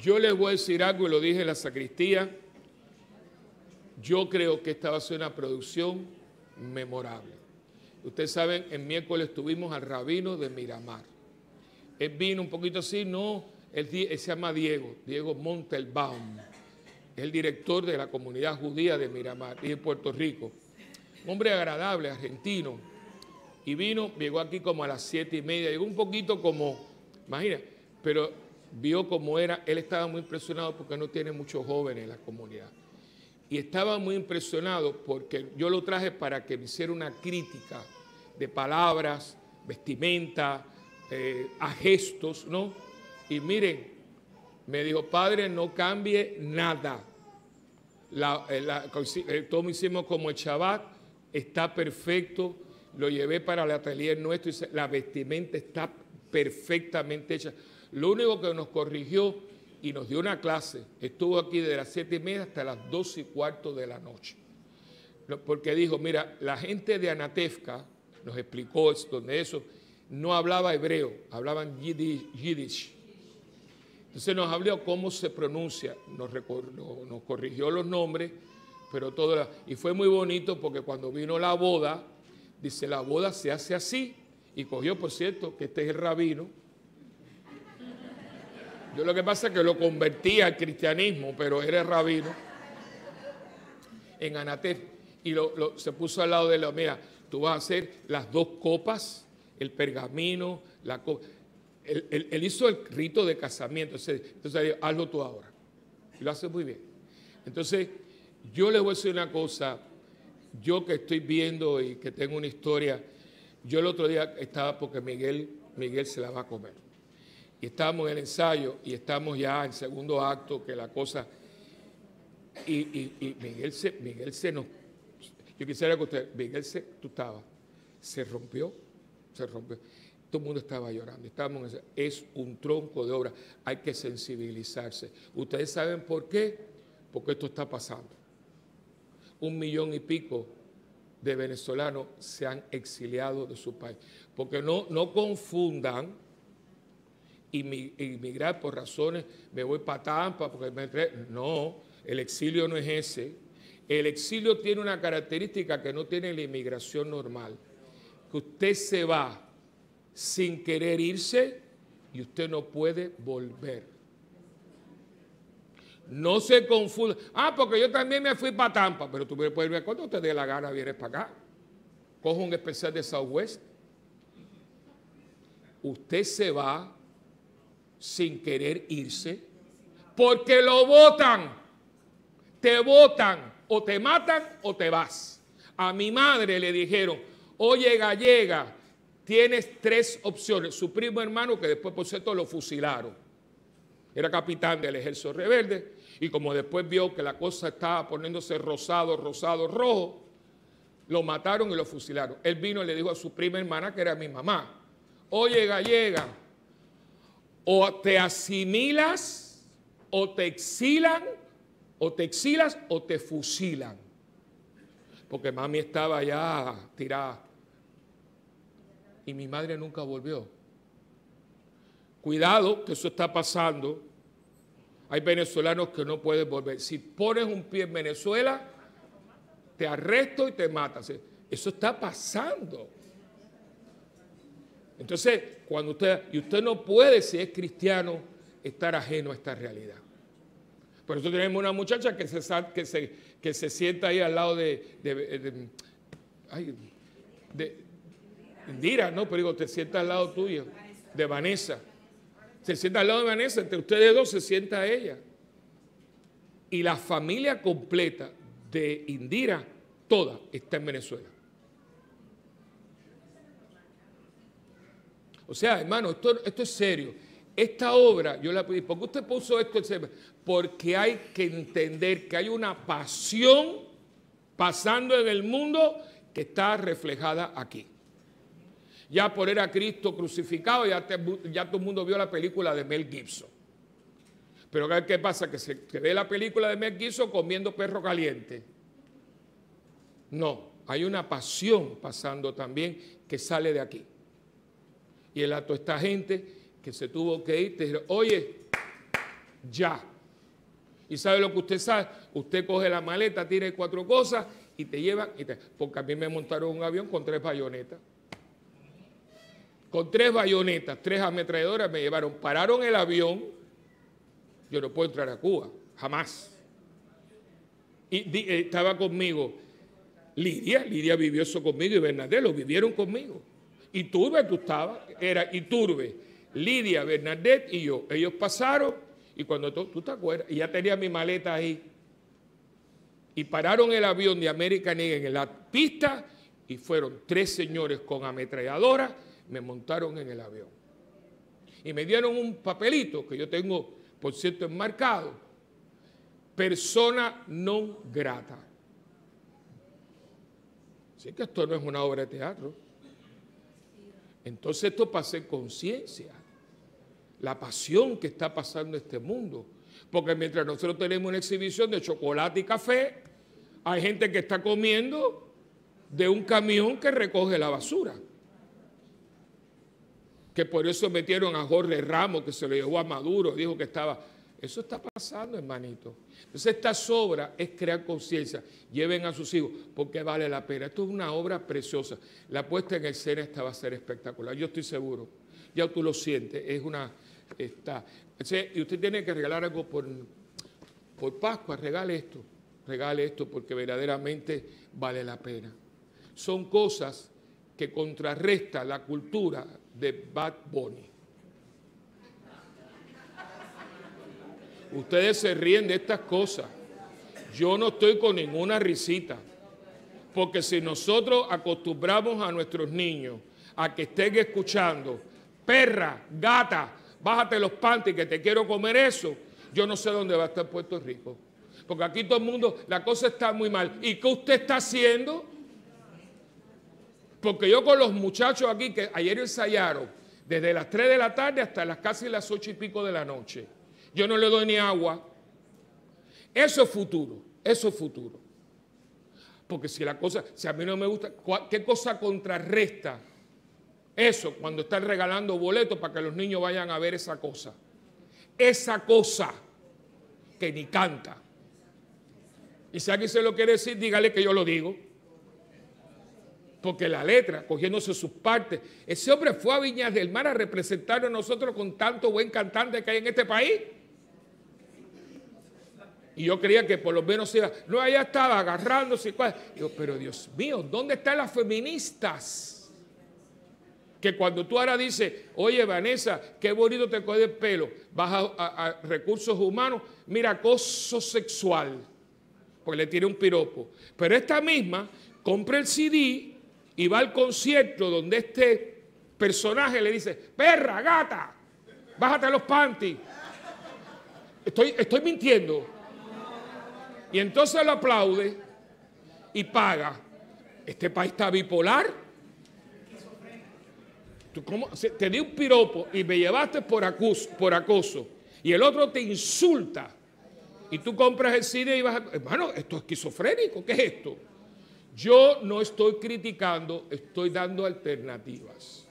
Yo les voy a decir algo y lo dije en la sacristía. Yo creo que esta va a ser una producción memorable. Ustedes saben, en miércoles tuvimos al rabino de Miramar. Él vino un poquito así, no, él, se llama Diego, Diego Montelbaum. Es el director de la comunidad judía de Miramar y de Puerto Rico. Un hombre agradable, argentino. Y vino, llegó aquí como a las siete y media, llegó un poquito como, imagina, pero vio cómo era, él estaba muy impresionado porque no tiene muchos jóvenes en la comunidad. Y estaba muy impresionado porque yo lo traje para que me hiciera una crítica de palabras, vestimenta, eh, a gestos, ¿no? Y miren, me dijo, padre, no cambie nada. La, eh, eh, todo lo hicimos como el Shabbat, está perfecto. Lo llevé para el atelier nuestro y la vestimenta está perfectamente hecha. Lo único que nos corrigió y nos dio una clase, estuvo aquí de las siete y media hasta las dos y cuarto de la noche. Porque dijo, mira, la gente de Anatefka nos explicó donde eso no hablaba hebreo, hablaban yiddish. Entonces nos habló cómo se pronuncia, nos, corrigió los nombres, pero todo. y fue muy bonito porque cuando vino la boda, dice, la boda se hace así. Y cogió, por cierto, que este es el rabino. Yo lo que pasa es que lo convertí al cristianismo, pero era rabino en Anatef. Y lo- se puso al lado de la, mira, tú vas a hacer las dos copas, el pergamino, la copa. Él, hizo el rito de casamiento, entonces, entonces hazlo tú ahora. Y lo hace muy bien. Entonces, yo les voy a decir una cosa, yo que estoy viendo y que tengo una historia, yo el otro día estaba porque Miguel, Miguel se la va a comer. Y estábamos en el ensayo y estamos ya en segundo acto, que la cosa... Y, y- y Miguel, se, Miguel se nos... Yo quisiera que usted... Miguel se... Tú estabas... Se rompió, se rompió. Todo el mundo estaba llorando. Estábamos en es un tronco de obra. Hay que sensibilizarse. ¿Ustedes saben por qué? Porque esto está pasando. Un millón y pico de venezolanos se han exiliado de su país. Porque no, no confundan inmigrar por razones, me voy para Tampa, porque me No, el exilio no es ese. El exilio tiene una característica que no tiene la inmigración normal, que usted se va sin querer irse y usted no puede volver. No se confunda. Ah, porque yo también me fui para Tampa, pero tú puedes ver cuando te dé la gana, vienes para acá. Cojo un especial de Southwest. Usted se va sin querer irse porque lo votan. Te votan o te matan o te vas. A mi madre le dijeron, oye gallega, tienes tres opciones. Su primo hermano, que después por cierto lo fusilaron, era capitán del ejército rebelde, y como después vio que la cosa estaba poniéndose rosado, rosado, rojo, lo mataron y lo fusilaron. Él vino y le dijo a su prima hermana, que era mi mamá, oye gallega, o te asimilas, o te exilan, o te exilas, o te fusilan. Porque mami estaba ya tirada. Y mi madre nunca volvió. Cuidado, que eso está pasando. Hay venezolanos que no pueden volver. Si pones un pie en Venezuela, te arresto y te matas. Eso está pasando. Entonces, cuando usted, y usted no puede, si es cristiano, estar ajeno a esta realidad. Por eso tenemos una muchacha que se, sienta ahí al lado de, de Indira, no, pero digo, te sienta al lado tuyo, de Vanessa. Se sienta al lado de Vanessa, entre ustedes dos se sienta ella. Y la familia completa de Indira, toda, está en Venezuela. O sea, hermano, esto, esto es serio. Esta obra, yo la pedí, ¿por qué usted puso esto? Porque hay que entender que hay una pasión pasando en el mundo que está reflejada aquí. Ya poner a Cristo crucificado, ya, ya todo el mundo vio la película de Mel Gibson. Pero ¿qué pasa? Que se ve la película de Mel Gibson comiendo perro caliente. No, hay una pasión pasando también que sale de aquí. Y el acto esta gente que se tuvo que ir, te dijeron, oye, ya. ¿Y sabe lo que usted sabe? Usted coge la maleta, tira cuatro cosas y te llevan. Porque a mí me montaron un avión con tres bayonetas. Con tres bayonetas, tres ametralladoras me llevaron. Pararon el avión. Yo no puedo entrar a Cuba, jamás. Y eh, estaba conmigo Lidia, Lidia vivió eso conmigo y Bernadette lo vivieron conmigo. Y Turbe, tú estabas, era Iturbe, Lidia, Bernadette y yo. Ellos pasaron y cuando tú, te acuerdas, y ya tenía mi maleta ahí. Y pararon el avión de American Airlines en la pista y fueron tres señores con ametralladora, me montaron en el avión. Y me dieron un papelito que yo tengo, por cierto, enmarcado. Persona non grata. Así que esto no es una obra de teatro. Entonces esto pasa en conciencia. La pasión que está pasando este mundo. Porque mientras nosotros tenemos una exhibición de chocolate y café, hay gente que está comiendo de un camión que recoge la basura. Que por eso metieron a Jorge Ramos, que se lo llevó a Maduro, dijo que estaba eso está pasando, hermanito. Entonces, esta obra es crear conciencia. Lleven a sus hijos, porque vale la pena. Esto es una obra preciosa. La puesta en escena esta va a ser espectacular. Yo estoy seguro. Ya tú lo sientes. Es una. Está. Y usted tiene que regalar algo por, por Pascua. Regale esto. Regale esto porque verdaderamente vale la pena. Son cosas que contrarrestan la cultura de Bad Bunny. Ustedes se ríen de estas cosas. Yo no estoy con ninguna risita. Porque si nosotros acostumbramos a nuestros niños a que estén escuchando, perra, gata, bájate los panties que te quiero comer eso, yo no sé dónde va a estar Puerto Rico. Porque aquí todo el mundo, la cosa está muy mal. ¿Y qué usted está haciendo? Porque yo con los muchachos aquí que ayer ensayaron desde las 3 de la tarde hasta las casi las 8 y pico de la noche yo no le doy ni agua. Eso es futuro, eso es futuro. Porque si la cosa, si a mí no me gusta, ¿qué cosa contrarresta eso cuando están regalando boletos para que los niños vayan a ver esa cosa? Esa cosa que ni canta. Y si alguien se lo quiere decir, dígale que yo lo digo. Porque la letra, cogiéndose sus partes, ese hombre fue a Viñas del Mar a representarnos a nosotros con tanto buen cantante que hay en este país. Y yo creía que por lo menos iba, no, allá estaba agarrándose. Digo, pero Dios mío, ¿dónde están las feministas? Que cuando tú ahora dices, oye Vanessa, qué bonito te coge el pelo, vas a, recursos humanos, mira, acoso sexual, pues le tiene un piropo. Pero esta misma compra el CD y va al concierto donde este personaje le dice, perra, gata, bájate los panties. Estoy, estoy mintiendo. Y entonces lo aplaude y paga. Este país está bipolar. ¿Tú cómo? Te di un piropo y me llevaste por acoso, por acoso. Y el otro te insulta. Y tú compras el cine y vas a... Hermano, esto es esquizofrénico. ¿Qué es esto? Yo no estoy criticando, estoy dando alternativas.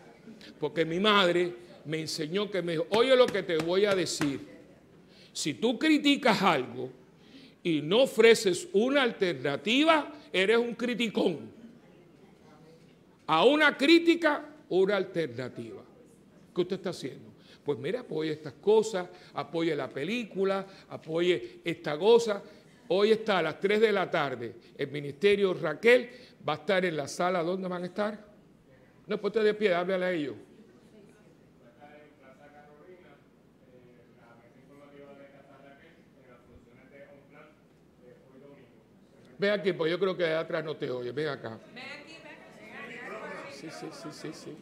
Porque mi madre me enseñó que me dijo, oye lo que te voy a decir. Si tú criticas algo, y no ofreces una alternativa, eres un criticón. A una crítica, una alternativa. ¿Qué usted está haciendo? Pues mire, apoye estas cosas, apoye la película, apoye esta cosa. Hoy está a las 3 de la tarde. El Ministerio Raquel va a estar en la sala. ¿Dónde van a estar? No, pues de pie, háblale a ellos. Ven aquí, pues yo creo que de atrás no te oye. Ven acá. Ven aquí, ven. Sí, sí, sí, sí, sí.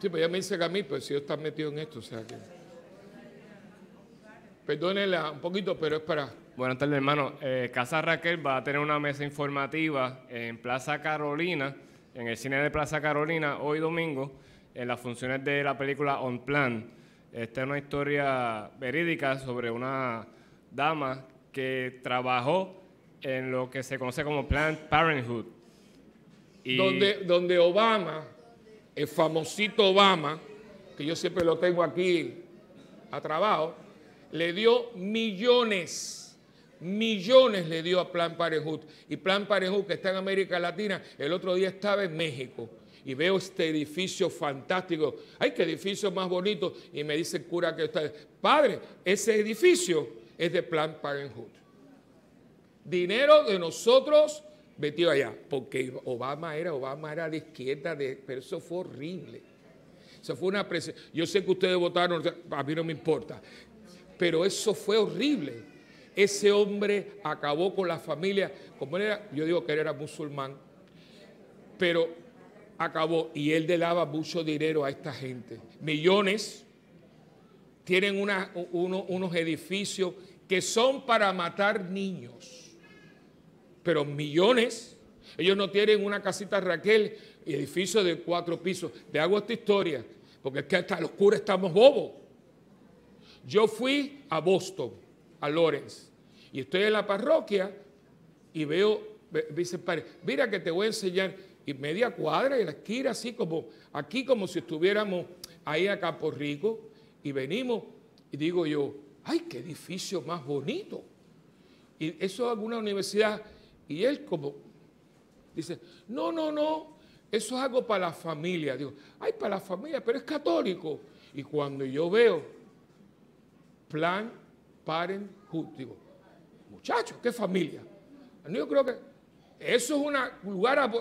Sí, pues ya me dice que a mí, pues si yo está metido en esto, o sea que... Perdónenla un poquito, pero es para... Buenas tardes, hermano. Eh, Casa Raquel va a tener una mesa informativa en Plaza Carolina, en el cine de Plaza Carolina, hoy domingo, en las funciones de la película On Plan. Esta es una historia verídica sobre una dama que trabajó en lo que se conoce como Planned Parenthood. Donde, donde Obama, el famosito Obama, que yo siempre lo tengo aquí a trabajo, le dio millones, millones le dio a Plan Parenthood. Y Plan Parenthood, que está en América Latina, el otro día estaba en México. Y veo este edificio fantástico. ¡Ay, qué edificio más bonito! Y me dice el cura que está. Padre, ese edificio es de Plan Parenthood. Dinero de nosotros metido allá. Porque Obama era, Obama era de izquierda, pero eso fue horrible. Eso fue una presión. Yo sé que ustedes votaron, a mí no me importa. Pero eso fue horrible. Ese hombre acabó con la familia. Como él era, yo digo que él era musulmán, pero acabó. Y él le daba mucho dinero a esta gente. Millones. Tienen unos edificios que son para matar niños. Pero millones. Ellos no tienen una casita Raquel, edificio de cuatro pisos. Le hago esta historia, porque es que hasta los curas estamos bobos. Yo fui a Boston, a Lawrence, y estoy en la parroquia y veo, ve- dice padre, mira que te voy a enseñar, y media cuadra y la esquina, así como, aquí como si estuviéramos ahí a Campo Rico, y venimos, y digo yo, ay, qué edificio más bonito. Y eso es alguna universidad, y él como, dice, no, no, no, eso es algo para la familia. Digo, ay, para la familia, pero es católico. Y cuando yo veo Plan Parenthood. Digo, muchachos, ¿qué familia? Yo creo que eso es un lugar... a-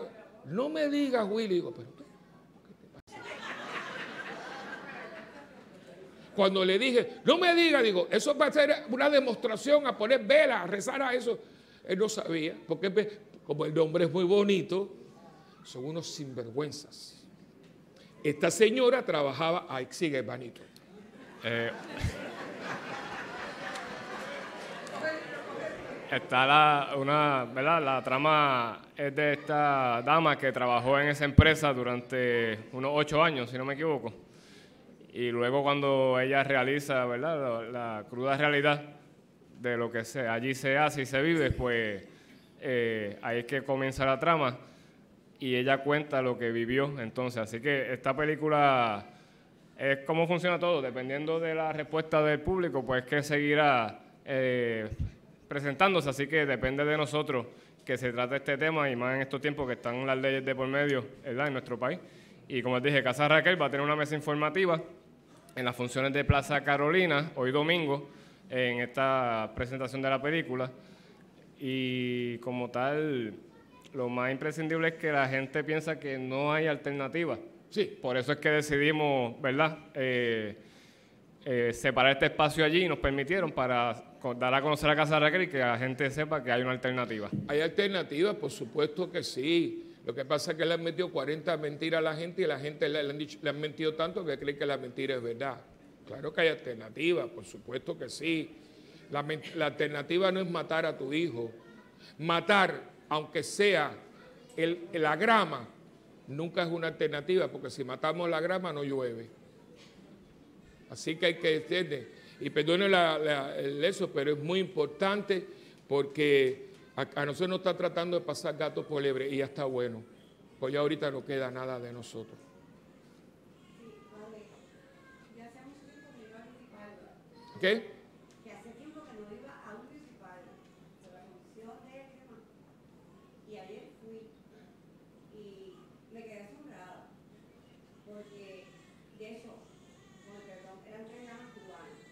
no me digas, Willy. Digo, pero ¿qué, qué te pasa? Cuando le dije, no me digas, digo, eso va a ser una demostración a poner velas, a rezar a eso. Él no sabía, porque como el nombre es muy bonito, son unos sinvergüenzas. Esta señora trabajaba, ahí sigue, hermanito. Eh, está la, una, ¿verdad? La trama es de esta dama que trabajó en esa empresa durante unos ocho años, si no me equivoco. Y luego cuando ella realiza, ¿verdad? La, cruda realidad de lo que se, allí se hace y se vive, pues eh, ahí es que comienza la trama y ella cuenta lo que vivió entonces. Así que esta película es cómo funciona todo, dependiendo de la respuesta del público, pues que seguirá eh, presentándose, así que depende de nosotros que se trate este tema y más en estos tiempos que están las leyes de por medio ¿verdad? en nuestro país. Y como les dije, Casa Raquel va a tener una mesa informativa en las funciones de Plaza Carolina, hoy domingo, en esta presentación de la película. Y como tal, lo más imprescindible es que la gente piensa que no hay alternativa. Sí, Por eso es que decidimos, ¿verdad? Eh, eh, separar este espacio allí y nos permitieron para dar a conocer a Casa Raquel y que la gente sepa que hay una alternativa. Hay alternativas, por supuesto que sí. Lo que pasa es que le han metido 40 mentiras a la gente y la gente le, han, dicho- le han mentido tanto que cree que la mentira es verdad. Claro que hay alternativas, por supuesto que sí. La, alternativa no es matar a tu hijo. Matar, aunque sea la grama, nunca es una alternativa, porque si matamos la grama no llueve. Así que hay que entender. Y perdone el eso, pero es muy importante porque a, nosotros nos está tratando de pasar gato por liebre y ya está bueno. Pues ya ahorita no queda nada de nosotros. ¿Qué? que hace tiempo que no iba a un municipal, se la anunció de él y demás. Y ayer fui y me quedé asombrada, porque de eso, con el perdón, eran tres damas cubanas.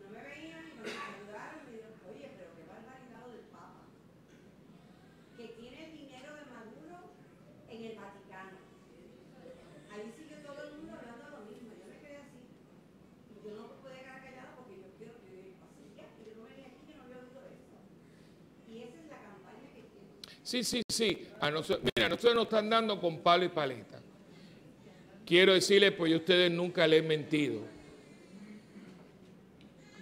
No me veían y me saludaron y me dijeron, oye, pero qué barbaridad lo del Papa, que tiene dinero de Maduro en el Vaticano. Ahí sigue todo el mundo hablando de lo mismo, yo me quedé así. Y yo no pude quedar callada porque yo quiero que así ya, que yo no venía aquí, yo no había oído eso. Y esa es la campaña que tiene. Sí, sí, sí. A nosotros, mira, nosotros nos están dando con palo y paleta. quiero decirles, pues ustedes nunca les he mentido.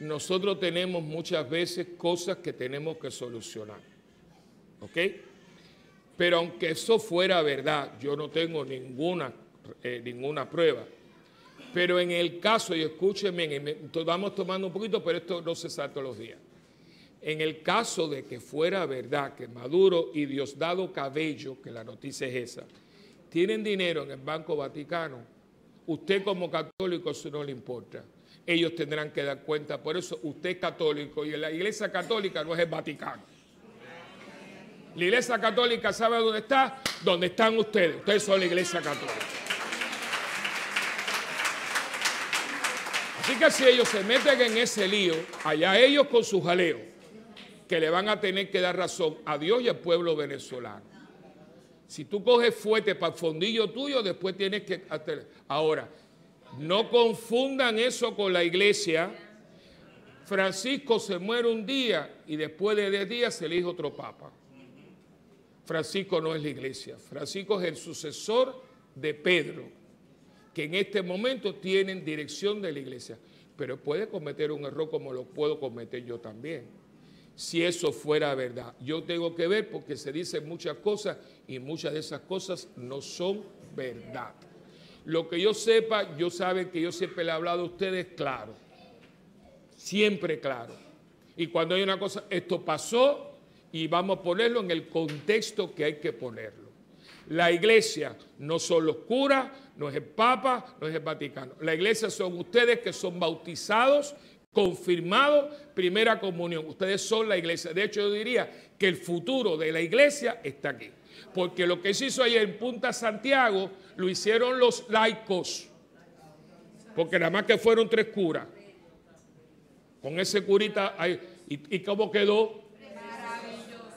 Nosotros tenemos muchas veces cosas que tenemos que solucionar. ¿Ok? Pero aunque eso fuera verdad, yo no tengo ninguna, eh, ninguna prueba. Pero en el caso, y escúchenme, vamos tomando un poquito, pero esto no se todos los días. En el caso de que fuera verdad que Maduro y Diosdado Cabello, que la noticia es esa, tienen dinero en el Banco Vaticano, usted como católico eso no le importa. Ellos tendrán que dar cuenta. Por eso usted es católico y la iglesia católica no es el Vaticano. La iglesia católica sabe dónde está, dónde están ustedes. Ustedes son la iglesia católica. Así que si ellos se meten en ese lío, allá ellos con su jaleo, que le van a tener que dar razón a Dios y al pueblo venezolano. Si tú coges fuerte para el fondillo tuyo, después tienes que... Ahora, no confundan eso con la iglesia. Francisco se muere un día y después de 10 días se elige otro papa. Francisco no es la iglesia. Francisco es el sucesor de Pedro, que en este momento tienen dirección de la iglesia. Pero puede cometer un error como lo puedo cometer yo también. Si eso fuera verdad. Yo tengo que ver porque se dicen muchas cosas y muchas de esas cosas no son verdad. Lo que yo sepa, yo saben que yo siempre le he hablado a ustedes claro. Siempre claro. Y cuando hay una cosa, esto pasó y vamos a ponerlo en el contexto que hay que ponerlo. La iglesia no son los curas, no es el Papa, no es el Vaticano. La iglesia son ustedes que son bautizados, confirmados, primera comunión. Ustedes son la iglesia. De hecho, yo diría que el futuro de la iglesia está aquí. Porque lo que se hizo ayer en Punta Santiago lo hicieron los laicos. Porque nada más que fueron tres curas. Con ese curita ahí. ¿Y, y cómo quedó?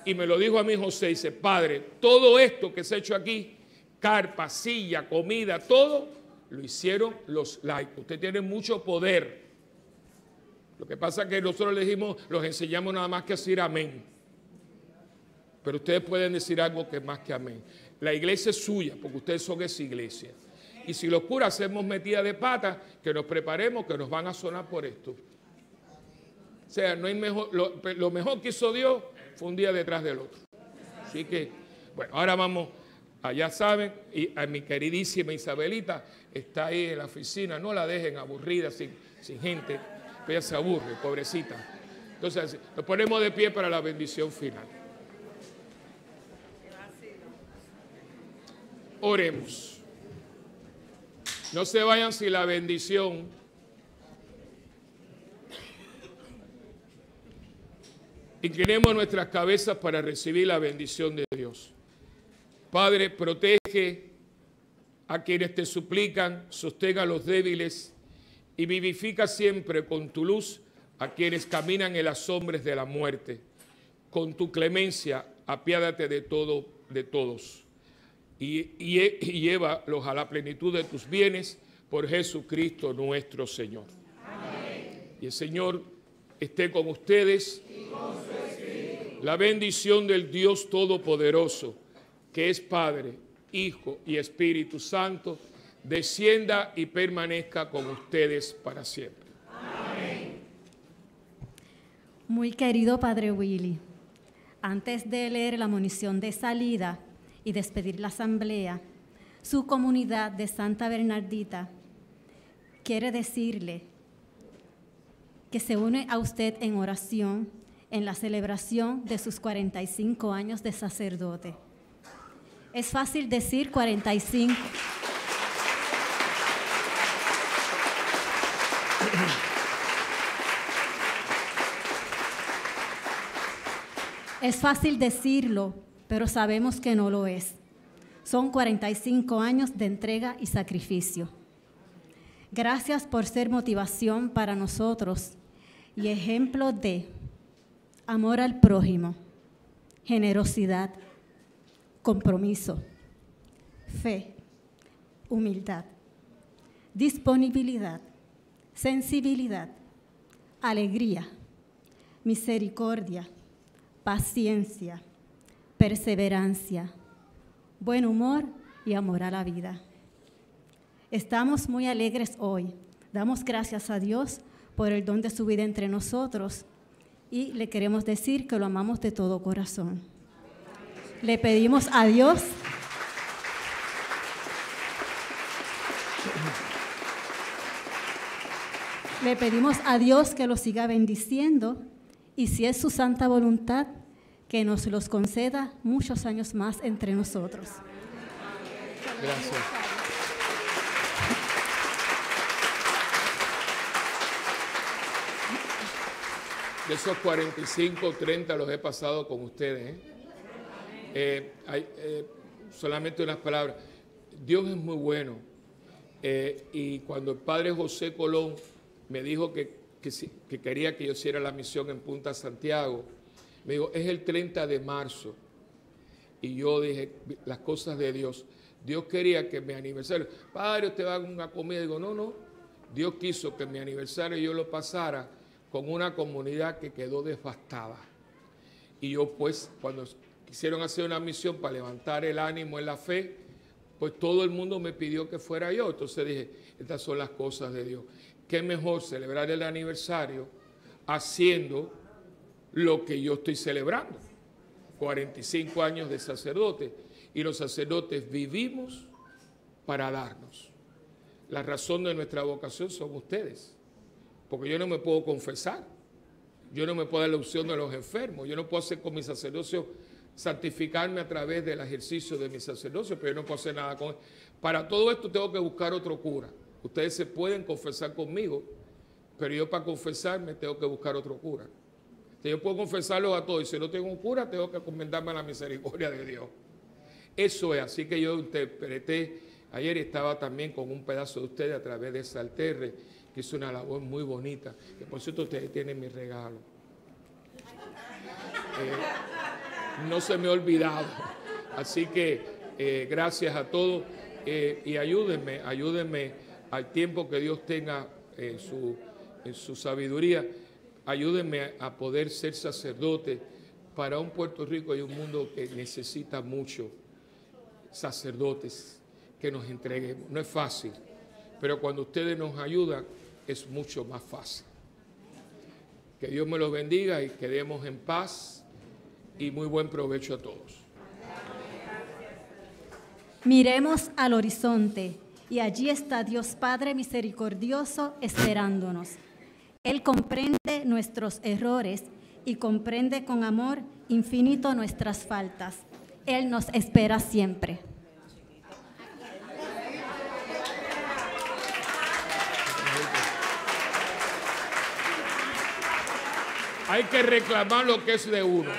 Y me lo dijo a mí José, dice, padre, todo esto que se ha hecho aquí, carpa, silla, comida, todo, lo hicieron los laicos. Usted tiene mucho poder. Lo que pasa es que nosotros le dijimos, los enseñamos nada más que decir amén. Pero ustedes pueden decir algo que más que amén. La iglesia es suya, porque ustedes son esa iglesia. Y si los curas hacemos metida de pata, que nos preparemos, que nos van a sonar por esto. O sea, no hay mejor, lo, lo mejor que hizo Dios fue un día detrás del otro. Así que, bueno, ahora vamos, allá saben, y a mi queridísima Isabelita está ahí en la oficina, no la dejen aburrida sin, sin gente, ella se aburre, pobrecita. Entonces, nos ponemos de pie para la bendición final. Oremos. No se vayan sin la bendición. Inclinemos nuestras cabezas para recibir la bendición de Dios. Padre, protege a quienes te suplican, sostenga a los débiles y vivifica siempre con tu luz a quienes caminan en las sombras de la muerte. Con tu clemencia, apiádate de todo, de todos. Y, y, y llévalos a la plenitud de tus bienes por Jesucristo nuestro Señor. Amén. Y el Señor esté con ustedes. Y con su la bendición del Dios Todopoderoso, que es Padre, Hijo y Espíritu Santo, descienda y permanezca con ustedes para siempre. Amén. Muy querido Padre Willy, antes de leer la munición de salida y despedir la asamblea, su comunidad de Santa Bernardita quiere decirle que se une a usted en oración en la celebración de sus 45 años de sacerdote. Es fácil decir 45. Es fácil decirlo, pero sabemos que no lo es. Son 45 años de entrega y sacrificio. Gracias por ser motivación para nosotros y ejemplo de amor al prójimo, generosidad, compromiso, fe, humildad, disponibilidad, sensibilidad, alegría, misericordia, paciencia, perseverancia, buen humor y amor a la vida. Estamos muy alegres hoy. Damos gracias a Dios por el don de su vida entre nosotros y le queremos decir que lo amamos de todo corazón. Le pedimos a Dios Le pedimos a Dios que lo siga bendiciendo y si es su santa voluntad, que nos los conceda muchos años más entre nosotros. Gracias. De esos 45, 30 los he pasado con ustedes. ¿eh? Eh, eh, solamente unas palabras. Dios es muy bueno. Y cuando el padre José Colón me dijo que, que, quería que yo hiciera la misión en Punta Santiago, me dijo, es el 30 de marzo. Y yo dije, las cosas de Dios. Dios quería que mi aniversario, padre, usted va a una comida. Digo, no, no. Dios quiso que mi aniversario yo lo pasara con una comunidad que quedó devastada. Y yo pues, cuando quisieron hacer una misión para levantar el ánimo en la fe, pues todo el mundo me pidió que fuera yo. Entonces dije, estas son las cosas de Dios. Qué mejor celebrar el aniversario haciendo lo que yo estoy celebrando. 45 años de sacerdote. Y los sacerdotes vivimos para darnos. La razón de nuestra vocación son ustedes. Porque yo no me puedo confesar. Yo no me puedo dar la opción de los enfermos. Yo no puedo hacer con mi sacerdocio santificarme a través del ejercicio de mi sacerdocio, pero yo no puedo hacer nada con él. Para todo esto tengo que buscar otro cura. Ustedes se pueden confesar conmigo, pero yo para confesarme tengo que buscar otro cura. Entonces, yo puedo confesarlos a todos y si no tengo un cura, tengo que encomendarme a la misericordia de Dios. Eso es, así que yo interpreté, ayer estaba también con un pedazo de ustedes a través de Salterre, que hizo una labor muy bonita, que por cierto ustedes tienen mi regalo. Eh, no se me ha olvidado. Así que eh, gracias a todos eh, y ayúdenme, ayúdenme al tiempo que Dios tenga eh, su, en su sabiduría, ayúdenme a poder ser sacerdote para un Puerto Rico y un mundo que necesita mucho sacerdotes que nos entreguemos. No es fácil, pero cuando ustedes nos ayudan es mucho más fácil. Que Dios me los bendiga y quedemos en paz y muy buen provecho a todos. Miremos al horizonte y allí está Dios Padre misericordioso esperándonos. Él comprende nuestros errores y comprende con amor infinito nuestras faltas. Él nos espera siempre. Hay que reclamar lo que es de uno.